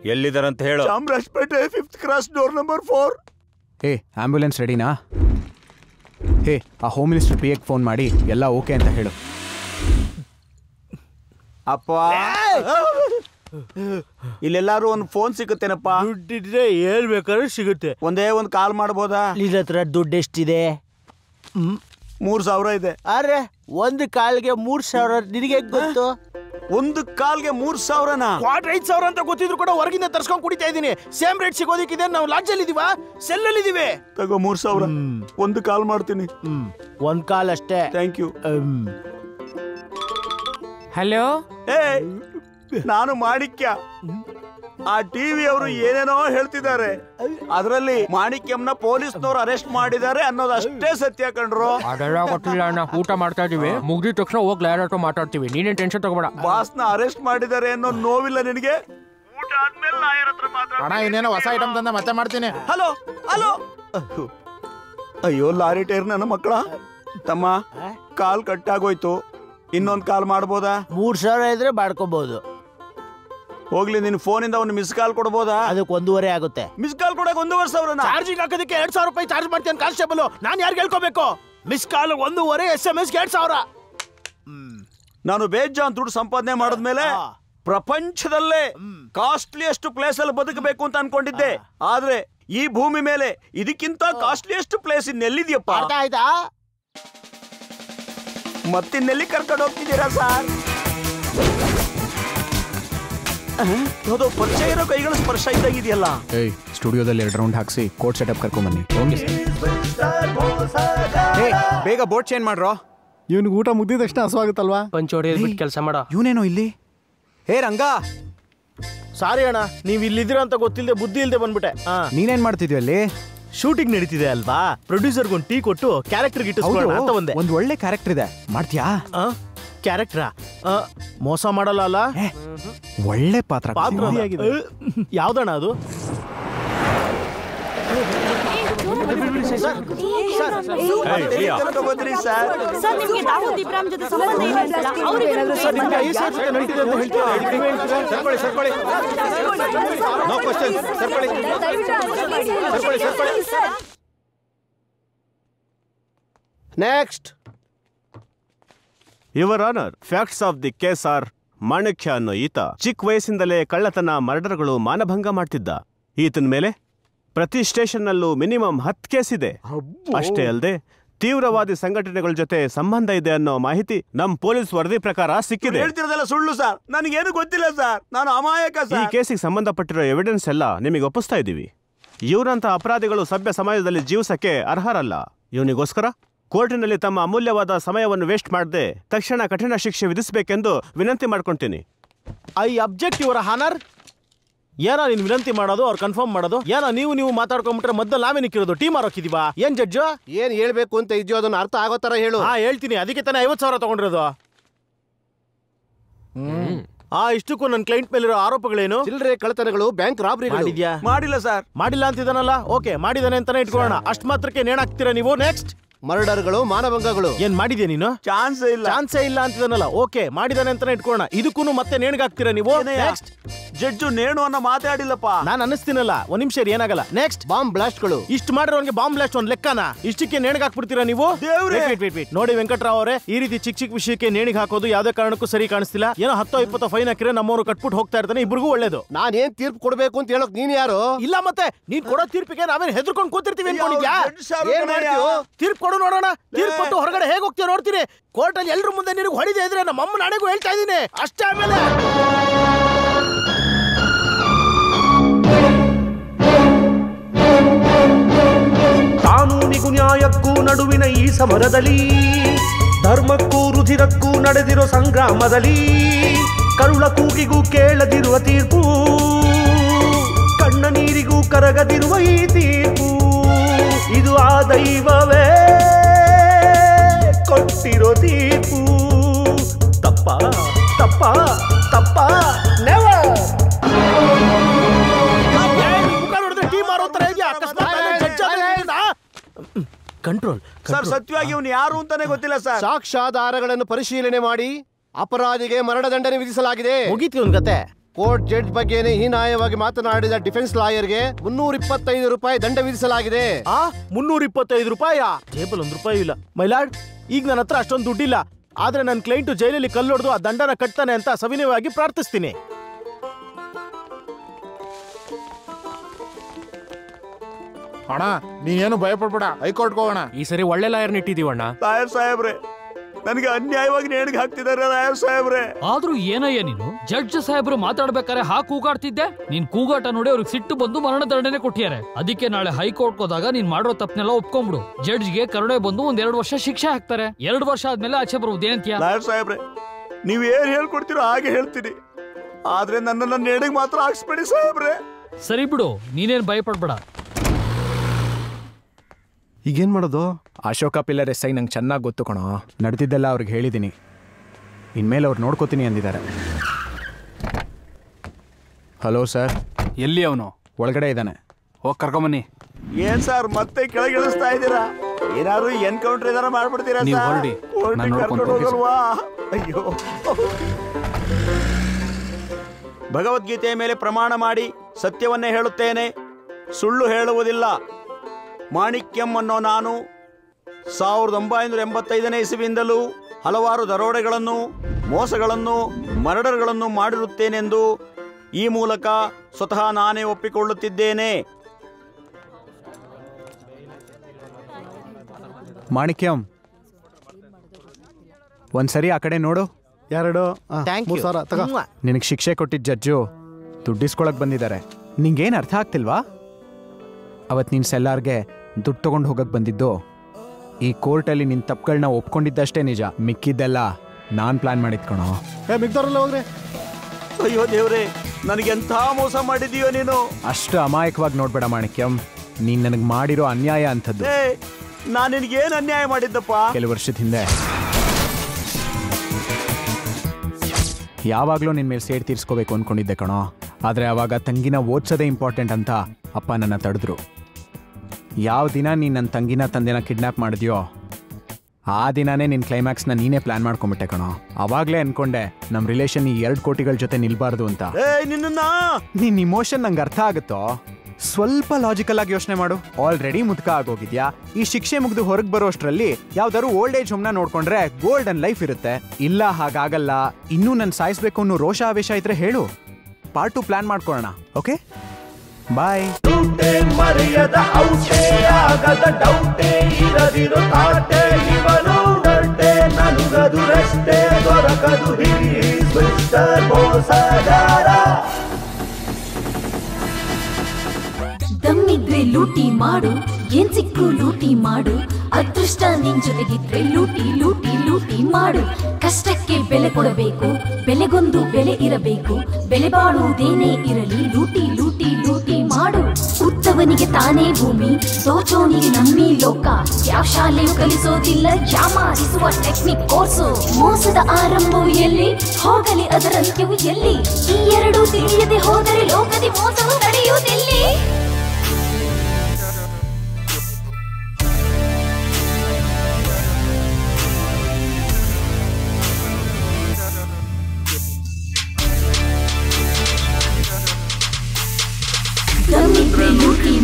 ಎಲ್ಲಿದಾರಂತ ಹೇಳು Chamarajpet fifth cross door number four ಏ ಆ್ಯಂಬುಲೆನ್ಸ್ ರೆಡಿನಾ ಹೇ ಆ ಹೋಮ್ ಮಿನಿಸ್ಟರ್ ಪಿ ಎಗೆ ಫೋನ್ ಮಾಡಿ ಎಲ್ಲ ಓಕೆ ಅಂತ ಹೇಳು ಅಪ್ಪ. ಇಲ್ಲೆಲ್ಲಾರು ಒಂದು ಫೋನ್ ಸಿಗುತ್ತೇನಪ್ಪ? ದುಡ್ಡಿದ್ರೆ ಏನ್ ಬೇಕಾದ್ರೂ ಸಿಗುತ್ತೆ. ಒಂದೇ ಒಂದು ಕಾಲ್ ಮಾಡ್ಬೋದಾ? ನಿನ್ನ ಹತ್ರ ದುಡ್ಡು ಎಷ್ಟಿದೆ? ಮೂರು ಸಾವಿರ ಇದೆ. ಅರೆ ಒಂದು ಕಾಲ್ಗೆ ಮೂರ್ ಸಾವಿರ ನಿನಗೆ ಗೊತ್ತು? ಒಂದು ಕಾಲ್ಗೆ ಮೂರ್ ಸಾವಿರನಾ? ಕ್ವಾರ್ಟರ್ ಐದು ಸಾವಿರ ಅಂತ ಗೊತ್ತಿದ್ರು ಕೂಡ ಹೊರಗಿಂದ ತರ್ಸ್ಕೊಂಡು ಕುಡಿತಾ ಇದ್ದೀನಿ. ಸೇಮ್ ರೇಟ್ ಸಿಗೋದಿಕ್ಕಿದೆ ನಾವು ಲಾಡ್ಜಲ್ಲಿ ಇದೀವ? ಸೆಲ್ಲಲ್ಲಿ ಇದೀವಿ. ತಗೋ ಮೂರ್ ಸಾವಿರ. ಒಂದು ಕಾಲ್ ಮಾಡ್ತೀನಿ. ಒಂದ್ ಕಾಲ್ ಅಷ್ಟೇ. Thank you hello? ಏ ನಾನು ಮಾಣಿಕ್ಯ. ಆ ಟಿವಿ ಅವರು ಏನೇನೋ ಹೇಳ್ತಿದ್ದಾರೆ. ಅದರಲ್ಲಿ ಮಾಣಿಕ್ಯಂನ ಪೊಲೀಸ್ನವ್ರು ಅರೆಸ್ಟ್ ಮಾಡಿದ್ದಾರೆ ಅನ್ನೋದು ಅಷ್ಟೇ ಸತ್ಯ ಕಂಡ್ರು ಅದೆಲ್ಲ ಗೊತ್ತಿಲ್ಲ ಅಣ್ಣ ಊಟ ಮಾಡ್ತಾ ಇದೀವಿ. ಮುಗಿದ ತಕ್ಷಣ ಹೋಗಿ ಲಾಯರ್ ಹತ್ರ ಮಾತಾಡ್ತೀವಿ. ನೀನೇ ಟೆನ್ಷನ್ ತಗೋಬೇಡ. ಬಾಸ್ನ ಅರೆಸ್ಟ್ ಮಾಡಿದ್ದಾರೆ ಅನ್ನೋ ನೋವಿಲ್ಲ ನಿನಗೆ? ಊಟ ಆದ್ಮೇಲೆ ಲಾಯರ್ ಹತ್ರ ಅಣ್ಣ ಇನ್ನೇನೋ ಹೊಸ ಐಟಮ್ ತಂದ ಮತ್ತೆ ಮಾಡ್ತೀನಿ. Hello hello? ಅಯ್ಯೋ ಲಾರಿ ಟೈರ್ ನನ್ನ ಮಕ್ಕಳ. ತಮ್ಮ ಕಾಲ್ ಕಟ್ಟಾಗೋಯ್ತು. ಇನ್ನೊಂದ್ ಕಾಲ್ ಮಾಡ್ಬೋದಾ? ಮೂರ್ ಸಾವಿರ ಇದ್ರೆ ಮಾಡ್ಕೋಬಹುದು ಹೋಗ್ಲಿ ನಿನ್ ಫೋನಿಂದ ಒಂದು ಮಿಸ್ ಕಾಲ್ ಕೊಡ್ಬೋದಾ? ಅದಕ್ಕೆ ಒಂದೂವರೆ ಆಗುತ್ತೆ. ಮಿಸ್ ಕಾಲ್ ಕೊಡಕ್ಕೆ ಒಂದೂವರೆ ಸಾವಿರ ಚಾರ್ಜಿಂಗ್ ಹಾಕೋದಕ್ಕೆ ಎರಡ್ ಸಾವಿರ ರೂಪಾಯಿ ಚಾರ್ಜ್ ಮಾಡ್ತೀನಿ ಕಾನ್ಸ್ಟೇಬಲ್ ನಾನು ಯಾರು ಹೇಳ್ಕೋಬೇಕು? ಮಿಸ್ ಕಾಲ್ ಒಂದೂವರೆ ಎಸ್ ಎಂ ಎಸ್ ಎರಡ್ ಸಾವಿರ. ನಾನು ಬೇಜಾನ್ ದುಡ್ಡು ಸಂಪಾದನೆ ಮಾಡಿದ್ಮೇಲೆ ಪ್ರಪಂಚದಲ್ಲೇ ಕಾಸ್ಟ್ಲಿಯಸ್ಟ್ ಪ್ಲೇಸ್ ಅಲ್ಲಿ ಬದುಕಬೇಕು ಅಂತ ಅನ್ಕೊಂಡಿದ್ದೆ. ಆದ್ರೆ ಈ ಭೂಮಿ ಮೇಲೆ ಇದಕ್ಕಿಂತ ಕಾಸ್ಟ್ಲಿಯಸ್ಟ್ ಪ್ಲೇಸ್ ಇನ್ನೆಲ್ಲಿದ್ಯಪ್ಪ ಅರ್ಥ ಆಯ್ತಾ? ಮತ್ತಿನ್ನೆಲ್ಲಿ ಕರ್ಕೊಂಡು ಹೋಗ್ತಿದ್ದೀರಾ ಸರ್? ಅದು ಪರಿಚಯ ಇರೋ ಕೈಗಳು ಸ್ಪರ್ಶ ಇದ್ದಾಗಿದೆಯಲ್ಲ ಏಯ್ ಸ್ಟುಡಿಯೋದಲ್ಲಿ ಎರಡು ರೌಂಡ್ ಹಾಕ್ಸಿ ಕೋಟ್ ಸೆಟಪ್ ಕರ್ಕೊಂಬನ್ನಿ ಹೋಗಿ ಬೇಗ ಬೋಟ್ ಚೇಂಜ್ ಮಾಡ್ರೋ. ಇವನಿಗೆ ಊಟ ಮುಗ್ದಿದ ತಕ್ಷಣ ಹಸುವಾಗುತ್ತಲ್ವಾ? ಪಂಚೋಡಿ ಬಿಟ್ಟು ಕೆಲಸ ಮಾಡೋ. ಇವನೇನೋ ಇಲ್ಲಿ? ಹೇ ರಂಗ! ಸಾರಿ ಅಣ್ಣ ನೀವು ಇಲ್ಲಿದ್ದೀರ ಅಂತ ಗೊತ್ತಿಲ್ಲದೆ ಬುದ್ಧಿ ಇಲ್ಲದೆ ಬಂದ್ಬಿಟ್ಟೆ. ನೀನೇನ್ ಮಾಡ್ತಿದ್ವಿ ಅಲ್ಲಿ? ಶೂಟಿಂಗ್ ನಡೀತಿದೆ ಅಲ್ವಾ? ಪ್ರೊಡ್ಯೂಸರ್ಗೊಂದು ಟೀ ಕೊಟ್ಟು ಕ್ಯಾರೆಕ್ಟರ್ ಇಟ್ಟಿಸ್ಕೊಳ್ಳೋಣ ಅಂತ ಬಂದೆ ಒಂದು. ಒಳ್ಳೆ ಕ್ಯಾರೆಕ್ಟರ್ ಇದೆ. ಮಾಡ್ತೀಯಾ? ಕ್ಯಾರೆಕ್ಟರ್ ಮೋಸ ಮಾಡಲ್ಲ ಅಲ್ಲ? ಒಳ್ಳೆ ಪಾತ್ರ. ಪಾತ್ರ ಆಗಿದೆ. ಯಾವ್ದಣ್ಣ ಅದು? Next your honour facts of the case are Manikya ಅನ್ನೋ ಈತ ಚಿಕ್ಕ ವಯಸ್ಸಿಂದಲೇ ಕಳ್ಳತನ ಮರ್ಡರ್ಗಳು ಮಾನಭಂಗ ಮಾಡ್ತಿದ್ದ. ಈತನ ಮೇಲೆ ಪ್ರತಿ ಸ್ಟೇಷನ್ನಲ್ಲೂ ಮಿನಿಮಮ್ ಹತ್ತು ಕೇಸ್ ಇದೆ. ಅಷ್ಟೇ ಅಲ್ಲದೆ ತೀವ್ರವಾದಿ ಸಂಘಟನೆಗಳ ಜೊತೆ ಸಂಬಂಧ ಇದೆ ಅನ್ನೋ ಮಾಹಿತಿ ನಮ್ ಪೊಲೀಸ್ ವರದಿ ಪ್ರಕಾರ ಸಿಕ್ಕಿದೆ. ಹೇಳ್ತಿರೋದೆಲ್ಲ ಸುಳ್ಳು ಸರ್. ನನಗೇನು ಗೊತ್ತಿಲ್ಲ ಸರ್. ನಾನು ಅಮಾಯಕ ಈ ಕೇಸಿಗೆ ಸಂಬಂಧಪಟ್ಟಿರೋ ಎವಿಡೆನ್ಸ್ ಎಲ್ಲ ನಿಮಗೆ ಒಪ್ಪಿಸ್ತಾ ಇದ್ದೀವಿ. ಇವರಂತ ಅಪರಾಧಿಗಳು ಸಭ್ಯ ಸಮಾಜದಲ್ಲಿ ಜೀವಿಸಕ್ಕೆ ಅರ್ಹರಲ್ಲ. ಇವನಿಗೋಸ್ಕರ ಕೋರ್ಟಿನಲ್ಲಿ ತಮ್ಮ ಅಮೂಲ್ಯವಾದ ಸಮಯವನ್ನು ವೇಸ್ಟ್ ಮಾಡದೆ ತಕ್ಷಣ ಕಠಿಣ ಶಿಕ್ಷೆ ವಿಧಿಸಬೇಕೆಂದು ವಿನಂತಿ ಮಾಡ್ಕೊಂತೀನಿ. ಐ ಅಬ್ಜೆಕ್ಟ್ ಯುವರ್ ಹಾನರ್ ಏನೋ ನೀನ್ ವಿನಂತಿ ಮಾಡೋದು ಅವ್ರು ಕನ್ಫರ್ಮ್ ಮಾಡೋದು? ಏನೋ ನೀವು ನೀವು ಮಾತಾಡ್ಕೊಂಡ್ಬಿಟ್ರೆ ಮಧ್ಯದಲ್ಲಿ ನಾವೇ ನಿಕ್ಕಿರೋದು? ಟೀಮ್ ಹಾಕಿದೀವಾ ಏನ್ ಜಡ್ಜು ಏನ್ ಹೇಳ್ಬೇಕು ಅಂತ ಇದೆಯೋ ಅದನ್ನ ಅರ್ಥ ಆಗೋ ತರ ಹೇಳು. ಹಾ ಹೇಳ್ತೀನಿ. ಅದಕ್ಕೆ ತಾನೇ ಐವತ್ ಸಾವಿರ ತಗೊಂಡಿರೋದು. ಆ ಇಷ್ಟಕ್ಕೂ ನನ್ನ ಕ್ಲೈಂಟ್ ಮೇಲಿರೋ ಆರೋಪಗಳೇನು? ಚಿಲ್ಲರೆ ಕಳ್ಳತನಗಳು ಬ್ಯಾಂಕ್ ರಾಬರಿ ಮಾಡಿದ್ಯಾ? ಮಾಡಿಲ್ಲ ಸರ್ ಮಾಡಿಲ್ಲ ಅಂತಿದಾನಲ್ಲ ಓಕೆ ಮಾಡಿದಾನೆ ಅಂತಾನೆ ಇಟ್ಕೊಳ್ಳೋಣ. ಅಷ್ಟ್ ಮಾತ್ರಕ್ಕೆ ನೇಣಾಕ್ತೀರಾ ನೀವು? ನೆಕ್ಸ್ಟ್ ಮರ್ಡರ್ಗಳು ಮಾನಭಂಗಗಳು. ಏನ್ ಮಾಡಿದ್ಯಾ ನೀನು? ಚಾನ್ಸ್ ಇಲ್ಲ. ಚಾನ್ಸೇ ಇಲ್ಲ ಅಂತಿದಾನಲ್ಲ. ಓಕೆ ಮಾಡಿದಾನೆ ಅಂತಾನೆ ಇಟ್ಕೊಳ್ಳೋಣ. ಇದಕ್ಕೂ ಮತ್ತೆ ನೇಣಿಗಾಕ್ತೀರಾ ನೀವು? ನೆಕ್ಸ್ಟ್ ಜಡ್ಜು ನೇಣು ಅನ್ನೋ ಮಾತಾಡಿಲ್ಲಪ್ಪ ನಾನು ಅನಿಸ್ತೀನಲ್ಲ ಒಂದ್ ನಿಮಿಷ ಏನಾಗಲ್ಲ. ನೆಕ್ಸ್ಟ್ ಬಾಂಬ್ ಬ್ಲಾಸ್ಟ್ಗಳು ಇಷ್ಟು ಮಾಡಿರೋನ್ಗೆ ಬಾಂಬ್ ಬ್ಲಾಸ್ಟ್ ಒಂದ್ ಲೆಕ್ಕನ? ಇಷ್ಟಕ್ಕೆ ನೇಣಿಗೆ ಹಾಕ್ಬಿಡ್ತೀರಾ ನೀವು. ನೋಡಿ ವೆಂಕಟರಾವ್ ಅವರೇ ಈ ರೀತಿ ಚಿಕ್ಕ ಚಿಕ್ಕ ವಿಷಯಕ್ಕೆ ನೇಣಿಗೆ ಹಾಕೋದು ಯಾವ್ದೇ ಕಾರಣಕ್ಕೂ ಸರಿ ಕಾಣಿಸ್ತಿಲ್ಲ. ಏನೋ ಹತ್ತೋ ಇಪ್ಪತ್ತೋ ಫೈನ್ ಹಾಕಿದ್ರೆ ನಮ್ಮವರು ಕಟ್ಬಿಟ್ಟು ಹೋಗ್ತಾ ಇರ್ತಾನೆ ಇಬ್ರಿಗೂ ಒಳ್ಳೇದು. ನಾನೇನ್ ತೀರ್ಪು ಕೊಡ್ಬೇಕು ಅಂತ ಹೇಳಕ್ ನೀನ್ ಯಾರು? ಇಲ್ಲ ಮತ್ತೆ ನೀನ್ ಕೊಡೋ ತೀರ್ಪಿಗೆ ನಾವೇನ್ ಹೆದರ್ಕೊಂಡು ಕೂತಿರ್ತೀವಿ ಏನ್? ತೀರ್ಪು ಕೊಡು ನೋಡೋಣ. ತೀರ್ಪು ಕೊಟ್ಟು ಹೊರಗಡೆ ಹೇಗೆ ಹೋಗ್ತೀಯ ನೋಡ್ತೀನಿ. ಕೋರ್ಟ್ ಅಲ್ಲಿ ಎಲ್ರ ಮುಂದೆ ನಿನಗೆ ಹೊಡಿದೆ ಇದ್ರೆ ನಮ್ಮ ಅಮ್ಮ ನಾಳೆಗೂ ಹೇಳ್ತಾ ಇದ್ದೀನಿ. ಅಷ್ಟೇ ಆಮೇಲೆ. ಕಾನೂನಿಗೂ ನ್ಯಾಯಕ್ಕೂ ನಡುವಿನ ಈ ಸಮರದಲ್ಲಿ ಧರ್ಮಕ್ಕೂ ರುಧಿರಕ್ಕೂ ನಡೆದಿರೋ ಸಂಗ್ರಾಮದಲ್ಲಿ ಕರುಳ ಕೂಗಿಗೂ ಕೇಳದಿರುವ ತೀರ್ಪು ಕಣ್ಣ ನೀರಿಗೂ ಕರಗದಿರುವ ಈ ತೀರ್ಪು. ಇದು ಆ ದೈವವೇ ಕೊಟ್ಟಿರೋ ತೀರ್ಪು ತಪ್ಪ ತಪ್ಪ ತಪ್ಪ ನೆವರ್ ಕಂಟ್ರೋಲ್ ಸರ್ ಸತ್ಯವಾಗಿ ಇವನು ಯಾರು ಅಂತಾನೆ ಗೊತ್ತಿಲ್ಲ ಸರ್. ಸಾಕ್ಷಾಧಾರಗಳನ್ನು ಪರಿಶೀಲನೆ ಮಾಡಿ ಅಪರಾಧಿಗೆ ಮರಣದಂಡನೆ ವಿಧಿಸಲಾಗಿದೆ. ಮುಗೀತಿ ಒಂದ್ ಕತೆ. ಕೋರ್ಟ್ ಜಡ್ಜ್ ಬಗ್ಗೆನೇ ಹೀನಾಯವಾಗಿ ಮಾತನಾಡಿದ ಡಿಫೆನ್ಸ್ ಲಾಯರ್ಗೆ ಮುನ್ನೂರ ಇಪ್ಪತ್ತೈದು ರೂಪಾಯಿ ದಂಡ ವಿಧಿಸಲಾಗಿದೆ. ಆ ಮುನ್ನೂರ ಇಪ್ಪತ್ತೈದು ರೂಪಾಯ? ಟೇಬಲ್ ಒಂದ್ ರೂಪಾಯಿ ಇಲ್ಲ. ಮೈಲಾಡ್ ಈಗ ನನ್ನ ಹತ್ರ ಅಷ್ಟೊಂದು ದುಡ್ಡಿಲ್ಲ. ಆದ್ರೆ ನನ್ನ ಕ್ಲೈಂಟ್ ಜೈಲಲ್ಲಿ ಕಲ್ಲೊಡೆದು ಆ ದಂಡನ ಕಟ್ತಾನೆ ಅಂತ ಸವಿನಯವಾಗಿ ಪ್ರಾರ್ಥಿಸ್ತೀನಿ. ಅಣ್ಣ ನೀನೇನು ಭಯ ಪಡ್ಬೇಡ ಹೈಕೋರ್ಟ್ಗೆ ಹೋಗೋಣ. ಈ ಸರಿ ಒಳ್ಳೆ ಲಾಯರ್ನ ಇಟ್ಟಿದೀವಣ್ಣ ಲಾಯರ್ ಸಾಹೇಬ್ರೆ ನನಗೆ ಅನ್ಯಾಯವಾಗಿ ನೇಣಿಗೆ ಹಾಕ್ತಿದ್ದಾರೆ ಲಾಯರ್ ಸಾಹೇಬ್ರೆ. ಆದ್ರೂ ಏನಯ್ಯ ನೀನು? ಜಡ್ಜ್ ಸಾಹೇಬ್ರು ಮಾತಾಡ್ಬೇಕಾರೆ ಹಾ ಕೂಗಾಡ್ತಿದ್ದೆ? ನೀನ್ ಕೂಗಾಟ ನೋಡಿ ಅವ್ರಿಗೆ ಸಿಟ್ಟು ಬಂದು ಮರಣದಂಡನೆ ಕೊಟ್ಟಿದ್ದಾರೆ. ಅದಕ್ಕೆ ನಾಳೆ ಹೈಕೋರ್ಟ್ ಹೋದಾಗ ನೀನ್ ಮಾಡೋ ತಪ್ಪನೆಲ್ಲ ಒಪ್ಕೊಂಬಿಡು. ಜಡ್ಜ್ಗೆ ಕರುಣೆ ಬಂದು ಒಂದ್ ಎರಡು ವರ್ಷ ಶಿಕ್ಷೆ ಹಾಕ್ತಾರೆ. ಎರಡು ವರ್ಷ ಆದ್ಮೇಲೆ ಆಚೆ ಬರುವುದು ಏನಂತೀಯ? ಸಾಹೇಬ್ರೆ ನೀವು ಏನ್ ಹೇಳ್ಕೊಡ್ತೀರೋ ಹಾಗೆ ಹೇಳ್ತೀನಿ. ಆದ್ರೆ ನನ್ನನ್ನ ನೇಣಿಗೆ ಮಾತ್ರ ಹಾಕ್ಸ್ಬೇಡಿ ಸಾಹೇಬ್ರೆ. ಸರಿ ಬಿಡು ನೀನೇನ್ ಭಯಪಡ್ಬೇಡ. ಈಗೇನು ಮಾಡೋದು? ಅಶೋಕ ಪಿಲ್ಲರ್ ಎಸ್ ಐ ನಂಗೆ ಚೆನ್ನಾಗಿ ಗೊತ್ತು ಕಣೋ. ನಡೆದಿದ್ದೆಲ್ಲ ಅವ್ರಿಗೆ ಹೇಳಿದ್ದೀನಿ ಇನ್ಮೇಲೆ ಅವ್ರು ನೋಡ್ಕೋತೀನಿ ಅಂದಿದ್ದಾರೆ. Hello sir. ಎಲ್ಲಿ ಅವನು? ಒಳಗಡೆ ಇದ್ದಾನೆ. ಹೋಗಿ ಕರ್ಕೊಂಬನ್ನಿ. ಏನ್ ಸರ್ ಮತ್ತೆ ಕೆಳಗಿಳಿಸ್ತಾ ಇದ್ದೀರಾ? ಏನಾದ್ರು ಎನ್ಕೌಂಟರ್ ಏನಾರ ಮಾಡ್ಬಿಡ್ತೀರಾ ನೀವು? ಹೊರಡಿ. ನಾನ್ ನೋಡ್ಕೊಂಡ್. ಹೋಗಲ್ವಾ? ಅಯ್ಯೋ. ಭಗವದ್ಗೀತೆಯ ಮೇಲೆ ಪ್ರಮಾಣ ಮಾಡಿ ಸತ್ಯವನ್ನೇ ಹೇಳುತ್ತೇನೆ. ಸುಳ್ಳು ಹೇಳುವುದಿಲ್ಲ. ಮಾಣಿಕ್ಯಂ ಅನ್ನೋ ನಾನು. ಸಾವಿರದ ಒಂಬೈನೂರ ಎಂಬತ್ತೈದನೇ ಇಸವಿಯಿಂದಲೂ ಹಲವಾರು ದರೋಡೆಗಳನ್ನು ಮೋಸಗಳನ್ನು ಮರ್ಡರ್ಗಳನ್ನು ಮಾಡಿರುತ್ತೇನೆಂದು ಈ ಮೂಲಕ ಸ್ವತಃ ನಾನೇ ಒಪ್ಪಿಕೊಳ್ಳುತ್ತಿದ್ದೇನೆ. ಮಾಣಿಕ್ಯಂ ಒಂದ್ಸರಿ ಆ ಕಡೆ ನೋಡು. ಎರಡು ನಿನಗೆ ಶಿಕ್ಷೆ ಕೊಟ್ಟಿದ್ದ ಜಡ್ಜು ದುಡ್ಡಿಸ್ಕೊಳಕ್ ಬಂದಿದ್ದಾರೆ. ನಿಂಗೇನು ಅರ್ಥ ಆಗ್ತಿಲ್ವಾ? ಅವತ್ತು ನೀನು ಸೆಲ್ಲಾರ್ಗೆ ದುಡ್ಡು ತಗೊಂಡು ಹೋಗಕ್ ಬಂದಿದ್ದು? ಈ ಕೋರ್ಟಲ್ಲಿ ನಿನ್ನ ತಪ್ಪುಗಳನ್ನ ಒಪ್ಕೊಂಡಿದ್ದಷ್ಟೇ ನಿಜ. ಮಿಕ್ಕಿದ್ದೆಲ್ಲ ನಾನು ಪ್ಲಾನ್ ಮಾಡಿದ್ಕಣೋ ಏ ಮಿಗ್ದವ್ರಲ್ಲ ಹೋಗ್ರಿ. ಅಯ್ಯೋ ದೇವ್ರೆ ಎಂತ ಮೋಸ ಮಾಡಿದೀಯೋ ನೀನು? ಅಷ್ಟು ಅಮಾಯಕವಾಗಿ ನೋಡ್ಬೇಡ ಮಾಣಿಕ್ಯಂ. ನೀನ್ ನನಗೆ ಮಾಡಿರೋ ಅನ್ಯಾಯ ಅಂತದ್ದು ನಾನು ನಿನಗೇನು ಅನ್ಯಾಯ ಮಾಡಿದ್ದಪ್ಪ? ಕೆಲವು ವರ್ಷದ ಹಿಂದೆ. ಯಾವಾಗಲೂ ನಿನ್ನ ಮೇಲೆ ಸೇಡ್ ತೀರ್ಸ್ಕೋಬೇಕು ಅನ್ಕೊಂಡಿದ್ದೆ ಕಣೋ. ಆದರೆ ಅವಾಗ ತಂಗಿನ ಓದ್ಸೋದೇ ಇಂಪಾರ್ಟೆಂಟ್ ಅಂತ ಅಪ್ಪ ನನ್ನ ತಡೆದ್ರು. ಯಾವ ದಿನ ನೀನು ನನ್ನ ತಂಗಿನ ತಂದೆನ ಕಿಡ್ನಾಪ್ ಮಾಡಿದ್ಯೋ ಆ ದಿನನೇ ನಿನ್ನ ಕ್ಲೈಮ್ಯಾಕ್ಸ್ನ ನೀನೇ ಪ್ಲಾನ್ ಮಾಡ್ಕೊಂಬಿಟ್ಟೆ ಕಣೋ. ಅವಾಗಲೇ ಅನ್ಕೊಂಡೆ ನಮ್ಮ ರಿಲೇಷನ್ ಈ ಎರಡು ಕೋಟಿಗಳ ಜೊತೆ ನಿಲ್ಬಾರ್ದು ಅಂತ. ನಿನ್ನ ನಿನ್ನ ಇಮೋಷನ್ ನಂಗೆ ಅರ್ಥ ಆಗುತ್ತೋ? ಸ್ವಲ್ಪ ಲಾಜಿಕಲ್ ಆಗಿ ಯೋಚನೆ ಮಾಡು. ಆಲ್ರೆಡಿ ಮುದ್ಕ ಆಗೋಗಿದ್ಯಾ? ಈ ಶಿಕ್ಷೆ ಮುಗಿದು ಹೊರಗೆ ಬರೋಷ್ಟರಲ್ಲಿ ಯಾವ್ದಾದ್ರು ಓಲ್ಡ್ ಏಜ್ ಹೋಮ್ನ ನೋಡ್ಕೊಂಡ್ರೆ ಗೋಲ್ಡನ್ ಲೈಫ್ ಇರುತ್ತೆ. ಇಲ್ಲ ಹಾಗಾಗಲ್ಲ. ಇನ್ನೂ ನಾನು ಸಾಯಿಸ್ಬೇಕು ಅನ್ನೋ ರೋಷ ಆವೇಶ ಇದ್ರೆ ಹೇಳು. ಪಾರ್ಟ್ ಟು ಪ್ಲಾನ್ ಮಾಡ್ಕೊಳ್ಳೋಣ ಓಕೆ ಬಾಯ್ ದುಡ್ಡೇ ಮರೆಯದ ಔಟೇ ಆಗದ ಡೌಟೇ ಇರದಿರೋ ತಾಟೆ ಇವನು ಡರ್ಟೆ ನನುಗದು ರಸ್ತೆ ದೊರಕದು ಹೀಸ್ ಮಿಸ್ಟರ್ ಮೋಸಗಾರ. ದಮ್ಮಿದ್ರೆ ಲೂಟಿ ಮಾಡು ಏನ್ ಸಿಕ್ಕು ಲೂಟಿ ಮಾಡು ಅದೃಷ್ಟ ನಿನ್ ಜೊತೆಗಿದ್ರೆ ಲೂಟಿ ಲೂಟಿ ಲೂಟಿ ಮಾಡು. ಕಷ್ಟಕ್ಕೆ ಬೆಲೆ ಕೊಡಬೇಕು ಬೆಲೆಗೊಂದು ಬೆಲೆ ಇರಬೇಕು ಬೆಲೆ ಬಾಳುವುದೇನೇ ಇರಲಿ ಲೂಟಿ ಲೂಟಿ ಲೂಟಿ ಉತ್ತವನಿಗೆ ತಾನೇ ಭೂಮಿ, ಸೋಚೋನಿಗೆ ನಮ್ಮಿ ಲೋಕ. ಯಾವ ಶಾಲೆಯು ಕಲಿಸೋದಿಲ್ಲ ಯಾಮಾರಿಸುವ ಟೆಕ್ನಿಕ್ ಕೋರ್ಸು ಮೋಸದ ಆರಂಭವು ಎಲ್ಲಿ? ಹೋಗಲಿ ಅದರ ಅಂತ್ಯವು ಎಲ್ಲಿ? ಈ ಎರಡು ತಿಳಿಯದೆ ಹೋದರೆ ಲೋಕದಿ ಮೋಸವು ನಡೆಯುವುದೆಲ್ಲಿ.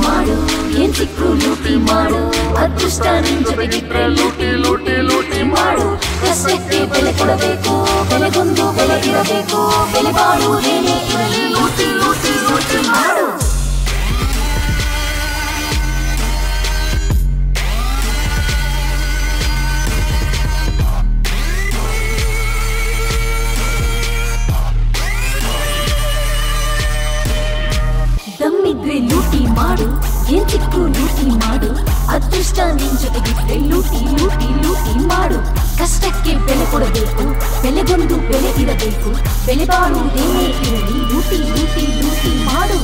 ಮಾಡು ಏನ್ ಸಿಕ್ಕು ಲೂಟಿ ಮಾಡು ಅದೃಷ್ಟ ನಿನ್ ಜೊತೆಗಿದ್ರೆ ಲೂಟಿ ಲೂಟಿ ಲೂಟಿ ಮಾಡು ಕಷ್ಟಕ್ಕೆ ಬೆಲೆ ಕೊಡಬೇಕು ಬೆಲೆಗೊಂದು ಬೆಲೆ ಇರಬೇಕು ಬೆಲೆ ಬಾಳುವುದೇನೇ ಇರಲಿ ಲೂಟಿ ಲೂಟಿ ಲೂಟಿ ಮಾಡು ಲೂಟಿ ಮಾಡು. ಅದೃಷ್ಟ ನಿನ್ ಜೊತೆಗಿದ್ರೆ ಲೂಟಿ ಲೂಟಿ ಲೂಟಿ ಮಾಡು. ಕಷ್ಟಕ್ಕೆ ಬೆಲೆ ಕೊಡಬೇಕು, ಬೆಲೆಗೊಂದು ಬೆಲೆ ಇರಬೇಕು. ಬೆಲೆ ಬಾಳುವುದೇನೇ ಇರಲಿ, ಲೂಟಿ ಲೂಟಿ ಲೂಟಿ ಮಾಡು.